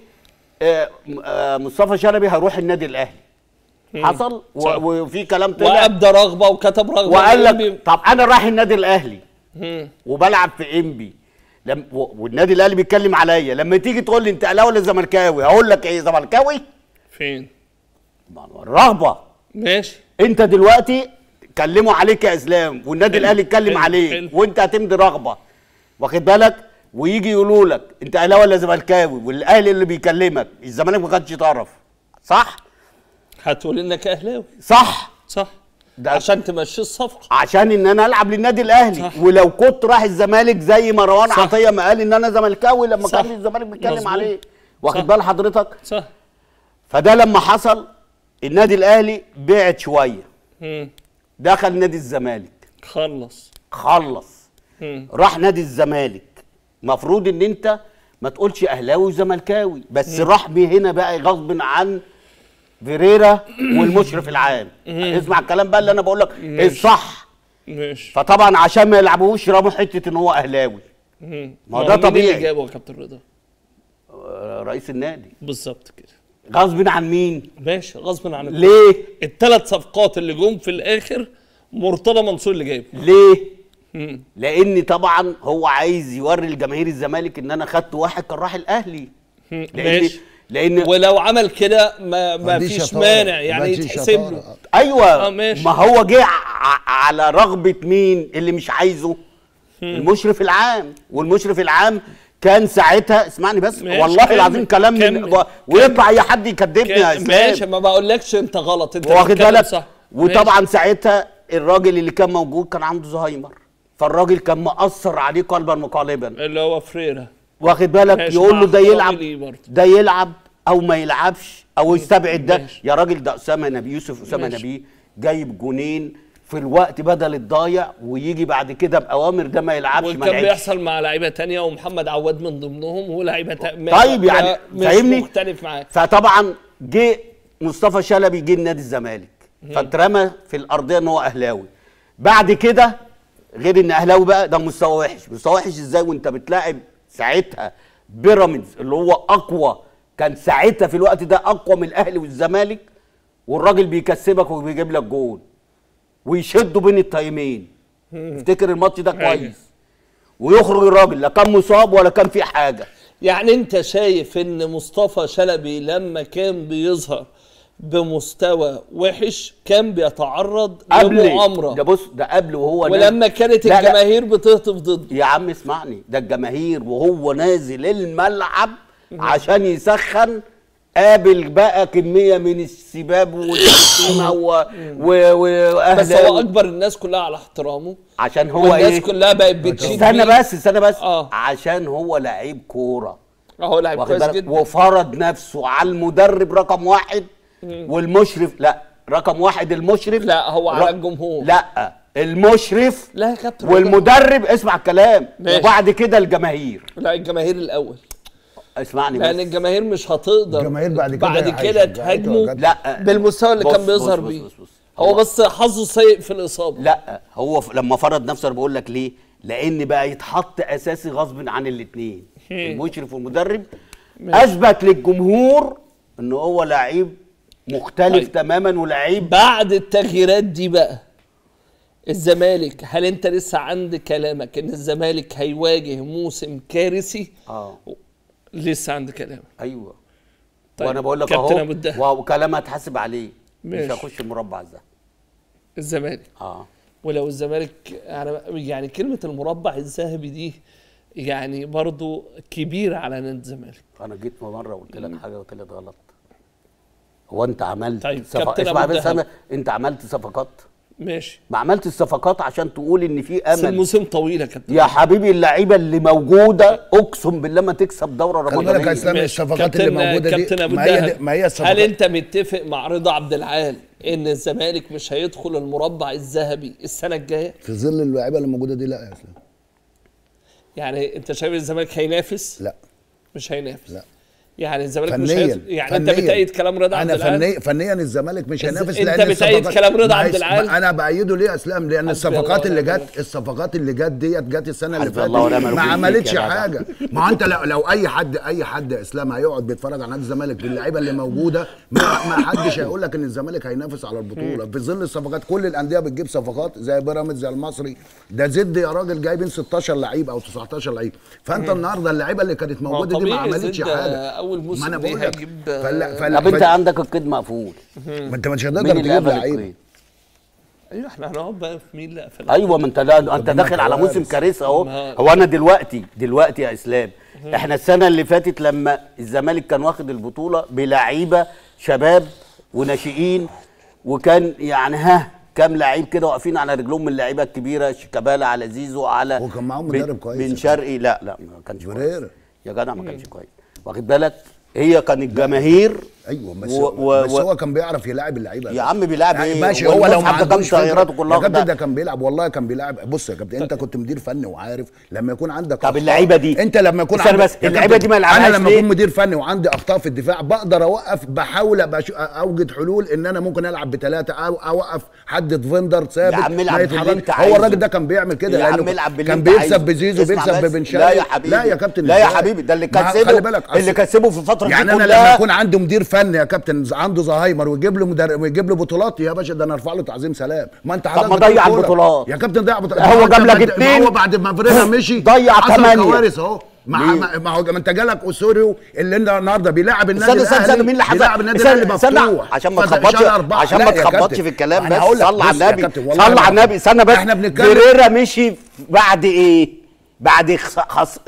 آه، آه، مصطفى شلبي هيروح النادي الأهلي. حصل؟ صح. وفي كلام طلع. وابدى رغبة وكتب رغبة وقال لك طب أنا رايح النادي الأهلي. وبلعب في إنبي. لم والنادي الأهلي بيتكلم عليا. لما تيجي تقول لي أنت أهلاوي ولا زملكاوي؟ هقول لك إيه زملكاوي؟ فين؟ الرغبه ماشي. انت دلوقتي كلموا عليك يا اسلام والنادي الأهلي اتكلم عليك. وانت هتمضي رغبة. واخد بالك؟ ويجي يقولوا لك انت أهلاوي ولا زملكاوي؟ والأهلي اللي بيكلمك الزمالك ما كانش طرف. صح؟ هتقول إنك أهلاوي. صح. صح. ده- عشان تمشي الصفقة. عشان إن أنا ألعب للنادي الأهلي. صح. ولو كنت رايح الزمالك زي مروان. عطية ما قال إن أنا زملكاوي لما صح. كان الزمالك بيتكلم. عليه. واخد. بال حضرتك؟ صح. فده لما حصل النادي الأهلي بعد شوية. مم. دخل نادي الزمالك. خلص. خلص. مم. راح نادي الزمالك. مفروض إن أنت ما تقولش أهلاوي وزملكاوي بس راح بيه هنا بقى غصب عن فيريرا والمشرف العام. اسمع الكلام بقى اللي أنا بقول لك. الصح. ماشي. فطبعا عشان ما يلعبوش رموا حتة إن هو أهلاوي. ما هو ده مين اللي طبيعي. جابه يا كابتن رضا؟ آه، رئيس النادي. بالظبط كده. غصب عن مين؟ ماشي غصب عن ليه؟ الثلاث صفقات اللي جم في الآخر مرتضى منصور اللي جايبه. ليه؟ مم. لأن طبعا هو عايز يوري لجماهير الزمالك إن أنا خدت واحد كان راح الأهلي. لأن ماشي. لأن ولو عمل كده ما, ما فيش شطارة. مانع يعني يتحسب. له. أيوه. آه، ماشي. ما هو جه على رغبة مين اللي مش عايزه؟ المشرف العام. والمشرف العام كان ساعتها اسمعني بس والله العظيم كلام من ويطلع أي حد يكذبني يا كان- ماشي اسلام ما بقولكش أنت غلط أنت واخد بالك وطبعا ساعتها الراجل اللي كان موجود كان عنده زهايمر فالراجل كان مأثر عليه قلبا وقالبا. اللي هو فريرة واخد بالك يقول له ده يلعب. ده يلعب أو ما يلعبش أو يستبعد ده. يا راجل ده أسامة نبي يوسف أسامة. نبي جايب جونين في الوقت بدل الضايع ويجي بعد كده بأوامر ده ما يلعبش ما وكان بيحصل مع لعيبة تانية ومحمد عواد من ضمنهم ولاعيبه طيب يعني فاهمني؟ مختلف معاك. فطبعا جه مصطفى شلبي جه نادي الزمالك. فاترمى في الأرضية إن هو أهلاوي. بعد كده غير إن أهلاوي بقى ده مستوى وحش. مستوى وحش إزاي؟ وأنت بتلاعب ساعتها بيراميدز اللي هو أقوى كان ساعتها في الوقت ده أقوى من الأهلي والزمالك والراجل بيكسبك وبيجيب لك جول ويشدوا بين التايمين. افتكر الماتش ده أيوة. كويس. ويخرج الراجل لا كان مصاب ولا كان في حاجة. يعني انت شايف ان مصطفى شلبي لما كان بيظهر بمستوى وحش كان بيتعرض قبل. لمؤامرة. ده بص ده قبل وهو ولما كانت لا لا. الجماهير بتهتف ضده. يا عم اسمعني ده الجماهير وهو نازل الملعب عشان يسخن قابل بقى كمية من السباب والشتيمه و... و... و... بس هو أكبر الناس كلها على احترامه. عشان هو والناس إيه؟ كلها بقت بتشيد استنى. بس استنى بس. آه. عشان هو لعيب كورة. هو لاعب واخد كويس جدا. وفرض نفسه على المدرب رقم واحد والمشرف. لا رقم واحد المشرف. لا، هو على الجمهور. لا المشرف لا يا كابتن والمدرب. اسمع الكلام. ماشي. وبعد كده الجماهير. لا الجماهير الأول. اسمعني لأن بس. الجماهير مش هتقدر الجماهير بعد كده بعد كده تهاجمه. لا بالمستوى اللي بص- كان بيظهر بيه. بص- بص. هو بس حظه سيء في الإصابة. لا هو ف- لما فرض نفسه أنا بقول لك ليه؟ لأن بقى يتحط أساسي غصب عن الاثنين المشرف والمدرب. أثبت للجمهور إن هو لعيب مختلف طيب. تماما ولعيب. بعد التغييرات دي بقى الزمالك هل أنت لسه عند كلامك إن الزمالك هيواجه موسم كارثي؟ آه. لسه عند كلامك. أيوه. طيب، وأنا بقول لك أهو أبو الدهب. وكلام هتحاسب عليه. مش ماشي. هخش المربع ده الزمالك. آه. ولو الزمالك يعني يعني كلمة المربع الذهبي دي يعني برضو كبيرة على نادي الزمالك. أنا جيت مرة وقلت لك حاجة وطلعت غلط. هو أنت عملت طيب، صف... كابتن اسمع أبو بس الدهب. أنا- أنت عملت صفقات؟ ماشي. ما عملتش الصفقات عشان تقول إن في بس امل الموسم طويل يا كابتن. يا حبيبي اللعيبة اللي موجودة أقسم بالله ما تكسب دورة خلي بالك يا اسلام. الصفقات اللي كابتن- موجودة دي. كابتن أبو ما هي الدهب دي- ما هي هل الصفقات أنت متفق مع رضا عبد العال إن الزمالك مش هيدخل المربع الذهبي السنة الجاية؟ في ظل اللعيبة اللي موجودة دي لا يا اسلام يعني أنت شايف الزمالك هينافس؟ لا. مش هينافس. لا. يعني الزمالك مش فنيا هيدخل يعني انت فنياً. بتأيد كلام رضا عبد أنا العال؟ فنيا فنيا الزمالك مش هينافس أنت لأن بتأيد الصفقات- كلام رضا عبد العال؟ أنا بأيده ليه يا إسلام؟ لأن الصفقات اللي جت الصفقات اللي جت ديت جت السنة اللي فاتت ما عملتش. حاجة. ما هو أنت لو, لو أي حد أي حد يا إسلام هيقعد بيتفرج على نادي الزمالك باللعيبة اللي موجودة ما, ما حدش هيقول لك إن الزمالك هينافس على البطولة. في ظل الصفقات كل الأندية بتجيب صفقات زي بيراميدز زي المصري. ده زد يا راجل جايبين 16 لعيب أو 19 لعيب. فأنت النهارده اللعيبة اللي كانت موجودة دي ما عملتش حاجة. أول موسم ما أنا بقول لك فلا فلا طب أنت عندك القيد مقفول. ما أنت مش هتقدر تجيب لعيبة. أيوه إحنا هنقعد بقى في مين لا في أيوه ما أنت أنت داخل على. موسم كارثة أهو. هو أنا دلوقتي دلوقتي يا إسلام إحنا السنة اللي فاتت لما الزمالك كان واخد البطولة بلعيبة شباب وناشئين وكان يعني ها كام لعيب كده واقفين على رجلهم من اللعيبة الكبيرة شيكابالا على زيزو على وكان معاهم مدرب كويس. بن شرقي. لا لا ما كانش كويس. يا جدع ما كانش كويس. واخد بالك؟ هي كان الجماهير أيوه بس و- و... بس هو كان بيعرف يلاعب اللعيبة يا عم بيلعب يعني إيه ماشي هو لو ما عندوش تغييراته كلها يا كابتن. ده كان بيلعب والله كان بيلعب بص يا كابتن أنت كنت مدير فني وعارف لما يكون عندك طب اللعيبة دي. أنت لما يكون عندك بس، كابتن، دي ما يلعبهاش أنا لما؟ أكون مدير فني وعندي أخطاء في الدفاع بقدر أوقف بحاول أوجد حلول إن أنا ممكن ألعب بثلاثه أو أوقف حد ديفندر ثابت يا عم العب باللي. أنت هو عايزه. الراجل ده كان بيعمل كده يا عم العب باللي كان بيكسب. بزيزو بيكسب. ببن لا يا. حبيبي لا يا كابتن لا يا؟ حبيبي ده اللي كسبه اللي كسبه في الفترة يعني دي أنا كلها لما يكون عندي مدير فني يا كابتن عنده زهايمر ويجيب له مدرب ويجيب له بطولات يا باشا ده أنا أرفع له تعظيم سلام. ما أنت ما حضرتك ضيع. البطولات. يا كابتن ضيع بطولات هو ما جاب لك ما ما اتنين، هو بعد ما فريرا مشي ضيع حصل تمانية. كوارث أهو. مع؟ ما ما هو ما أنت جالك اسوريو اللي أنت النهارده بيلاعب النادي استنى استنى الأهلي استنى مين اللي حصل بيلاعب النادي الأهلي مفتوح. عشان ما تخبطش. عشان ما تخبطش. في الكلام بس صلى على النبي. صلى أنا- على النبي. استنى بس. إحنا بنتكلم فيريرا مشي بعد إيه؟ بعد خس- خس-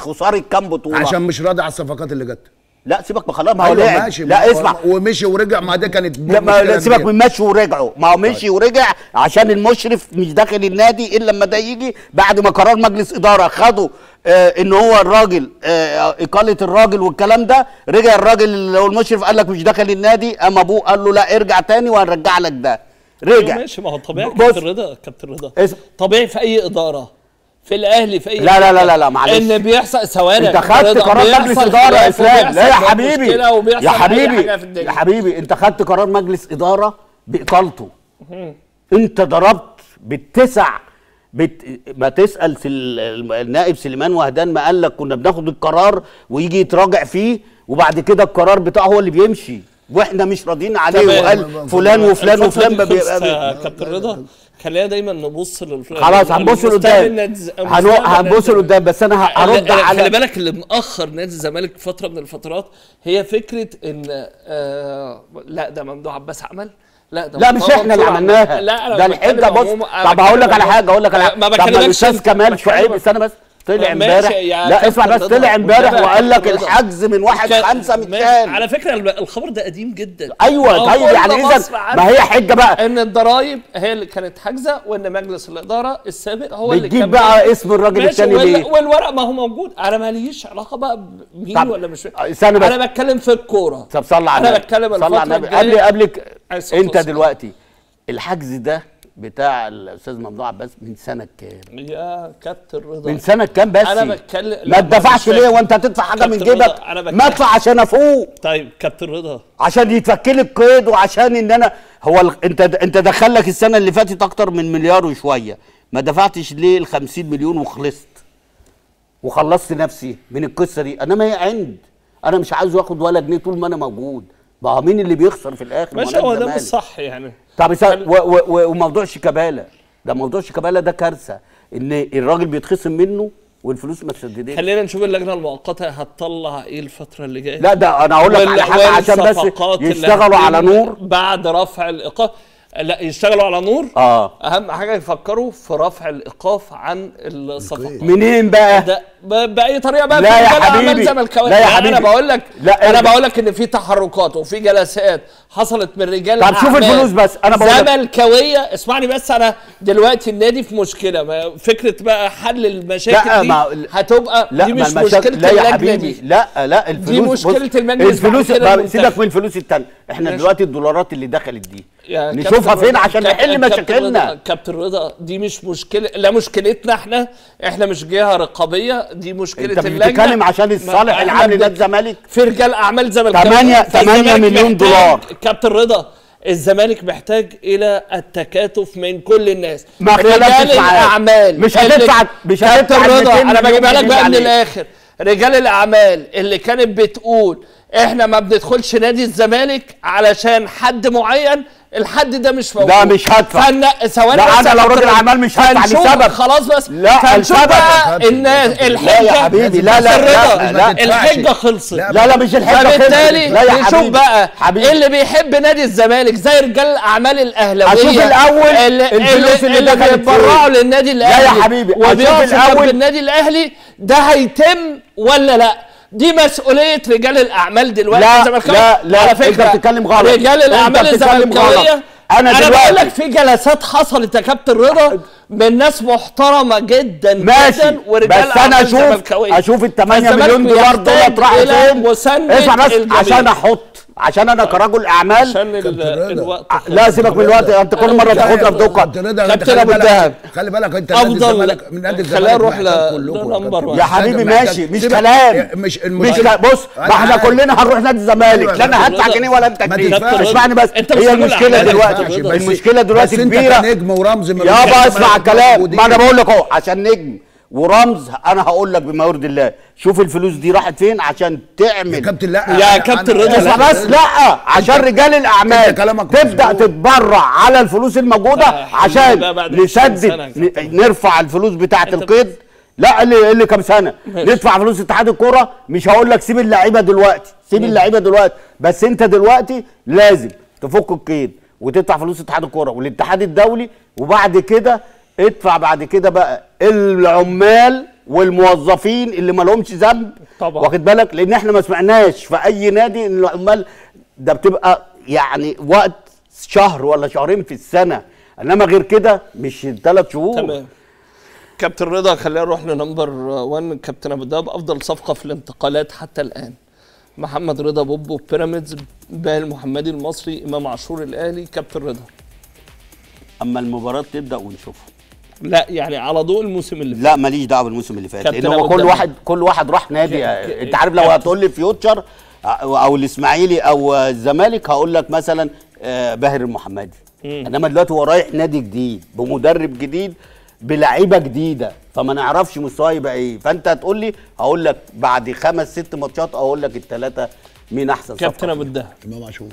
خسارة كام بطولة؟ عشان مش راضي على الصفقات اللي جت. لا سيبك ما خلاص ما هو أيوه لعب ماشي لا اسمع. ومشي ورجع ما ده كانت لا ما سيبك. من مشي ورجعوا ما هو مشي ورجع عشان المشرف مش داخل النادي إلا لما ده يجي بعد ما قرار مجلس إدارة خدوا آه إن هو الراجل آه إقالة الراجل والكلام ده رجع الراجل اللي هو المشرف قال لك مش داخل النادي قام أبوه قال له لا ارجع تاني وهنرجع لك ده. رجع. ماشي ما هو طبيعي. كابتن رضا كابتن رضا. طبيعي في أي إدارة. في الأهلي في أي لا لا لا لا لا معلش. ان بيحصل ثواني. أنت خدت قرار مجلس إدارة يا إسلام. لا يا حبيبي. يا حبيبي. يا حبيبي أنت خدت قرار مجلس إدارة بإقالته. أنت ضربت بالتسع بت... ما تسأل في ال- النائب سليمان وهدان ما قال لك كنا بناخد القرار ويجي يتراجع فيه وبعد كده القرار بتاعه هو اللي بيمشي. وإحنا مش راضيين عليه. وقال فلان وفلان وفلان ما بيبقى يا كابتن رضا خلينا دايما نبص لل خلاص هنبص لقدام. هنبص لقدام بس أنا هرد خلي على بالك اللي مأخر نادي الزمالك فترة من الفترات هي فكرة إن آه لا ده ممدوح عباس عمل؟ لا ده لا مش إحنا اللي. عملناها. لا ده الحجه بص طب هقول لك على حاجة أقول لك على حاجة. طب الأستاذ كمال شعيب استنى بس. طلع امبارح يا لا اسمع بس طلع امبارح وقال لك. الحجز من واحد خمسة. متشال على فكرة الخبر ده قديم جدا أيوه طيب يعني اذا ما هي حجة بقى إن الضرايب هي اللي كانت حاجزة وإن مجلس الإدارة السابق هو اللي كان بقى اسم الراجل وال- ليه؟ والورق ما هو موجود أنا ماليش علاقة بقى بمين طب، ولا مش استنى بس. أنا بتكلم في الكورة طب صلى على أنا النبي بتكلم صلى على النبي قبل قبلك أنت. دلوقتي الحجز ده بتاع الأستاذ ممدوح عباس من سنة كام؟ يا كابتن رضا. من سنة كام بس؟ أنا بتكلم- ما تدفعش ليه. وأنت هتدفع حاجة من جيبك؟ ما ادفع عشان أفوق. طيب كابتن رضا. عشان يتفك لي القيد وعشان إن أنا هو ال... أنت أنت دخل لك السنة اللي فاتت أكتر من مليار وشوية. ما دفعتش ليه ال 50 مليون وخلصت؟ وخلصت نفسي من القصة دي. أنا ما هي عند. أنا مش عاوز اخد ولا جنيه طول ما أنا موجود. ما هو مين اللي بيخسر في الآخر؟ ماشي ما هو ده مش. صح يعني. طب. وموضوع شيكابالا ده موضوع شيكابالا ده كارثة إن الراجل بيتخصم منه والفلوس ما تسددتش خلينا نشوف اللجنة المؤقتة هتطلع إيه الفترة اللي جاية. لا ده أنا أقول لك على حاجة عشان بس يشتغلوا على نور. بعد رفع الإيقاف. لا يشتغلوا على نور. آه. أهم حاجة يفكروا في رفع الإيقاف عن الصفقات منين بقى؟ بأي طريقة بقى؟ لا يا حبيبي. لا يا أنا حبيبي. بقول لك لا، أنا. بقول لك إن في تحركات وفي جلسات حصلت من رجال طب شوف الفلوس بس، أنا بقول لك- زملكاويه اسمعني بس أنا دلوقتي النادي في مشكلة. فكرة بقى حل المشاكل لا، دي ما- هتبقى لا دي مش مشكلة لا يا حبيبي. دي لا لا الفلوس مشكلة بص، المجلس الفلوس. سيبك من الفلوس التانية إحنا. دلوقتي الدولارات اللي دخلت دي. نشوفها فين عشان نحل مشاكلنا. كابتن رضا دي مش مشكلة لا مشكلتنا إحنا إحنا مش جهة رقابية دي مشكلة انت بتتكلم عشان الصالح العام لنادي الزمالك؟ في رجال أعمال زملكاوية. 8 فالزمالك 8 مليون دولار. كابتن رضا الزمالك محتاج إلى التكاتف من كل الناس. ما رجال. الأعمال. مش هتدفع- مش كابتن هتدفع رضا 200 أنا بجيبها لك بقى من. الآخر. رجال الأعمال اللي كانت بتقول إحنا ما بندخلش نادي الزمالك علشان حد معين الحد ده مش موجود لا، مش هدفع. فن... ثواني لا، يا لو راجل رضا. أعمال مش هدفع لسبب. خلاص بس. لا، فنشوف السبب- الناس. لا الحجة يا حبيبي لا لا الرضا. لا, لا, الحجة خلصت. لا، لا لا مش الحجة فبالتالي خلصت. لا يا نشوف بقى حبيبي. اللي بيحب نادي الزمالك زي رجال الاعمال الأهلاوية. أشوف الأول اللي, الفلوس اللي اللي دخلت بيتبرعوا. للنادي لا الأهلي يا حبيبي، الأول- جنب النادي الأهلي ده هيتم ولا لا؟ دي مسؤولية رجال الأعمال دلوقتي لا. لا لا على أنت فكرة بتتكلم غلط رجال أنت الأعمال الزملكاوية. أنا أنا دلوقتي بقول لك في جلسات حصلت يا كابتن رضا من ناس محترمة جدا ماشي جدا ورجال بس أنا أشوف. أشوف ال 8 فالزمالك مليون دولار راحوا إلى فين اسمع بس. عشان أحط عشان أنا كرجل اعمال. عشان. الوقت لا سيبك من الوقت انت كل مرة تاخدها في دوقك كابتن بالك- الدهب. خلي بالك انت الزمالك من نادي خلينا الزمالك نروح ل- كلكم لنمبر. يا حبيبي ماشي مش كلام. مش مش لا بص ما إحنا. كلنا هنروح نادي الزمالك. لا أنا هدفع. جنيه ولا أنت جنيه. اسمعني بس. مش هي المشكلة دلوقتي. المشكلة دلوقتي بس أنت كبيرة. كنجم ورمز ما يابا اسمع الكلام. ما أنا بقول لك أهو عشان نجم. ورمز أنا هقول لك بما يرضي الله شوف الفلوس دي راحت فين عشان يا تعمل كابتن لا يا كابتن رضا،. بس لا عشان رجال الأعمال تبدأ. تتبرع على الفلوس الموجودة حلو عشان بقى بعد 20 سنة نسدد يا. نرفع الفلوس بتاعة القيد لا اللي اللي كام سنة. ندفع فلوس اتحاد الكورة مش هقول لك سيب اللعيبة دلوقتي سيب اللعيبة دلوقتي بس انت دلوقتي لازم تفك القيد وتدفع فلوس اتحاد الكورة والاتحاد الدولي وبعد كده ادفع بعد كده بقى العمال والموظفين اللي ما لهمش ذنب. طبعا. واخد بالك؟ لأن إحنا ما سمعناش في أي نادي إن العمال ده بتبقى يعني وقت شهر ولا شهرين في السنة. إنما غير كده مش ثلاث شهور. تمام. كابتن رضا خلينا نروح لنمبر 1 كابتن أبو دهب أفضل صفقة في الانتقالات حتى الآن. محمد رضا بوبو بيراميدز باهي المحمدي المصري إمام عاشور الأهلي. كابتن رضا. أما المباراة تبدأ ونشوفها لا يعني على ضوء الموسم اللي فات. لا ماليش دعوة بالموسم اللي فات لأن هو كل. واحد كل واحد راح نادي. أنت عارف لو. هتقول لي فيوتشر أو أو الإسماعيلي أو الزمالك هقول لك مثلا آه، باهر المحمدي. إنما دلوقتي هو رايح نادي جديد بمدرب جديد بلعيبة جديدة. فما نعرفش مستواه يبقى إيه. فأنت هتقول لي هقول لك بعد خمس ست ماتشات أقول لك الثلاثه مين أحسن كابتن أبو. الدهب. إمام عاشور.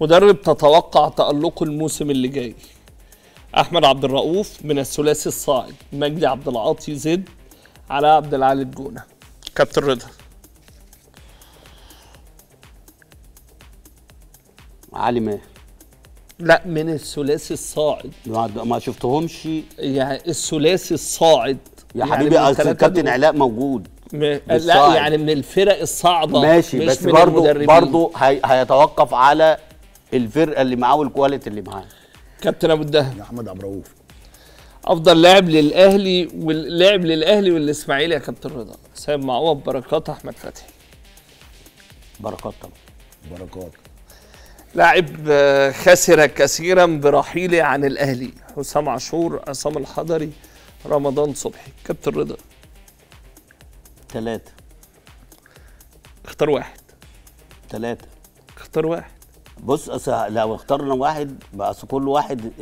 مدرب تتوقع تألقه الموسم اللي جاي؟ أحمد عبد الرؤوف من الثلاثي الصاعد مجدي عبد العاطي زيد علاء عبد العالي الجونه كابتن رضا. علي ماهر لا من الثلاثي الصاعد. ما ما شفتهمش. يعني الثلاثي الصاعد يا يعني حبيبي أصل دول. علاء موجود. م... لا. يعني من الفرق الصاعدة ماشي مش بس برضه. برضه هي هيتوقف على الفرقة اللي معاه والكواليتي اللي معاه. كابتن أبو الدهب. أحمد عبد الرؤوف أفضل لاعب للأهلي واللاعب للأهلي والإسماعيلي يا كابتن رضا. سيد معوض بركات أحمد فتحي. بركات طبعا. بركات. لاعب آه، خسر كثيرا برحيله عن الأهلي. حسام عاشور عصام الحضري رمضان صبحي. كابتن رضا. ثلاثة اختار واحد. ثلاثة اختار واحد. بص أصل لو اخترنا واحد بقى أصل كل واحد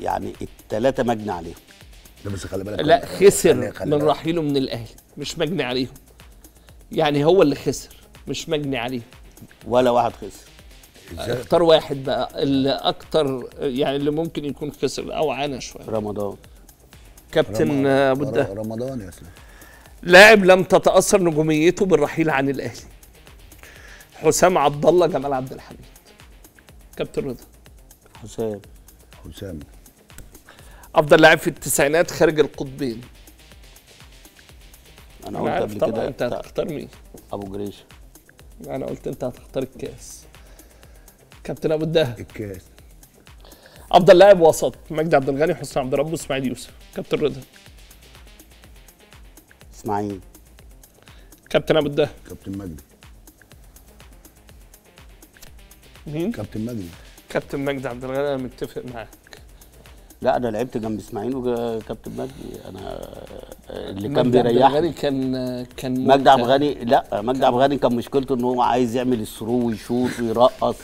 يعني الثلاثه مجني عليهم. ده بس خلي بالك لا خسر خلي من. رحيله من الاهلي مش مجني عليهم. يعني هو اللي خسر مش مجني عليهم. ولا واحد خسر. اختار واحد بقى اللي أكتر يعني اللي ممكن يكون خسر أو عانى شوية. رمضان. كابتن أبو ر- الدهب. رمضان يا اسلام لاعب لم تتأثر نجوميته بالرحيل عن الأهلي. حسام عبد الله جمال عبد الحميد. كابتن رضا. حسام. حسام. أفضل لاعب في التسعينات خارج القطبين. أنا قلت قبل كده أنت هتختار مين؟ أبو جريش. أنا قلت أنت هتختار الكاس. كابتن أبو الدهب. الكاس. أفضل لاعب وسط مجدي عبد الغني حسني عبد ربه اسماعيل يوسف. كابتن رضا. إسماعيل. كابتن أبو الدهب. كابتن مجدي. مين؟ كابتن مجدي. كابتن مجدي عبد الغني أنا متفق معاك. لا أنا لعبت جنب إسماعيل وكابتن مجدي. أنا اللي كان مجدي عبد بيريحني. الغني كان كان مجدي عبد. الغني لا مجدي عبد الغني كان مشكلته إن هو عايز يعمل الثرو ويشوط ويرقص.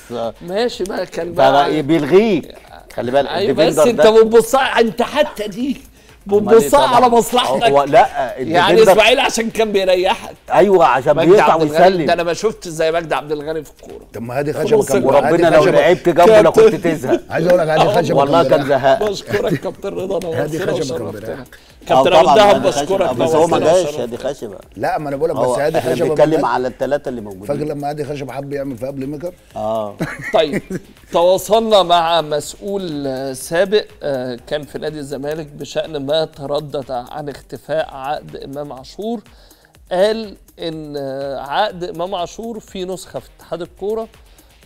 ماشي بقى كان بقى فبيلغيك خلي بالك أيوه بس أنت بتبص أنت حتى دي أمال إيه على؟ مصلحتك هو لا يعني اسماعيل عشان كان بيريحك أيوه عشان عبد الغني ده أنا ويسلم ما شفتش زي مجدي عبد الغني في الكورة طب ما هادي خشبة كان وربنا هادي لو خشبة- لعبت جنبه لو كنت كابتن. تزهق عايز أقول لك هادي خشبة والله كان بيريح. زهق بشكرك كابتن رضا هادي نورتنا خشبة كان وشرفتنا بيريح. كابتن آه ابو طبعاً الدهب هادي بشكرك خشبة، بس هو ما جاش. هادي خشبه لا ما أنا بقول لك بس هادي إحنا خشبة بنتكلم على الثلاثة اللي فاكر موجودين لما هادي خشبة حب يعمل في قبل ميكر آه. طيب تواصلنا مع مسؤول آه، سابق آه، كان في نادي الزمالك بشأن ما تردد عن اختفاء عقد إمام عاشور. قال إن آه، عقد إمام عاشور في نسخة في اتحاد الكورة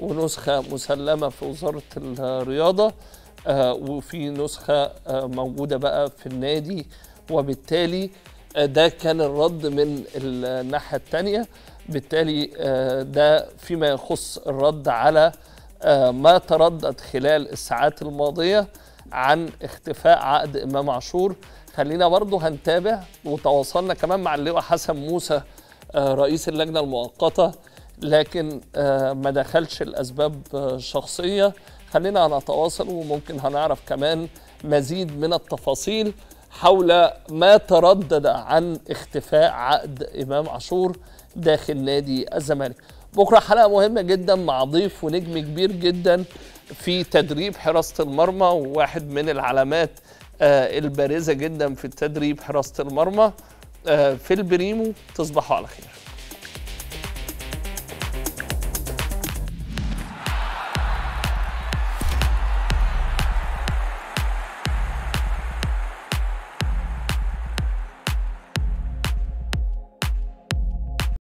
ونسخة مسلمة في وزارة الرياضة آه، وفي نسخة آه، موجودة بقى في النادي وبالتالي آه، ده كان الرد من الناحية التانية. بالتالي آه، ده فيما يخص الرد على آه، ما تردد خلال الساعات الماضية عن اختفاء عقد إمام عاشور. خلينا برضه هنتابع وتواصلنا كمان مع اللواء حسن موسى رئيس اللجنة المؤقتة. لكن ما دخلش الأسباب شخصية. خلينا نتواصل وممكن هنعرف كمان مزيد من التفاصيل. حول ما تردد عن اختفاء عقد إمام عاشور داخل نادي الزمالك. بكرة حلقة مهمة جدا مع ضيف ونجم كبير جدا في تدريب حراسة المرمى وواحد من العلامات آه، البارزة جدا في تدريب حراسة المرمى آه، في البريمو. تصبحوا على خير.